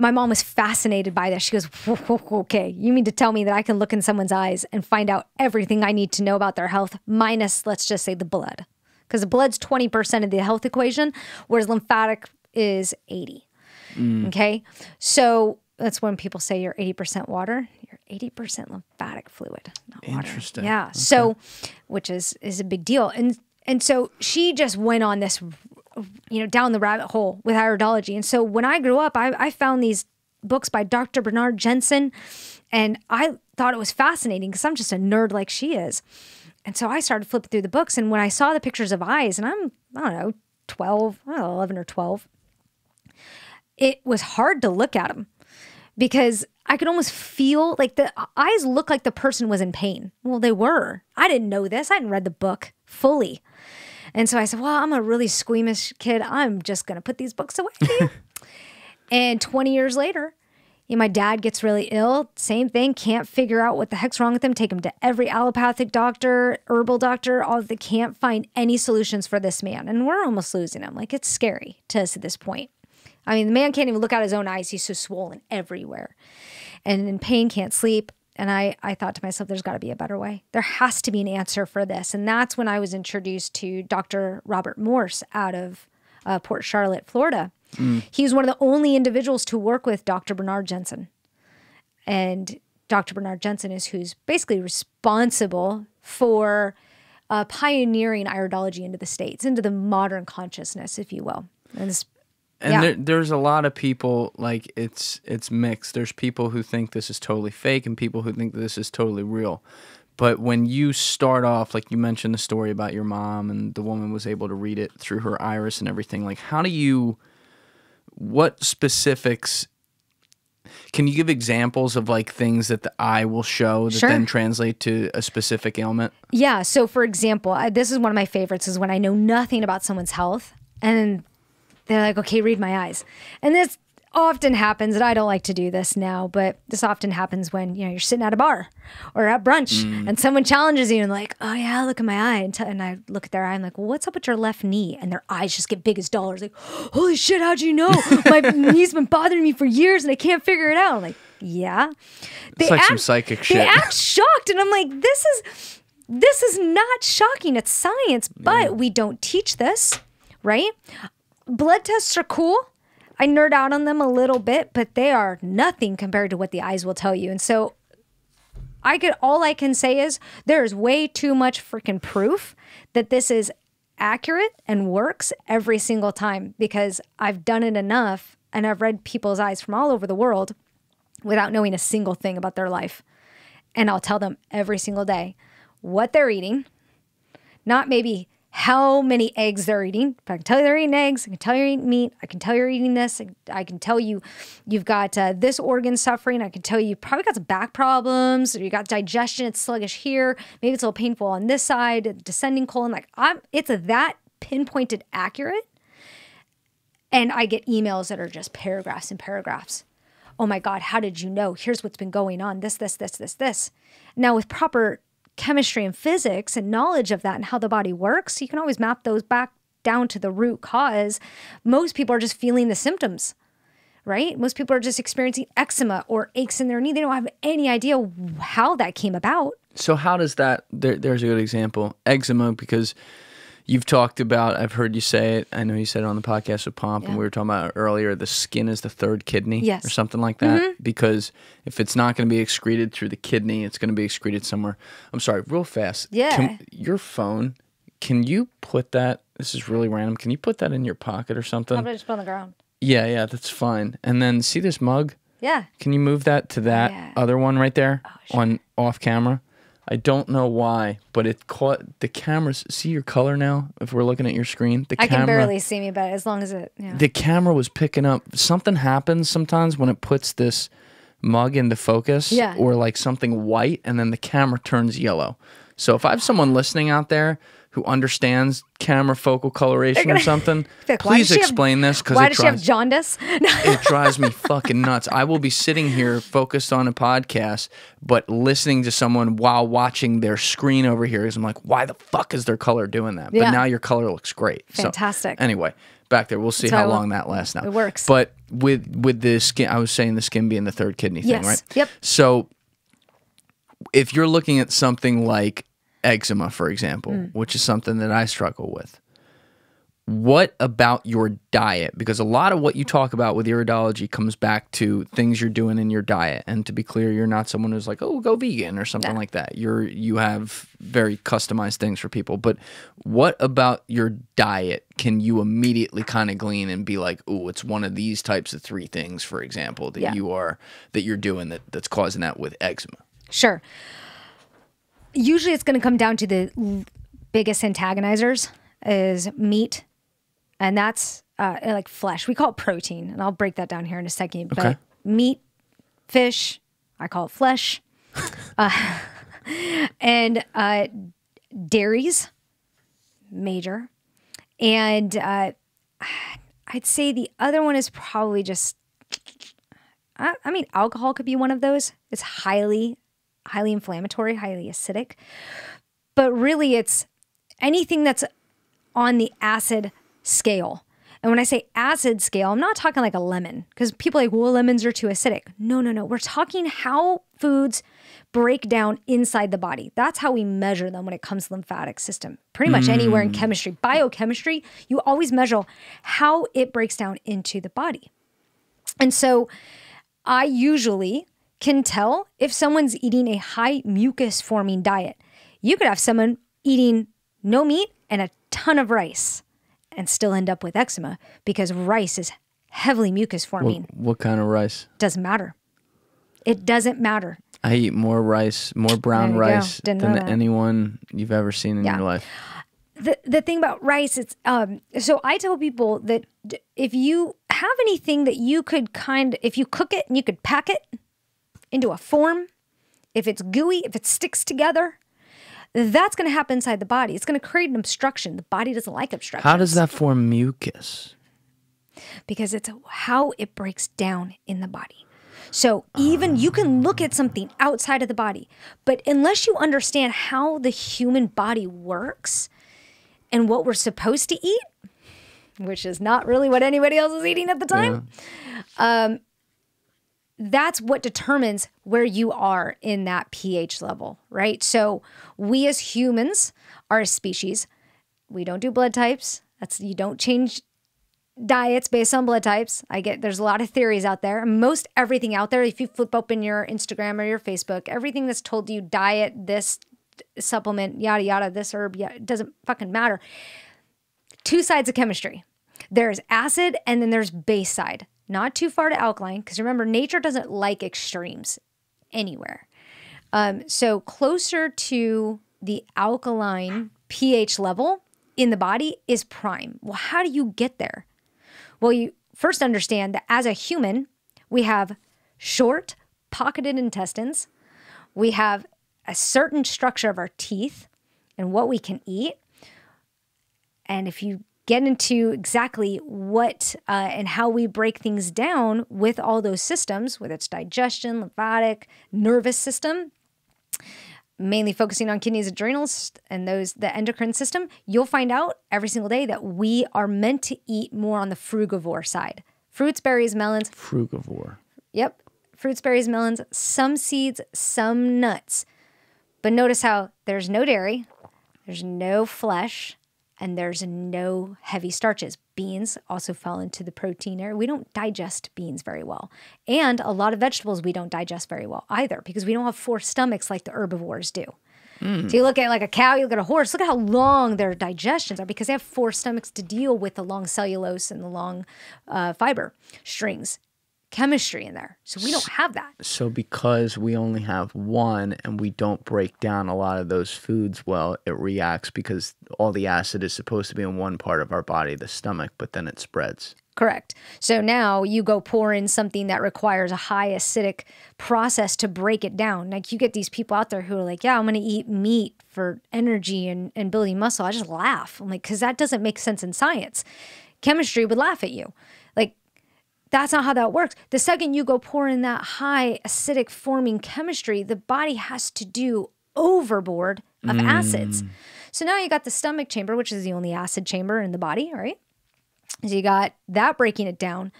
my mom was fascinated by this. She goes, "Okay, you mean to tell me that I can look in someone's eyes and find out everything I need to know about their health, minus, let's just say, the blood? Because the blood's 20% of the health equation, whereas lymphatic is 80. Mm. Okay. So that's when people say you're 80% water, you're 80% lymphatic fluid, not water. Interesting. Yeah. So, which is is a big deal. And and so she just went on this you know, down the rabbit hole with iridology. And so when I grew up, I, I found these books by Dr. Bernard Jensen. And I thought it was fascinating because I'm just a nerd like she is. And so I started flipping through the books. And when I saw the pictures of eyes, and I'm, I don't know, 12, I don't know, 11 or 12, it was hard to look at them because I could almost feel like the uh, eyes looked like the person was in pain. Well, they were. I didn't know this. I hadn't read the book fully. And so I said, Well, I'm a really squeamish kid. I'm just going to put these books away. and 20 years later, you know, my dad gets really ill. Same thing. Can't figure out what the heck's wrong with him. Take him to every allopathic doctor, herbal doctor. All they can't find any solutions for this man, and we're almost losing him. Like it's scary to us at this point. I mean, the man can't even look out his own eyes. He's so swollen everywhere, and in pain, can't sleep. And I, I thought to myself, there's got to be a better way. There has to be an answer for this. And that's when I was introduced to Dr. Robert Morse out of uh, Port Charlotte, Florida. Mm. He was one of the only individuals to work with Dr. Bernard Jensen. And Dr. Bernard Jensen is who's basically responsible for uh, pioneering iridology into the States, into the modern consciousness, if you will. And this and yeah. there, there's a lot of people like it's it's mixed. There's people who think this is totally fake and people who think this is totally real. But when you start off, like you mentioned the story about your mom and the woman was able to read it through her iris and everything, like how do you what specifics can you give examples of like things that the eye will show that sure. then translate to a specific ailment? Yeah. So, for example, I, this is one of my favorites is when I know nothing about someone's health and they're like, okay, read my eyes. And this often happens, and I don't like to do this now, but this often happens when you know you're sitting at a bar or at brunch, mm. and someone challenges you and like, oh yeah, look at my eye, and, t- and I look at their eye, I'm like, well, what's up with your left knee? And their eyes just get big as dollars, like, holy shit, how'd you know? My knee's been bothering me for years, and I can't figure it out. I'm like, yeah, they it's like act, some psychic shit. They act shocked, and I'm like, this is this is not shocking. It's science, but yeah. we don't teach this, right? Blood tests are cool. I nerd out on them a little bit, but they are nothing compared to what the eyes will tell you. And so I could all I can say is there's way too much freaking proof that this is accurate and works every single time because I've done it enough and I've read people's eyes from all over the world without knowing a single thing about their life. And I'll tell them every single day what they're eating, not maybe how many eggs they're eating. If I can tell you they're eating eggs, I can tell you're eating meat. I can tell you're eating this. I can tell you you've got uh, this organ suffering. I can tell you probably got some back problems you got digestion. It's sluggish here. Maybe it's a little painful on this side, descending colon. Like I'm, it's a, that pinpointed accurate. And I get emails that are just paragraphs and paragraphs. Oh my God, how did you know? Here's what's been going on. This, this, this, this, this. Now with proper chemistry and physics and knowledge of that and how the body works, you can always map those back down to the root cause. Most people are just feeling the symptoms, right? Most people are just experiencing eczema or aches in their knee. They don't have any idea how that came about. So, how does that? There, there's a good example eczema because you've talked about i've heard you say it i know you said it on the podcast with pomp yeah. and we were talking about earlier the skin is the third kidney yes. or something like that. Mm-hmm. because if it's not going to be excreted through the kidney it's going to be excreted somewhere. I'm sorry real fast. Yeah. Can, your phone can you put that this is really random can you put that in your pocket or something? About just put on the ground. Yeah yeah that's fine. And then see this mug? Yeah. Can you move that to that yeah. other one right there oh, on off camera I don't know why, but it caught the cameras. See your color now. If we're looking at your screen, the I camera, can barely see me, but as long as it, yeah. the camera was picking up. Something happens sometimes when it puts this mug into focus, yeah. or like something white, and then the camera turns yellow. So if I have someone listening out there who understands camera focal coloration gonna, or something, like, please explain have, this because why does drives, she have jaundice? it drives me fucking nuts. I will be sitting here focused on a podcast, but listening to someone while watching their screen over here is I'm like, why the fuck is their color doing that? Yeah. But now your color looks great. Fantastic. So, anyway, back there, we'll see That's how long that lasts now. It works. But with with the skin, I was saying the skin being the third kidney thing, yes. right? Yep. So if you're looking at something like eczema, for example, mm. which is something that I struggle with. what about your diet? Because a lot of what you talk about with iridology comes back to things you're doing in your diet. And to be clear, you're not someone who's like, oh, go vegan or something like that. You're you have very customized things for people. But what about your diet can you immediately kind of glean and be like, oh, it's one of these types of three things, for example, that Yeah. you are that you're doing that that's causing that with eczema? Sure. Usually it's going to come down to the biggest antagonizers is meat, and that's uh, like flesh. We call it protein, and I'll break that down here in a second. Okay. But meat, fish, I call it flesh, uh, and uh, dairies, major, and uh, I'd say the other one is probably just I, I mean, alcohol could be one of those. It's highly, highly inflammatory, highly acidic. But really, it's anything that's on the acid scale. And when I say acid scale, I'm not talking like a lemon because people are like, well, lemons are too acidic. No, no, no. We're talking how foods break down inside the body. That's how we measure them when it comes to lymphatic system. Pretty much anywhere in mm. chemistry, biochemistry, you always measure how it breaks down into the body. And so I usually can tell if someone's eating a high mucus forming diet. You could have someone eating no meat and a ton of rice and still end up with eczema because rice is heavily mucus forming. What kind of rice? Doesn't matter. It doesn't matter. I eat more rice, more brown There you go. rice than anyone you've ever seen in Yeah. your life. the the thing about rice it's um so i tell people that if you have anything that you could kind if you cook it and you could pack it into a form. If it's gooey if it sticks together that's going to happen inside the body. It's going to create an obstruction. The body doesn't like obstruction How does that form mucus? because it's how it breaks down in the body. So even you can look at something outside of the body, but unless you understand how the human body works and what we're supposed to eat, which is not really what anybody else is eating at the time, um, that's what determines where you are in that pH level, right? So we as humans are a species. We don't do blood types. That's you don't change diets based on blood types. I get there's a lot of theories out there. Most everything out there, if you flip open your Instagram or your Facebook, everything that's told you diet, this supplement, yada yada, this herb, yeah, it doesn't fucking matter. Two sides of chemistry. There's acid and then there's base side. Not too far to alkaline, because remember, nature doesn't like extremes anywhere. Um, so closer to the alkaline pH level in the body is prime. Well, how do you get there? Well, you first understand that as a human, we have short, pocketed intestines. We have a certain structure of our teeth and what we can eat. And if you get into exactly what uh, and how we break things down with all those systems, whether it's digestion, lymphatic, nervous system, mainly focusing on kidneys, adrenals, and those the endocrine system, you'll find out every single day that we are meant to eat more on the frugivore side. Fruits, berries, melons. Frugivore. Yep. Fruits, berries, melons, some seeds, some nuts. But notice how there's no dairy, there's no flesh, and there's no heavy starches. Beans also fall into the protein area. We don't digest beans very well. And a lot of vegetables we don't digest very well either because we don't have four stomachs like the herbivores do. So you look at like a cow, you look at a horse, look at how long their digestions are because they have four stomachs to deal with the long cellulose and the long uh, fiber strings chemistry in there. So we don't have that. So because we only have one and we don't break down a lot of those foods well, it reacts because all the acid is supposed to be in one part of our body, the stomach, but then it spreads. Correct. So now you go pour in something that requires a high acidic process to break it down. Like you get these people out there who are like, yeah, I'm going to eat meat for energy and, and building muscle. I just laugh. I'm like, because that doesn't make sense in science. Chemistry would laugh at you. That's not how that works. The second you go pour in that high acidic forming chemistry, the body has to do overboard of mm. acids. So now you got the stomach chamber, which is the only acid chamber in the body, all right? So you got that breaking it down,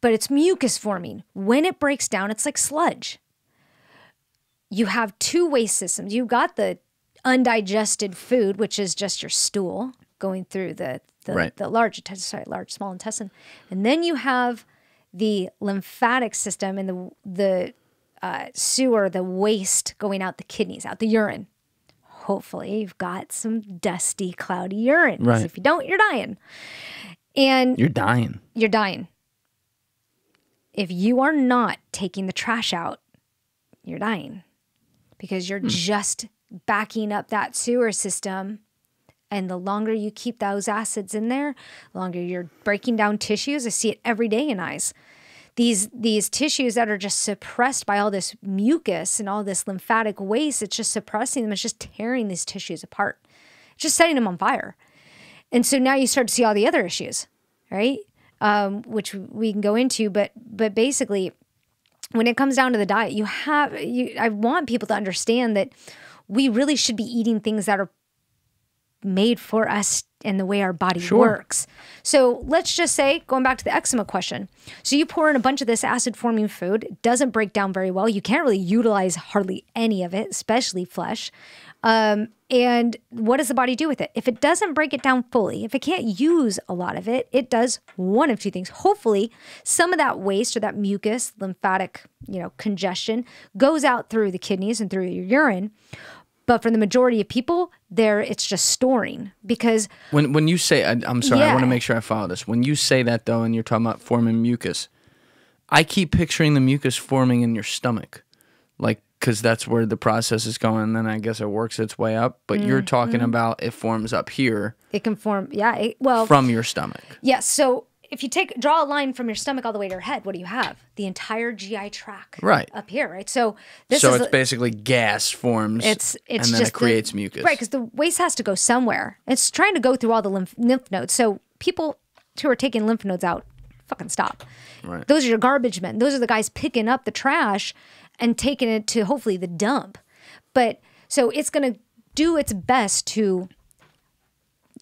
but it's mucus forming. When it breaks down, it's like sludge. You have two waste systems. You've got the undigested food, which is just your stool going through the the, Right. the large intestine, sorry, large small intestine, and then you have the lymphatic system and the the uh, sewer, the waste going out the kidneys, out the urine. Hopefully, you've got some dusty, cloudy urine. Right. If you don't, you're dying, and You're dying. you're dying. If you are not taking the trash out, you're dying because you're just backing up that sewer system. And the longer you keep those acids in there, the longer you're breaking down tissues. I see it every day in eyes. These these tissues that are just suppressed by all this mucus and all this lymphatic waste, it's just suppressing them. It's just tearing these tissues apart. It's just setting them on fire. And so now you start to see all the other issues, right? Um, which we can go into, but but basically, when it comes down to the diet, you have you. I want people to understand that we really should be eating things that are made for us and the way our body Sure. works. So let's just say, going back to the eczema question. So you pour in a bunch of this acid forming food, it doesn't break down very well. You can't really utilize hardly any of it, especially flesh. Um, and what does the body do with it? If it doesn't break it down fully, if it can't use a lot of it, it does one of two things. Hopefully, some of that waste or that mucus, lymphatic, you know, congestion goes out through the kidneys and through your urine. But for the majority of people, there it's just storing because When when you say, I, I'm sorry, I want to make sure I follow this. When you say that though, and you're talking about forming mucus, I keep picturing the mucus forming in your stomach, like because that's where the process is going. And then I guess it works its way up. But you're Mm, talking about it forms up here it can form. Yeah, it, well, from your stomach. yes. So if you take draw a line from your stomach all the way to your head, what do you have? The entire GI tract, Right. up here, right? So this so is it's basically gas forms. It's it's and then just it creates the, mucus. right? Because the waste has to go somewhere. It's trying to go through all the lymph, lymph nodes. So people who are taking lymph nodes out, fucking stop. Right. Those are your garbage men. Those are the guys picking up the trash and taking it to hopefully the dump. But so it's going to do its best to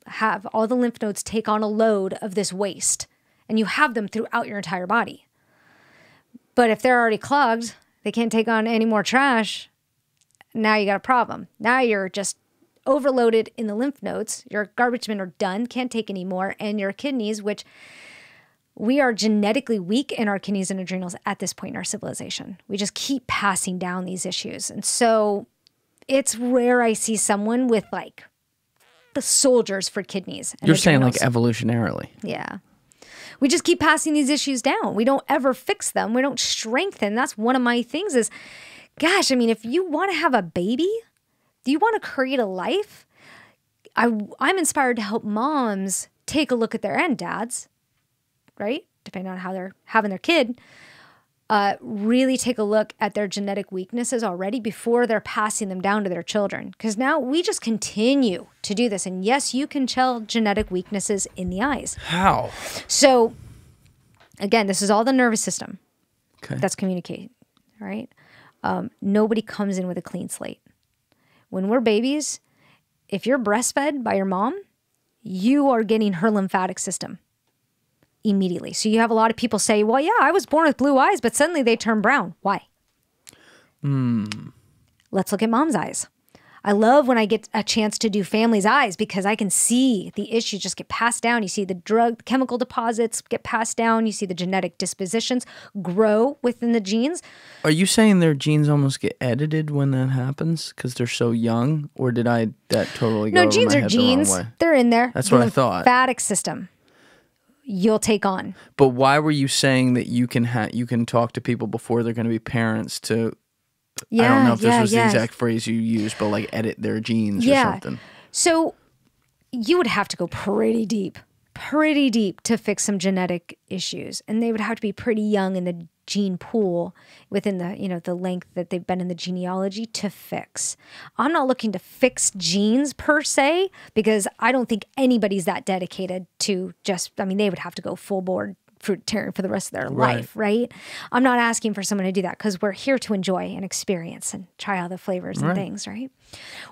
have all the lymph nodes take on a load of this waste, and you have them throughout your entire body. But if they're already clogged, they can't take on any more trash. Now you got a problem. Now you're just overloaded in the lymph nodes. Your garbage men are done, can't take any more, and your kidneys, which we are genetically weak in our kidneys and adrenals at this point in our civilization. We just keep passing down these issues. And so it's rare I see someone with like the soldiers for kidneys. and You're saying like evolutionarily. Yeah. We just keep passing these issues down. We don't ever fix them. We don't strengthen. That's one of my things is gosh, I mean, if you want to have a baby, do you want to create a life? I I'm inspired to help moms take a look at their and dads, right? Depending on how they're having their kid. Uh, really take a look at their genetic weaknesses already before they're passing them down to their children. Because now we just continue to do this. And yes, you can tell genetic weaknesses in the eyes. How? So, again, this is all the nervous system Okay. that's communicating, right? Um, nobody comes in with a clean slate. When we're babies, if you're breastfed by your mom, you are getting her lymphatic system immediately. So you have a lot of people say, "Well, yeah, I was born with blue eyes, but suddenly they turn brown. Why?" Hmm. Let's look at mom's eyes. I love when I get a chance to do family's eyes because I can see the issues just get passed down. You see the drug chemical deposits get passed down. You see the genetic dispositions grow within the genes. Are you saying their genes almost get edited when that happens because they're so young, or did I that totally go No, genes my are head the wrong genes. They're in there. That's what I thought. Lymphatic system. You'll take on. But why were you saying that you can ha- you can talk to people before they're going to be parents to? Yeah, I don't know if this was yeah. the exact phrase you used, but like edit their genes Yeah. or something. So you would have to go pretty deep, pretty deep to fix some genetic issues. And they would have to be pretty young in the gene pool within the, you know, the length that they've been in the genealogy to fix. I'm not looking to fix genes per se, because I don't think anybody's that dedicated to just, I mean, they would have to go full board fruitarian for the rest of their Right. life, right? I'm not asking for someone to do that because we're here to enjoy and experience and try all the flavors and things, right?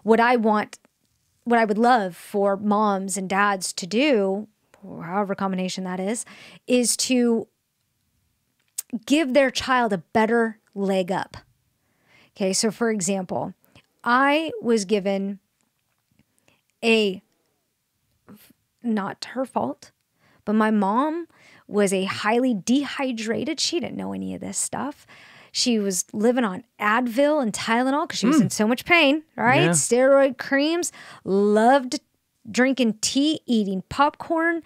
What I want what I would love for moms and dads to do, or however combination that is, is to give their child a better leg up. Okay, so for example, I was given a not her fault, but my mom was a highly dehydrated. She didn't know any of this stuff. She was living on Advil and Tylenol because she was hmm. in so much pain, right? Yeah. Steroid creams, loved drinking tea, eating popcorn,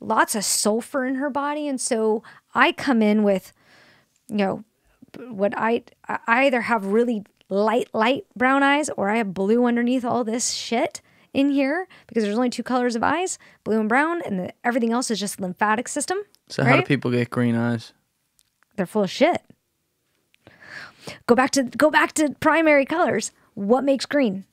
lots of sulfur in her body. And so I come in with, you know, what I I either have really light light brown eyes or I have blue underneath all this shit in here because there's only two colors of eyes, blue and brown, and the, everything else is just lymphatic system. So how do people get green eyes? They're full of shit. Go back to go back to primary colors. What makes green?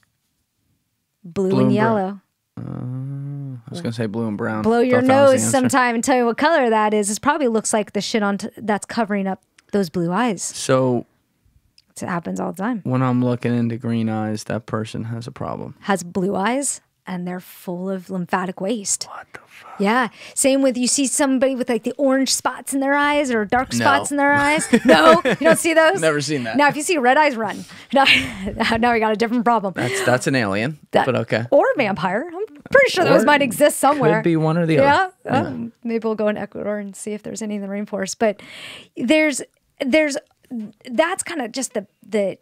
Blue, Blue and and brown. Yellow. I was gonna say blue and brown. Blow your Thought that was the nose sometime and tell you what color that is. It probably looks like the shit on t- that's covering up those blue eyes. So It happens all the time. when I'm looking into green eyes, that person has a problem. Has blue eyes and they're full of lymphatic waste. What the fuck? Yeah. Same with you see somebody with like the orange spots in their eyes or dark spots No. in their eyes. No, you don't see those. Never seen that. Now, if you see red eyes, run. Now, now we got a different problem. That's that's an alien, That- but okay. Or a vampire. I'm pretty sure those might exist somewhere. It could be one or the yeah. other. Um, maybe we'll go in Ecuador and see if there's any in the rainforest. But there's there's that's kind of just the the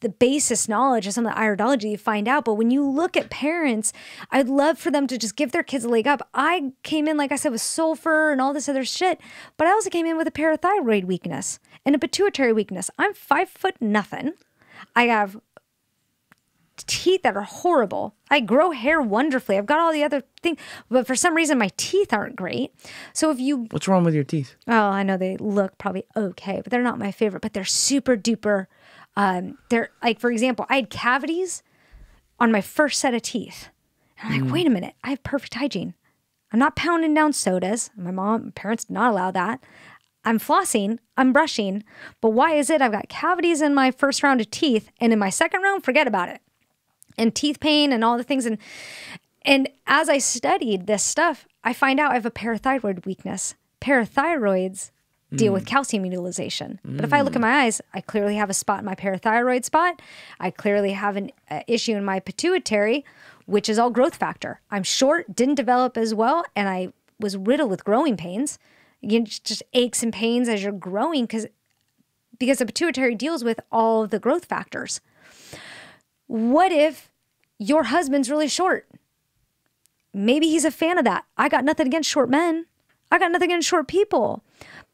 the basis knowledge of some of the iridology you find out. But when you look at parents, I'd love for them to just give their kids a leg up. I came in, like I said, with sulfur and all this other shit, but I also came in with a parathyroid weakness and a pituitary weakness. I'm five foot nothing. I have teeth that are horrible. I grow hair wonderfully. I've got all the other things, but for some reason my teeth aren't great. So if you What's wrong with your teeth? Oh, I know they look probably okay, but they're not my favorite. But they're super duper. Um, they're like, for example, I had cavities on my first set of teeth. And I'm like, wait a minute, I have perfect hygiene. I'm not pounding down sodas. My mom, my parents did not allow that. I'm flossing, I'm brushing, but why is it I've got cavities in my first round of teeth, and in my second round, forget about it, and teeth pain and all the things, and and as I studied this stuff, I find out I have a parathyroid weakness. Parathyroids deal with calcium utilization. But if I look at my eyes, I clearly have a spot in my parathyroid spot. I clearly have an uh, issue in my pituitary, which is all growth factor. I'm short, didn't develop as well, and I was riddled with growing pains. You just aches and pains as you're growing because because the pituitary deals with all the growth factors. What if your husband's really short? Maybe he's a fan of that. I got nothing against short men. I got nothing against short people.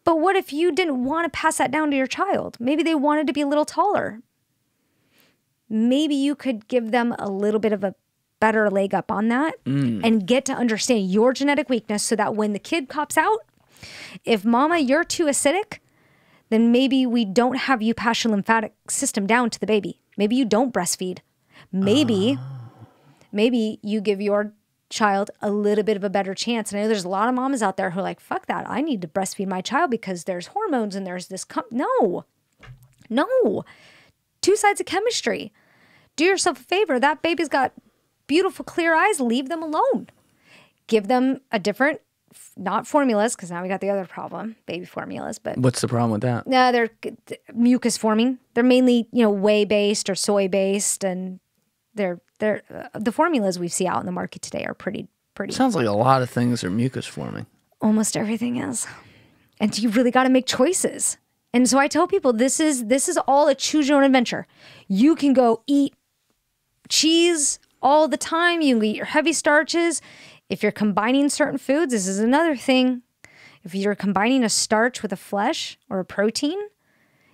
But what if you didn't want to pass that down to your child? Maybe they wanted to be a little taller. Maybe you could give them a little bit of a better leg up on that mm. and get to understand your genetic weakness so that when the kid cops out, if mama, you're too acidic, then maybe we don't have you pass your lymphatic system down to the baby. Maybe you don't breastfeed. Maybe, ah. Maybe you give your child a little bit of a better chance. And I know there's a lot of moms out there who are like, fuck that. I need to breastfeed my child because there's hormones and there's this. Com-. No, no. Two sides of chemistry. Do yourself a favor. That baby's got beautiful, clear eyes. Leave them alone. Give them a different, not formulas, because now we got the other problem, baby formulas, but What's the problem with that? no, they're mucus forming. They're mainly, you know, whey based or soy based, and they're they're uh, the formulas we see out in the market today are pretty pretty. Sounds like a lot of things are mucus forming. Almost everything is, and you really got to make choices. And so I tell people this is this is all a choose your own adventure. You can go eat cheese all the time. You can eat your heavy starches. If you're combining certain foods, this is another thing. If you're combining a starch with a flesh or a protein,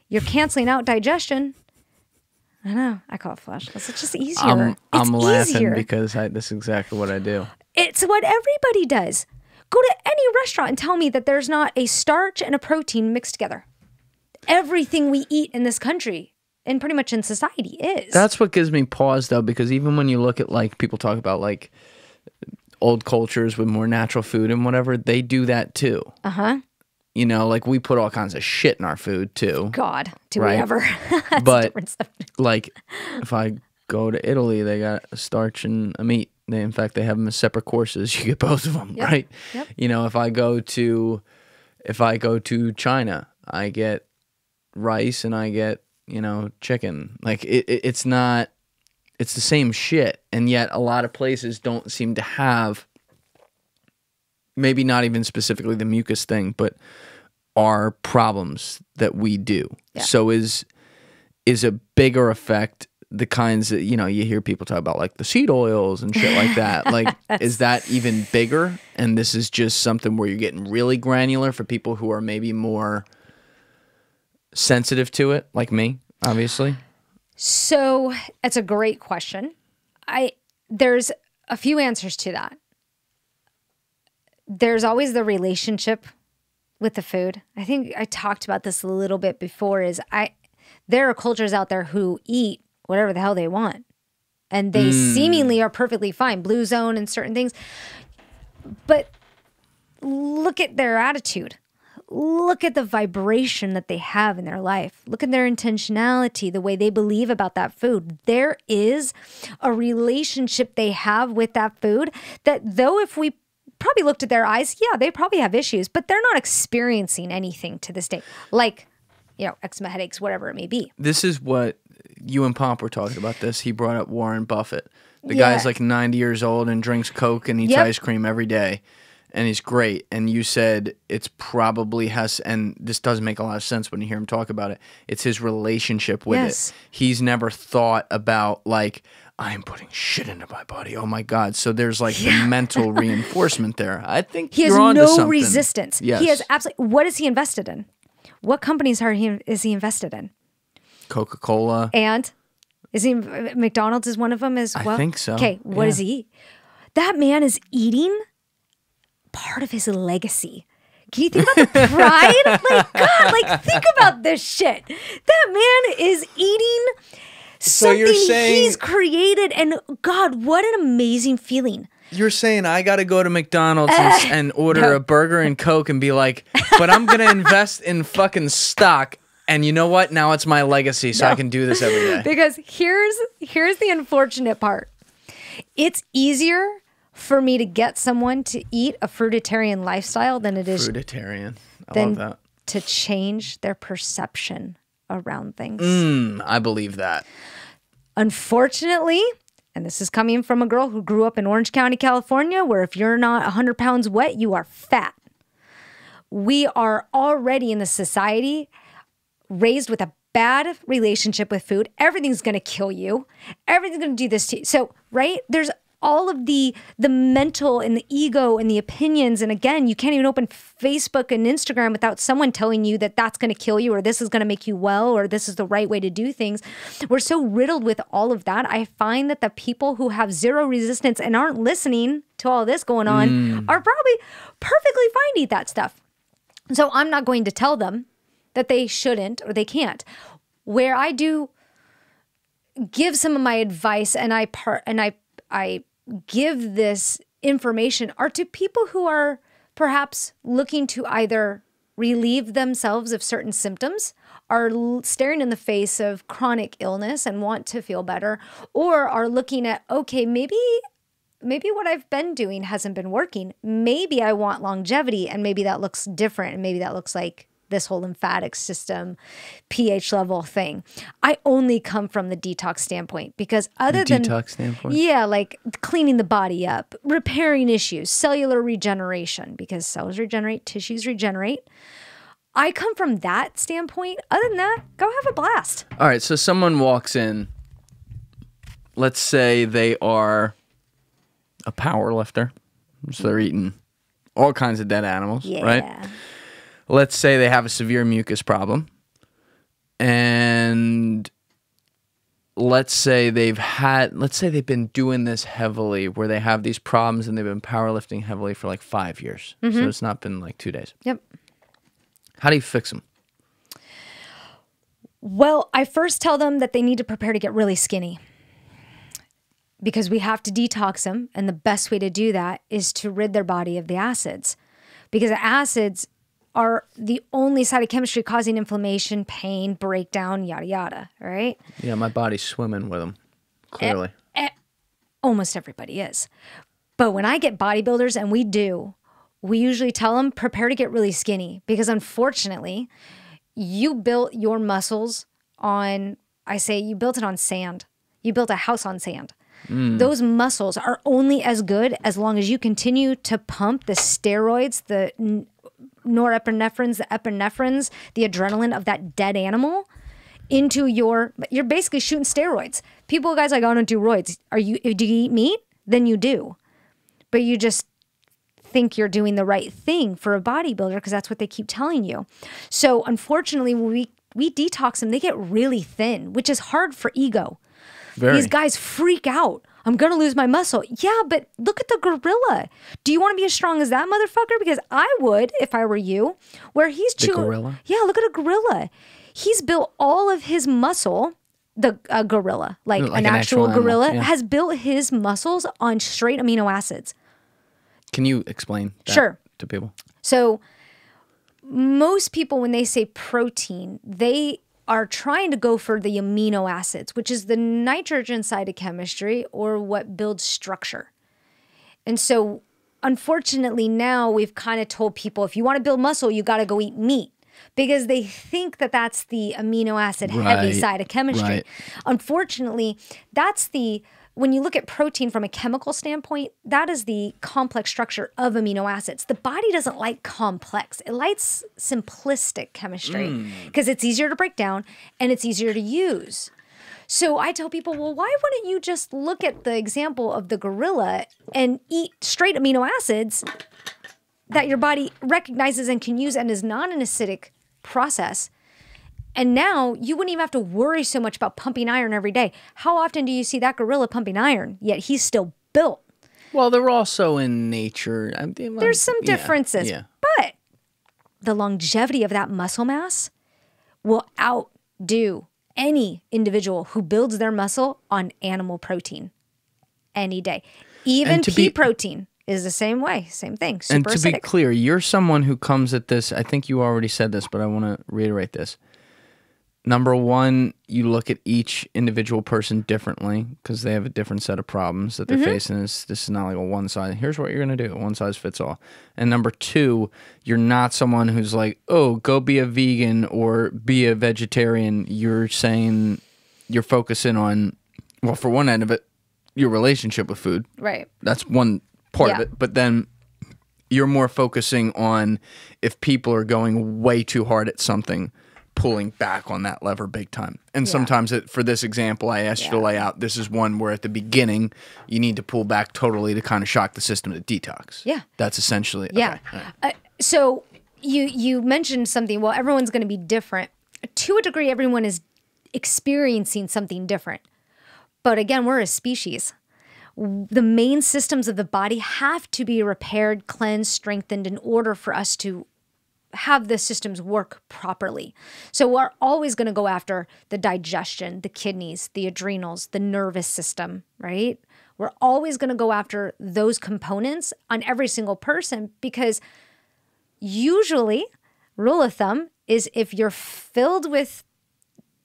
you're canceling out digestion. I know. I call it flesh. It's just easier. I'm I'm laughing easier. because I, this is exactly what I do. It's what everybody does. Go to any restaurant and tell me that there's not a starch and a protein mixed together. Everything we eat in this country and pretty much in society is. That's what gives me pause though, because even when you look at like people talk about like old cultures with more natural food and whatever, they do that too. uh huh. You know, like we put all kinds of shit in our food too. God, do Right. we ever? But-. Like if I go to Italy, they got a starch and a meat. They in fact they have them as separate courses. You get both of them, Yep. right? Yep. You know, if I go to if I go to China, I get rice and I get you know chicken. Like it, it it's not it's the same shit, and yet a lot of places don't seem to have maybe not even specifically the mucus thing, but are problems that we do. Yeah. So is is a bigger effect the kinds that you know you hear people talk about like the seed oils and shit like that like is that even bigger and this is just something where you're getting really granular for people who are maybe more sensitive to it like me obviously So it's a great question. I there's a few answers to that. There's always the relationship with the food. I think I talked about this a little bit before is I there are cultures out there who eat whatever the hell they want. And they hmm. seemingly are perfectly fine, blue zone and certain things. But look at their attitude. Look at the vibration that they have in their life. Look at their intentionality, the way they believe about that food. There is a relationship they have with that food that, though, if we probably looked at their eyes, yeah, they probably have issues, but they're not experiencing anything to this day, like, you know, eczema headaches, whatever it may be. this is what you and Pomp were talking about this he brought up Warren Buffett the Yeah. guy's like 90 years old and drinks coke and eats Yep. ice cream every day and he's great and you said it's probably has and this does make a lot of sense when you hear him talk about it it's his relationship with Yes. it he's never thought about like i'm putting shit into my body oh my god so there's like the mental reinforcement there i think He has no resistance. yes He has absolutely. What is he invested in? What companies are he is he invested in? coca-cola And is he McDonald's is one of them as well? I think so, Okay, what yeah. does he eat? That man is eating part of his legacy. Can you think about the pride? like God, like think about this shit. That man is eating something you're saying- he's created, and God, what an amazing feeling. You're saying I got to go to McDonald's and, and order no. a burger and Coke and be like, but I'm going to invest in fucking stock. And you know what? Now it's my legacy, so I can do this every day. because here's here's the unfortunate part. It's easier for me to get someone to eat a fruitarian lifestyle than it is Fruitarian. I than love that. to change their perception around things. Mm, I believe that. Unfortunately, and this is coming from a girl who grew up in Orange County, California, where if you're not 100 pounds wet, you are fat. We are already in the society raised with a bad relationship with food. Everything's going to kill you. Everything's going to do this to you. So, right? There's all of the the mental and the ego and the opinions. And again you can't even open facebook and instagram without someone telling you that that's going to kill you or this is going to make you well or this is the right way to do things. We're so riddled with all of that. I find that the people who have zero resistance and aren't listening to all this going on mm. are probably perfectly fine to eat that stuff. So I'm not going to tell them that they shouldn't or they can't. Where I do give some of my advice and I part and I I give this information are to people who are perhaps looking to either relieve themselves of certain symptoms are staring in the face of chronic illness and want to feel better or are looking at okay maybe maybe what I've been doing hasn't been working. Maybe I want longevity and maybe that looks different and maybe that looks like this whole lymphatic system pH level thing. I only come from the detox standpoint because other than Detox standpoint. yeah, like cleaning the body up, repairing issues, cellular regeneration because cells regenerate, tissues regenerate. I come from that standpoint. Other than that, go have a blast. All right, so someone walks in. Let's say they are a power lifter. So they're eating all kinds of dead animals, Yeah. right? Let's say they have a severe mucus problem and let's say they've had let's say they've been doing this heavily where they have these problems and they've been powerlifting heavily for like five years so mm-hmm. it's not been like two days Yep. how do you fix them Well, I first tell them that they need to prepare to get really skinny because we have to detox them. And the best way to do that is to rid their body of the acids because acids are the only side of chemistry causing inflammation, pain, breakdown, yada, yada. All right. yeah my body's swimming with them clearly eh, eh, Almost everybody is. But when I get bodybuilders, and we do, we usually tell them prepare to get really skinny because unfortunately, you built your muscles on, I say, you built it on sand. You built a house on sand. Mm. Those muscles are only as good as long as you continue to pump the steroids, the norepinephrines, the epinephrines, the adrenaline of that dead animal into your. You're basically shooting steroids. People, guys, like, I don't do roids. Are you? Do you eat meat? Then you do, but you just think you're doing the right thing for a bodybuilder because that's what they keep telling you. So unfortunately, when we we detox them, they get really thin, which is hard for ego. Very. These guys freak out. I'm gonna lose my muscle. Yeah, but look at the gorilla. Do you want to be as strong as that motherfucker? Because I would if I were you. Where he's chewing. The gorilla? Yeah, look at a gorilla. He's built all of his muscle. The uh, gorilla, like, Like an, an actual, actual animal, gorilla, yeah. has built his muscles on straight amino acids. Can you explain that Sure. to people? So most people when they say protein, they are trying to go for the amino acids, which is the nitrogen side of chemistry or what builds structure. And so unfortunately now we've kind of told people if you want to build muscle, you got to go eat meat because they think that that's the amino acid heavy Right, side of chemistry. right. Unfortunately, that's the when you look at protein from a chemical standpoint, that is the complex structure of amino acids. The body doesn't like complex. It likes simplistic chemistry hmm. because it's easier to break down and it's easier to use. So I tell people, well, why wouldn't you just look at the example of the gorilla and eat straight amino acids that your body recognizes and can use and is not an acidic process? And now you wouldn't even have to worry so much about pumping iron every day. How often do you see that gorilla pumping iron? Yet he's still built. Well, they're also in nature. I mean, There's some differences, Yeah. but the longevity of that muscle mass will outdo any individual who builds their muscle on animal protein any day. Even pea be- protein is the same way, same thing. Super and to be clear, you're someone who comes at this. I think you already said this, but I want to reiterate this. Number one, you look at each individual person differently because they have a different set of problems that they're Mm-hmm. facing. This, this is not like a one size. Here's what you're gonna do. One size fits all. And number two, you're not someone who's like, oh, go be a vegan or be a vegetarian. You're saying you're focusing on, well, for one end of it, your relationship with food. right. That's one part of it. But then you're more focusing on if people are going way too hard at something, pulling back on that lever big time. And sometimes it, for this example, I asked you to lay out this is one where at the beginning you need to pull back totally to kind of shock the system to detox. Yeah. That's essentially Yeah. okay. Uh, so you you mentioned something. Well, everyone's going to be different. To a degree, everyone is experiencing something different. But again, we're a species. The main systems of the body have to be repaired, cleansed, strengthened in order for us to have the systems work properly. So we're always going to go after the digestion, the kidneys, the adrenals, the nervous system, right? We're always going to go after those components on every single person because usually rule of thumb is if you're filled with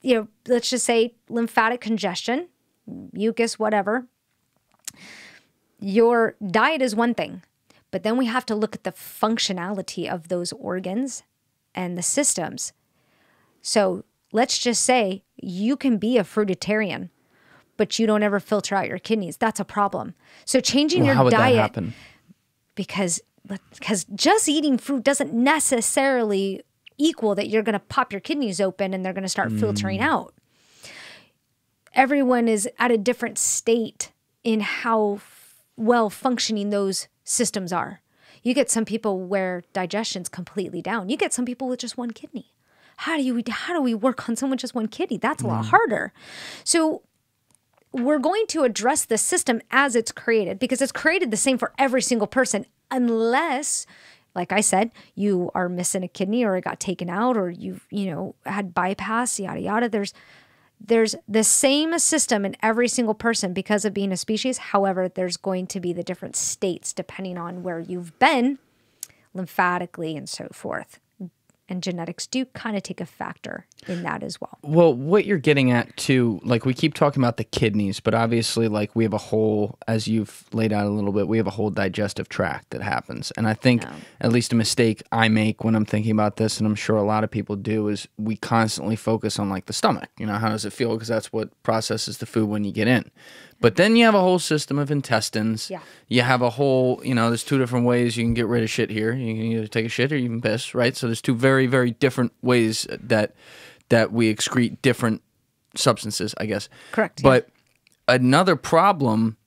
you know, let's just say lymphatic congestion, mucus, whatever, your diet is one thing, but then we have to look at the functionality of those organs and the systems. So let's just say you can be a fruitarian, but you don't ever filter out your kidneys. That's a problem. So changing Well, your how would diet that happen? because because just eating fruit doesn't necessarily equal that you're going to pop your kidneys open and they're going to start filtering mm. out. Everyone is at a different state in how well functioning those systems are. You get some people where digestion's completely down. You get some people with just one kidney. How do you how do we work on someone with just one kidney? That's a lot mm. harder. So we're going to address the system as it's created because it's created the same for every single person unless like i said you are missing a kidney or it got taken out or you've you know had bypass yada yada there's there's the same system in every single person because of being a species. However there's going to be the different states depending on where you've been lymphatically and so forth and genetics do kind of take a factor in that as well. Well, what you're getting at too, like we keep talking about the kidneys, but obviously, like we have a whole, as you've laid out a little bit, we have a whole digestive tract that happens. And I think at least a mistake I make when I'm thinking about this, and I'm sure a lot of people do, is we constantly focus on like the stomach. You know, how does it feel? Because that's what processes the food when you get in. But then you have a whole system of intestines. Yeah. You have a whole, you know, there's two different ways you can get rid of shit here. You can either take a shit or you can piss, right? So there's two very, very different ways that that we excrete different substances, I guess. Correct, yeah. But another problem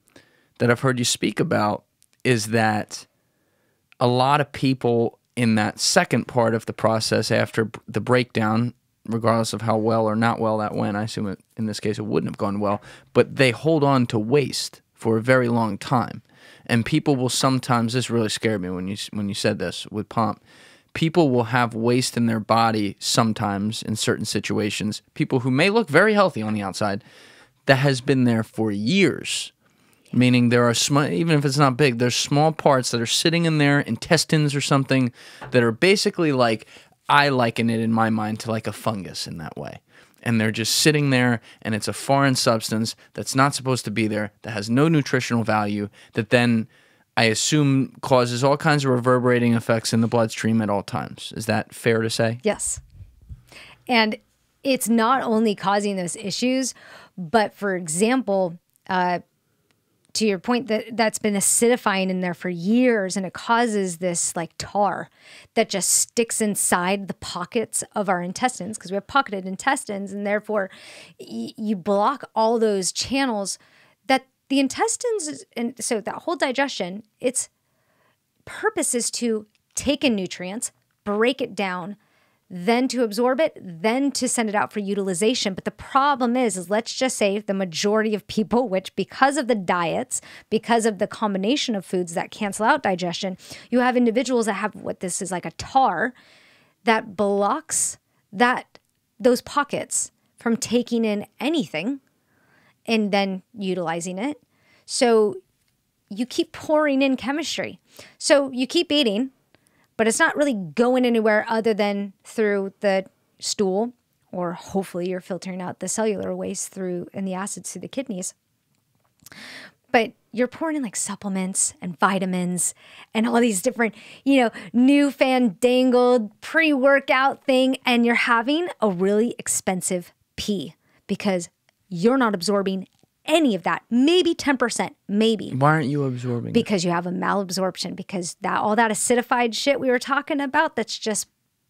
that I've heard you speak about is that a lot of people in that second part of the process after the breakdown, regardless of how well or not well that went, I assume it, in this case it wouldn't have gone well, but they hold on to waste for a very long time. And people will sometimes this really scared me when you when you said this with pomp. People will have waste in their body sometimes in certain situations. People who may look very healthy on the outside that has been there for years meaning there are small even if it's not big there's small parts that are sitting in their intestines or something that are basically like i liken it in my mind to like a fungus in that way. And they're just sitting there and it's a foreign substance that's not supposed to be there that has no nutritional value that then i assume causes all kinds of reverberating effects in the bloodstream at all times. Is that fair to say? Yes. And it's not only causing those issues, but for example, uh, to your point that that's been acidifying in there for years and it causes this like tar that just sticks inside the pockets of our intestines because we have pocketed intestines and therefore you block all those channels that the intestines and so that whole digestion its purpose is to take in nutrients break it down then to absorb it, then to send it out for utilization. But the problem is, is let's just say the majority of people, which because of the diets, because of the combination of foods that cancel out digestion, you have individuals that have what this is like a tar that blocks that those pockets from taking in anything and then utilizing it. So you keep pouring in chemistry. So you keep eating, but it's not really going anywhere other than through the stool, or hopefully you're filtering out the cellular waste through and the acids through the kidneys. But you're pouring in like supplements and vitamins and all these different, you know, new fandangled pre workout thing, and you're having a really expensive pee because you're not absorbing any of that. Maybe 10%, maybe. Why aren't you absorbing it? because you have a malabsorption because that all that acidified shit we were talking about that's just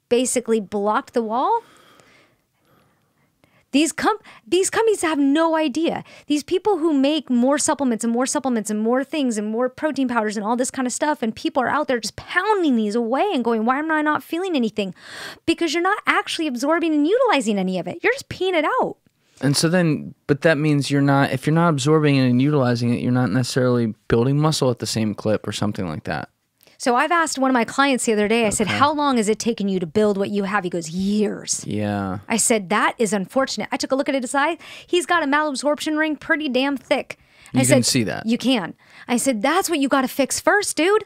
basically blocked the wall. These com- these companies have no idea. These people who make more supplements and more supplements and more things and more protein powders and all this kind of stuff and people are out there just pounding these away and going why am i not feeling anything? Because you're not actually absorbing and utilizing any of it. You're just peeing it out And so then, but that means you're not, if you're not absorbing it and utilizing it, you're not necessarily building muscle at the same clip or something like that. so i've asked one of my clients the other day i said how long has it taken you to build what you have he goes years Yeah. I said, that is unfortunate. I took a look at his eye. He's got a malabsorption ring pretty damn thick. I You said, can see that. You can. I said, that's what you got to fix first, dude.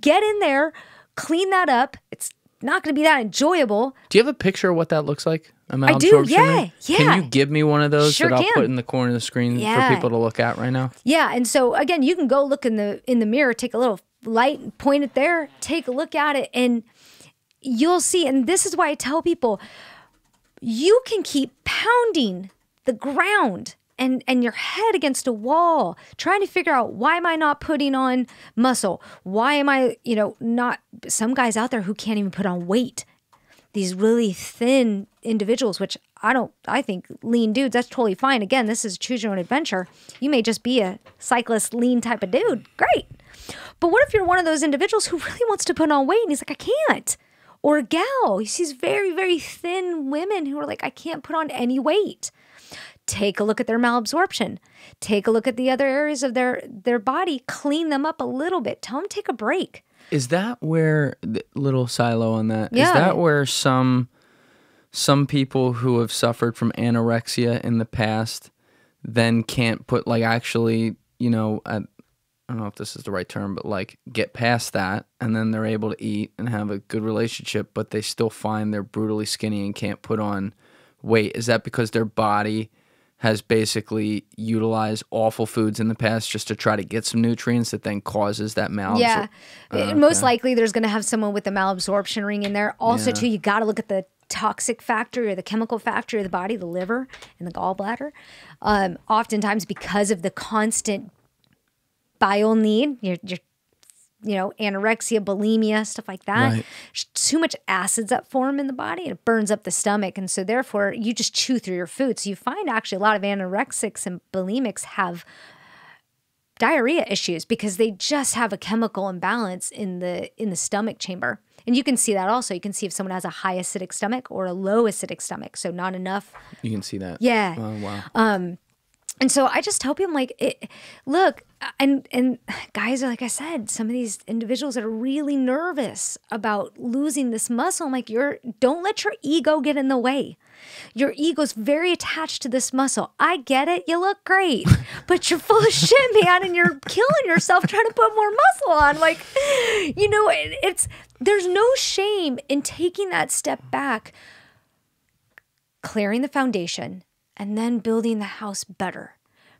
Get in there, clean that up. It's not going to be that enjoyable. Do you have a picture of what that looks like? A do, malabsorption yeah, rate? yeah. Can you give me one of those Sure that I'll can. put in the corner of the screen Yeah. for people to look at right now? Yeah, and so again, you can go look in the in the mirror, take a little light, point it there, take a look at it, and you'll see. And this is why I tell people, you can keep pounding the ground and and your head against a wall, trying to figure out why am I not putting on muscle? Why am I, you know, not? Some guys out there who can't even put on weight these really thin individuals, which I don't, I think lean dudes, that's totally fine. Again, this is choose your own adventure. You may just be a cyclist, lean type of dude. Great. But what if you're one of those individuals who really wants to put on weight and he's like, I can't? Or a gal, he sees very, very thin women who are like, I can't put on any weight. Take a look at their malabsorption. Take a look at the other areas of their their body. Clean them up a little bit. Tell them take a break. Is that where the little silo on that? Is Yeah. that where some some people who have suffered from anorexia in the past then can't put like actually, you know, uh, I don't know if this is the right term, but like get past that and then they're able to eat and have a good relationship, but they still find they're brutally skinny and can't put on weight. Is that because their body has basically utilized awful foods in the past just to try to get some nutrients that then causes that malabsorption? Yeah. Uh, Most likely there's going to have someone with a malabsorption ring in there. Also, Yeah. too, you got to look at the toxic factor or the chemical factor of the body, the liver and the gallbladder. Um, oftentimes, because of the constant bile need, you're, you're you know, anorexia, bulimia, stuff like that. Right. Too much acids that form in the body and it burns up the stomach. And so, therefore, you just chew through your food. So, you find actually a lot of anorexics and bulimics have diarrhea issues because they just have a chemical imbalance in the in the stomach chamber. And you can see that also. You can see if someone has a high acidic stomach or a low acidic stomach. So not enough. You can see that. Yeah. Oh, wow. Um, And so I just tell people like, it, look, and and guys, are like I said, some of these individuals that are really nervous about losing this muscle. I'm like, you're don't let your ego get in the way. Your ego's very attached to this muscle. I get it. You look great, but you're full of shit, man, and you're killing yourself trying to put more muscle on. Like, you know, it, it's there's no shame in taking that step back, clearing the foundation, and then building the house better,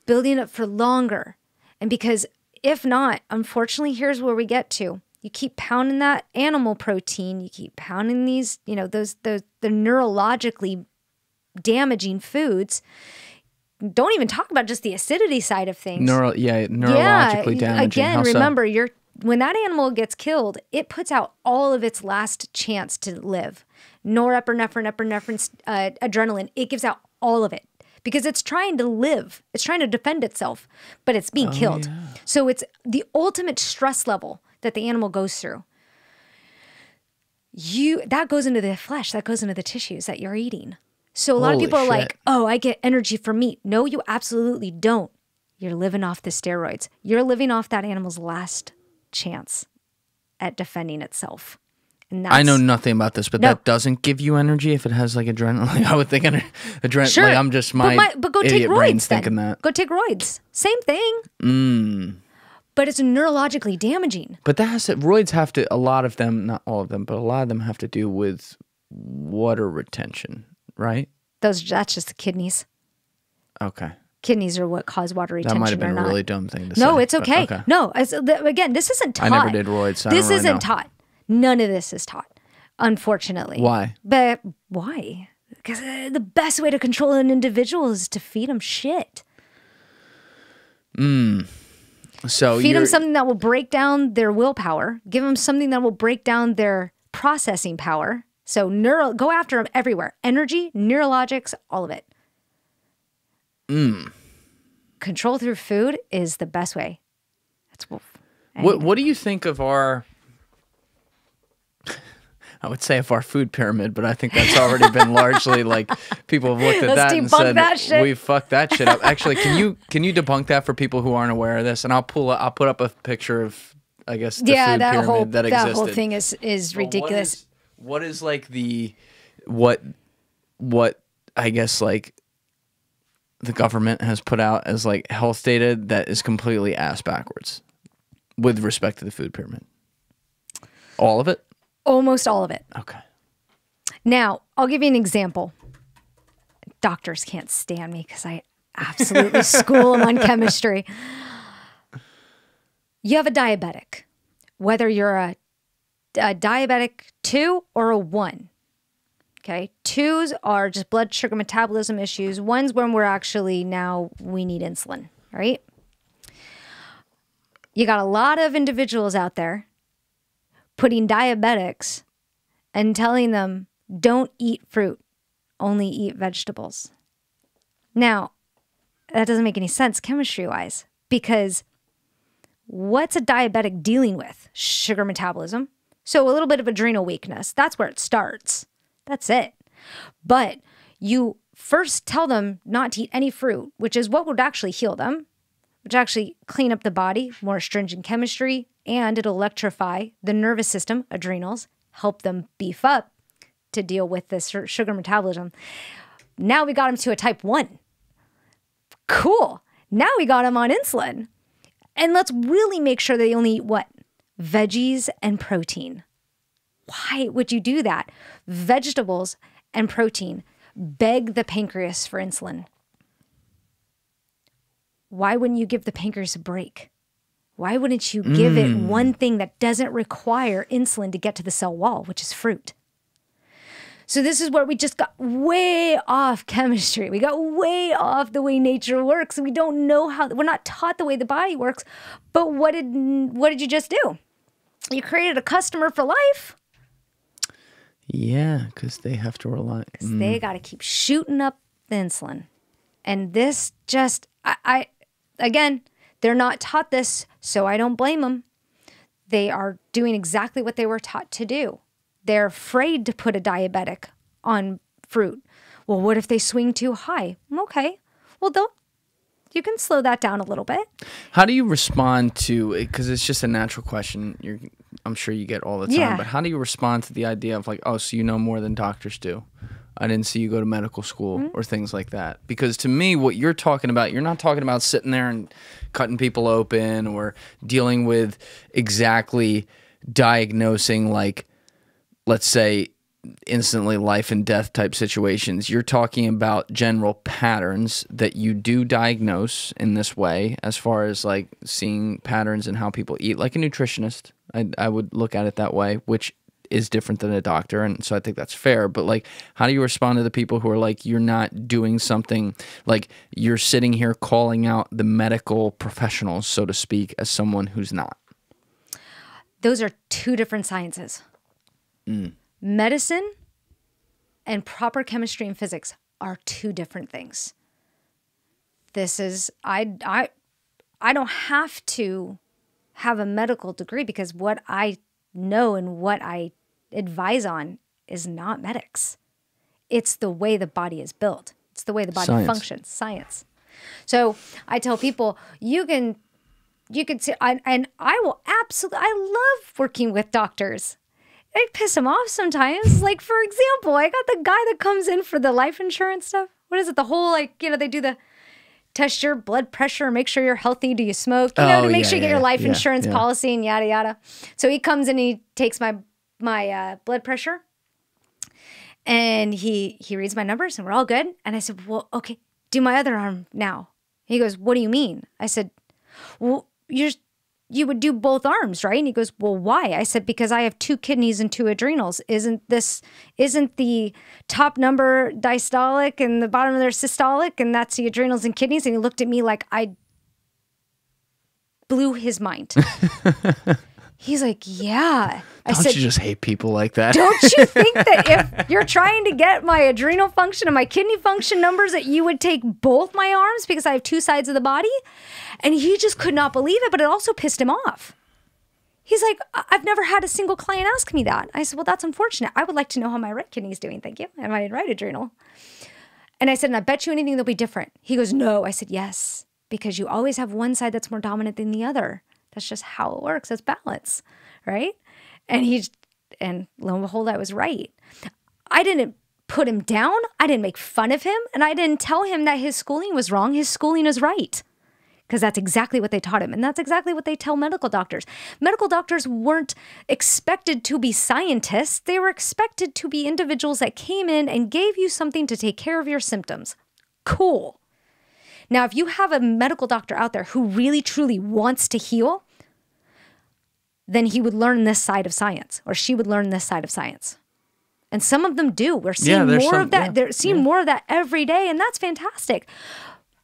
building it for longer. And because if not, unfortunately, here's where we get to. You keep pounding that animal protein, you keep pounding these, you know, those those the neurologically damaging foods. Don't even talk about just the acidity side of things. Neuro, yeah, neurologically yeah, damaging. Again, How so? remember, you're when that animal gets killed, it puts out all of its last chance to live. Norepinephrine, epinephrine, uh, adrenaline. It gives out all of it because it's trying to live. It's trying to defend itself, but it's Oh, being killed. So it's the ultimate stress level that the animal goes through. You that goes into the flesh, that goes into the tissues that you're eating. So a lot of Holy people are like, "Oh, I get energy from meat." No, you absolutely don't. You're living off the steroids. You're living off that animal's last chance at defending itself. And that's I know nothing about this, but No. that doesn't give you energy if it has like adrenaline. I would think adre- adrenaline. Sure. Like I'm just my, but, my, but go take roids brain's thinking that. Go take roids. Same thing. Mm. But it's neurologically damaging. But that has to, roids have to, a lot of them, not all of them, but a lot of them have to do with water retention, right? Those that's just the kidneys. Okay. Kidneys are what cause water retention. That might have been a not. really dumb thing to say. no, it's but okay. No, th- again, this isn't taught. I never did roids, so this really isn't know. taught. None of this is taught, unfortunately. Why? But why? Because uh, the best way to control an individual is to feed them shit. So feed them something that will break down their willpower give them something that will break down their processing power so neural go after them everywhere energy neurologics all of it Mm. control through food is the best way that's what What What do you think of our? I would say of our food pyramid, but I think that's already been largely like people have looked at Let's that and said that we fucked that shit up. Actually, can you can you debunk that for people who aren't aware of this? And I'll pull I'll put up a picture of I guess the yeah food that pyramid whole that that, whole thing is is But ridiculous is- What is, like the what what I guess like the government has put out as like health data that is completely ass backwards with respect to the food pyramid. All of it? Almost all of it. Okay. now i'll give you an example. Doctors can't stand me because i absolutely school them on chemistry. You have a diabetic. Whether you're a, a diabetic 2 or a 1 okay? Twos are just blood sugar metabolism issues. Ones when we're actually now we need insulin right? You got a lot of individuals out there putting diabetics and telling them don't eat fruit only eat vegetables now that doesn't make any sense chemistry wise because what's a diabetic dealing with? Sugar metabolism. So a little bit of adrenal weakness. That's where it starts. That's it. But you first tell them not to eat any fruit, which is what would actually heal them, which actually clean up the body, more astringent chemistry, and it'll electrify the nervous system, adrenals, help them beef up to deal with this sugar metabolism. Now we got him to a type 1. Cool. Now we got him on insulin And let's really make sure they only eat what? Veggies and protein. Why would you do that? Vegetables and protein beg the pancreas for insulin. Why wouldn't you give the pancreas a break? Why wouldn't you give it mm. one thing that doesn't require insulin to get to the cell wall, which is fruit? So this is where we just got way off chemistry. We got way off the way nature works. We don't know how we're not taught the way the body works. But what did what did you just do? You created a customer for life. Yeah, because they have to rely. 'cause They mm. got to keep shooting up the insulin. And this just I, I again, they're not taught this, so I don't blame them. They are doing exactly what they were taught to do. They're afraid to put a diabetic on fruit. Well, what if they swing too high? Okay. Well, they'll you can slow that down a little bit. How do you respond to it? Because it's just a natural question. You're, I'm sure you get all the time. Yeah. But how do you respond to the idea of like, oh, so you know more than doctors do? I didn't see you go to medical school Mm-hmm. or things like that. Because to me, what you're talking about, you're not talking about sitting there and cutting people open or dealing with exactly diagnosing like let's say instantly life and death type situations you're talking about general patterns that you do diagnose in this way as far as like seeing patterns in how people eat like a nutritionist. I, I would look at it that way which is different than a doctor and so i think that's fair but like how do you respond to the people who are like you're not doing something like you're sitting here calling out the medical professionals so to speak as someone who's not? Those are two different sciences. Mm. Medicine and proper chemistry and physics are two different things. This is I I I don't have to have a medical degree because what I know and what I advise on is not medics. It's the way the body is built. It's the way the body Science. functions, science. So I tell people you can you can see I, and I will absolutely I love working with doctors. I piss him off sometimes. Like for example, I got the guy that comes in for the life insurance stuff. What is it? The whole like you know they do the test your blood pressure, make sure you're healthy. Do you smoke? You know Oh, to make yeah, sure you get your life yeah, insurance yeah. policy and yada yada. So he comes and he takes my my uh, blood pressure and he he reads my numbers and we're all good. And I said, well, okay, do my other arm now. He goes, what do you mean? I said, well, you're you would do both arms, right? And he goes, well, why? I said, because I have two kidneys and two adrenals. Isn't this isn't the top number diastolic and the bottom of their systolic, and that's the adrenals and kidneys? And he looked at me like I blew his mind. He's like, yeah. I don't said, you just hate people like that don't you think that if you're trying to get my adrenal function and my kidney function numbers that you would take both my arms because I have two sides of the body? And he just could not believe it, but it also pissed him off. He's like, "I- I've never had a single client ask me that. I said, Well, that's unfortunate. I would like to know how my right kidney is doing. Thank you. And my right adrenal. And I said, And I bet you anything they'll be different. He goes, No. I said, Yes, because you always have one side that's more dominant than the other. That's just how it works. That's balance, right? And he, and lo and behold, I was right. I didn't put him down. I didn't make fun of him. And I didn't tell him that his schooling was wrong. His schooling is right because that's exactly what they taught him. And that's exactly what they tell medical doctors. Medical doctors weren't expected to be scientists, they were expected to be individuals that came in and gave you something to take care of your symptoms. Cool. Now, if you have a medical doctor out there who really truly wants to heal, then he would learn this side of science or she would learn this side of science. And some of them do. We're seeing there's more some- of that. yeah, They're seeing more of that every day, and that's fantastic.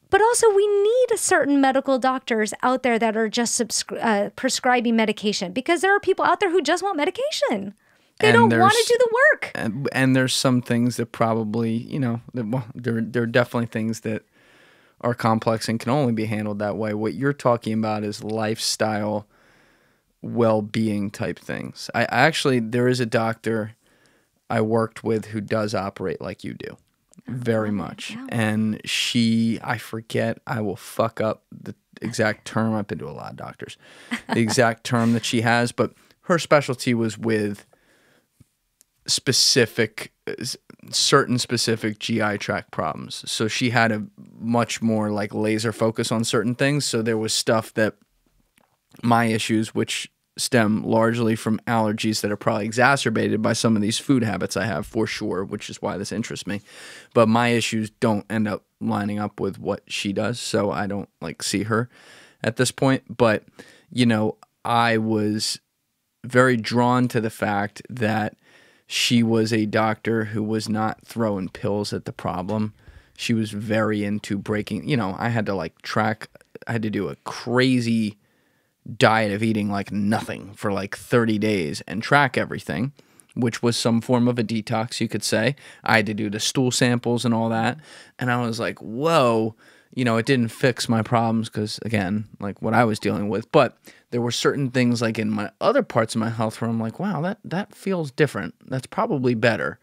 But also, we need a certain medical doctors out there that are just uh, prescribing medication because there are people out there who just want medication. They And don't want to do the work. and, and there's some things that probably you know that, well, there there are definitely things that are complex and can only be handled that way. What you're talking about is lifestyle well-being type things. I, I actually there is a doctor I worked with who does operate like you do. Very oh, much. And she I forget I will fuck up the exact term. I've been to a lot of doctors. The exact term that she has, but her specialty was with specific uh, s- certain specific GI tract problems. So she had a much more like laser focus on certain things. So there was stuff that my issues, which stem largely from allergies that are probably exacerbated by some of these food habits I have for sure, which is why this interests me. But my issues don't end up lining up with what she does, so I don't like see her at this point. But, you know, I was very drawn to the fact that she was a doctor who was not throwing pills at the problem. She was very into breaking, you know, I had to like track, I had to do a crazy diet of eating like nothing for like 30 days and track everything, which was some form of a detox, you could say. I had to do the stool samples and all that. And I was like, whoa, you know, it didn't fix my problems because, again, like what I was dealing with. But there were certain things like in my other parts of my health where I'm like, wow, that, that feels different. That's probably better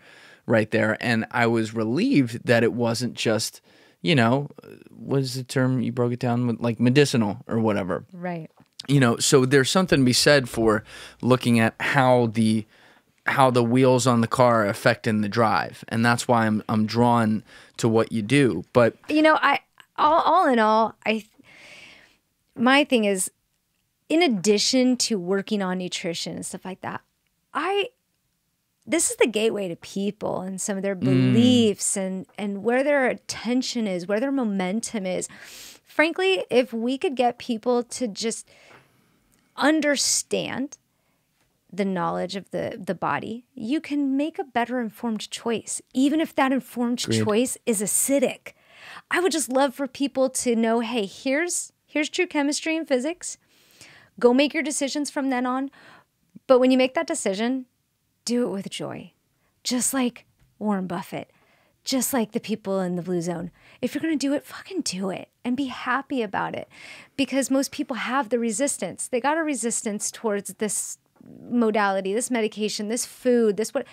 right there. And I was relieved that it wasn't just, you know, uh, what is the term you broke it down with like medicinal or whatever Right. you know so there's something to be said for looking at how the how the wheels on the car are affecting the drive and that's why i'm i'm drawn to what you do but you know i all, all in all i my thing is in addition to working on nutrition and stuff like that i this is the gateway to people and some of their mm. beliefs and and where their attention is where their momentum is frankly if we could get people to just understand the knowledge of the the body, you can make a better informed choice, even if that informed choice is acidic. I would just love for people to know, hey, here's here's true chemistry and physics. Go make your decisions from then on. But when you make that decision, do it with joy. Just like Warren Buffett, just like the people in the blue zone. If you're going to do it, fucking do it and be happy about it. Because most people have the resistance. They got a resistance towards this modality, this medication, this food, this what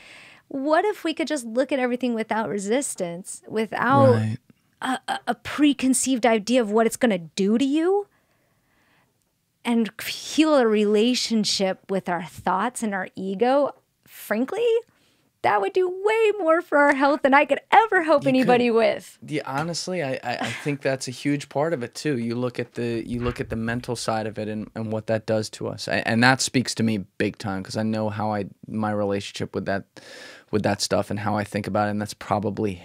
what if we could just look at everything without resistance, without Right. a, a, a preconceived idea of what it's going to do to you? And heal a relationship with our thoughts and our ego, frankly, that would do way more for our health than I could ever help anybody with. Yeah, honestly, I, I, I think that's a huge part of it too. You look at the you look at the mental side of it and, and what that does to us, I, and that speaks to me big time because I know how I my relationship with that with that stuff and how I think about it, and that's probably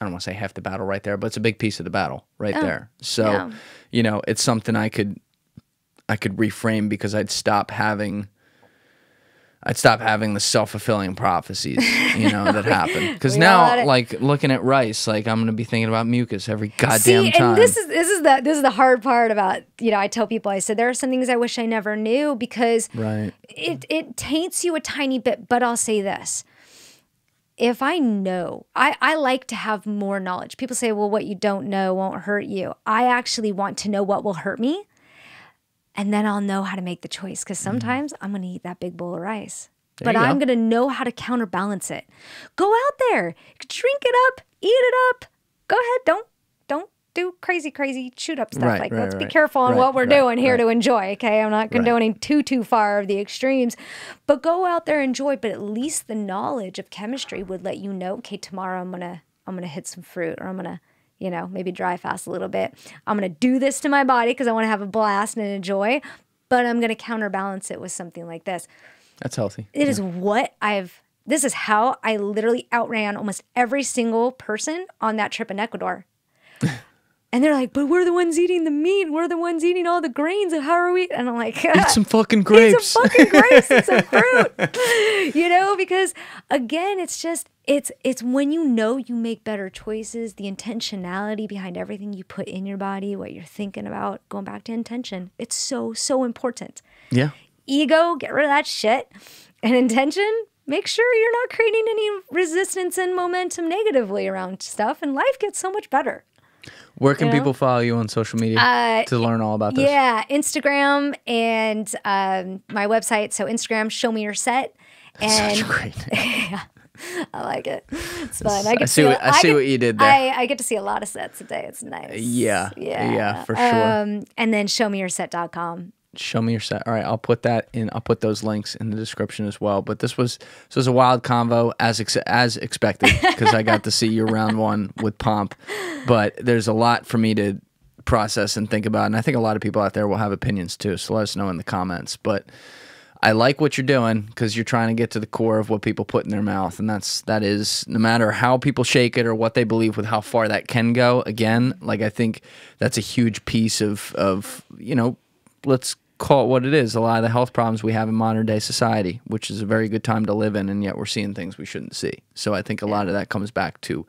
I don't want to say half the battle right there, but it's a big piece of the battle right oh, there. So, yeah. you know, it's something I could I could reframe because I'd stop having. I'd stop having the self fulfilling prophecies, you know, that happen. Because We all had now, like looking at rice, like I'm gonna be thinking about mucus every goddamn See, time. and this is this is the this is the hard part about you know I tell people I said there are some things I wish I never knew because right. it it taints you a tiny bit. But I'll say this: if I know, I I like to have more knowledge. People say, well, what you don't know won't hurt you. I actually want to know what will hurt me, and then I'll know how to make the choice. Because sometimes I'm going to eat that big bowl of rice. Mm-hmm. There But I'm going to know how to counterbalance it. Go out there, drink it up, eat it up. Go ahead. Don't don't do crazy, crazy shoot up stuff. Right, like right, let's be careful on Right, what we're right, doing here right. to enjoy. Okay, I'm not condoning too too far of the extremes, but go out there enjoy. But at least the knowledge of chemistry would let you know. Okay, tomorrow I'm gonna I'm gonna hit some fruit, or I'm gonna you know maybe dry fast a little bit. I'm gonna do this to my body because I want to have a blast and enjoy. But I'm gonna counterbalance it with something like this. That's healthy. It is what I've. This is how I literally outran almost every single person on that trip in Ecuador. And they're like, but we're the ones eating the meat. We're the ones eating all the grains. And how are we? And I'm like, Eat some fucking grapes. Eat some fucking grapes and some fruit. you know, because again, it's just it's it's when you know you make better choices, the intentionality behind everything you put in your body, what you're thinking about, going back to intention. It's so, so important yeah. ego, get rid of that shit. And intention, make sure you're not creating any resistance and momentum negatively around stuff, and life gets so much better. Where can You know? people follow you on social media Uh, to learn all about this? Yeah, Instagram and um, my website. So Instagram, show me your set. And Such a great name. I like it. It's fun. I, I get to see a- what- I see get- what you did there. I, I get to see a lot of sets a day. It's nice. Yeah, Yeah. yeah, for sure. Um, and then showmeyourset.com. show me your set. All right, I'll put that in. I'll put those links in the description as well. But this was this was a wild convo as ex- as expected because I got to see your round one with Pomp. But there's a lot for me to process and think about. And I think a lot of people out there will have opinions too. So let us know in the comments. But I like what you're doing because you're trying to get to the core of what people put in their mouth, and that's that is no matter how people shake it or what they believe with how far that can go. Again, like I think that's a huge piece of of you know, let's call it what it is. A lot of the health problems we have in modern day society, which is a very good time to live in, and yet we're seeing things we shouldn't see. So I think a lot of that comes back to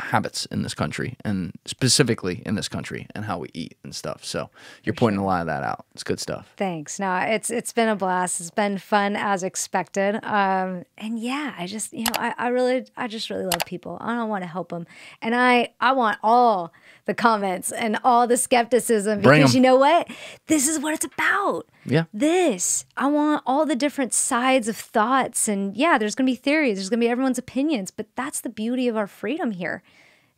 habits in this country and specifically in this country and how we eat and stuff. So you're pointing a lot of that out. It's good stuff. Thanks. No, it's it's been a blast. It's been fun as expected. Um, and yeah, I just you know I, I really I just really love people. I don't want to help them, and I I want all the comments and all the skepticism Bring because 'em. you know what? This is what it's about. Yeah. This I want all the different sides of thoughts, and yeah, there's gonna be theories. There's gonna be everyone's opinions, but that's the beauty of our freedom here.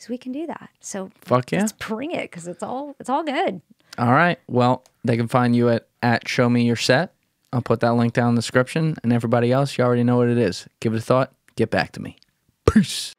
Is we can do that. So Fuck yeah. let's bring it because it's all it's all good. All right. Well, they can find you at, at Show Me Your Set. I'll put that link down in the description. And everybody else, you already know what it is. Give it a thought. Get back to me. Peace.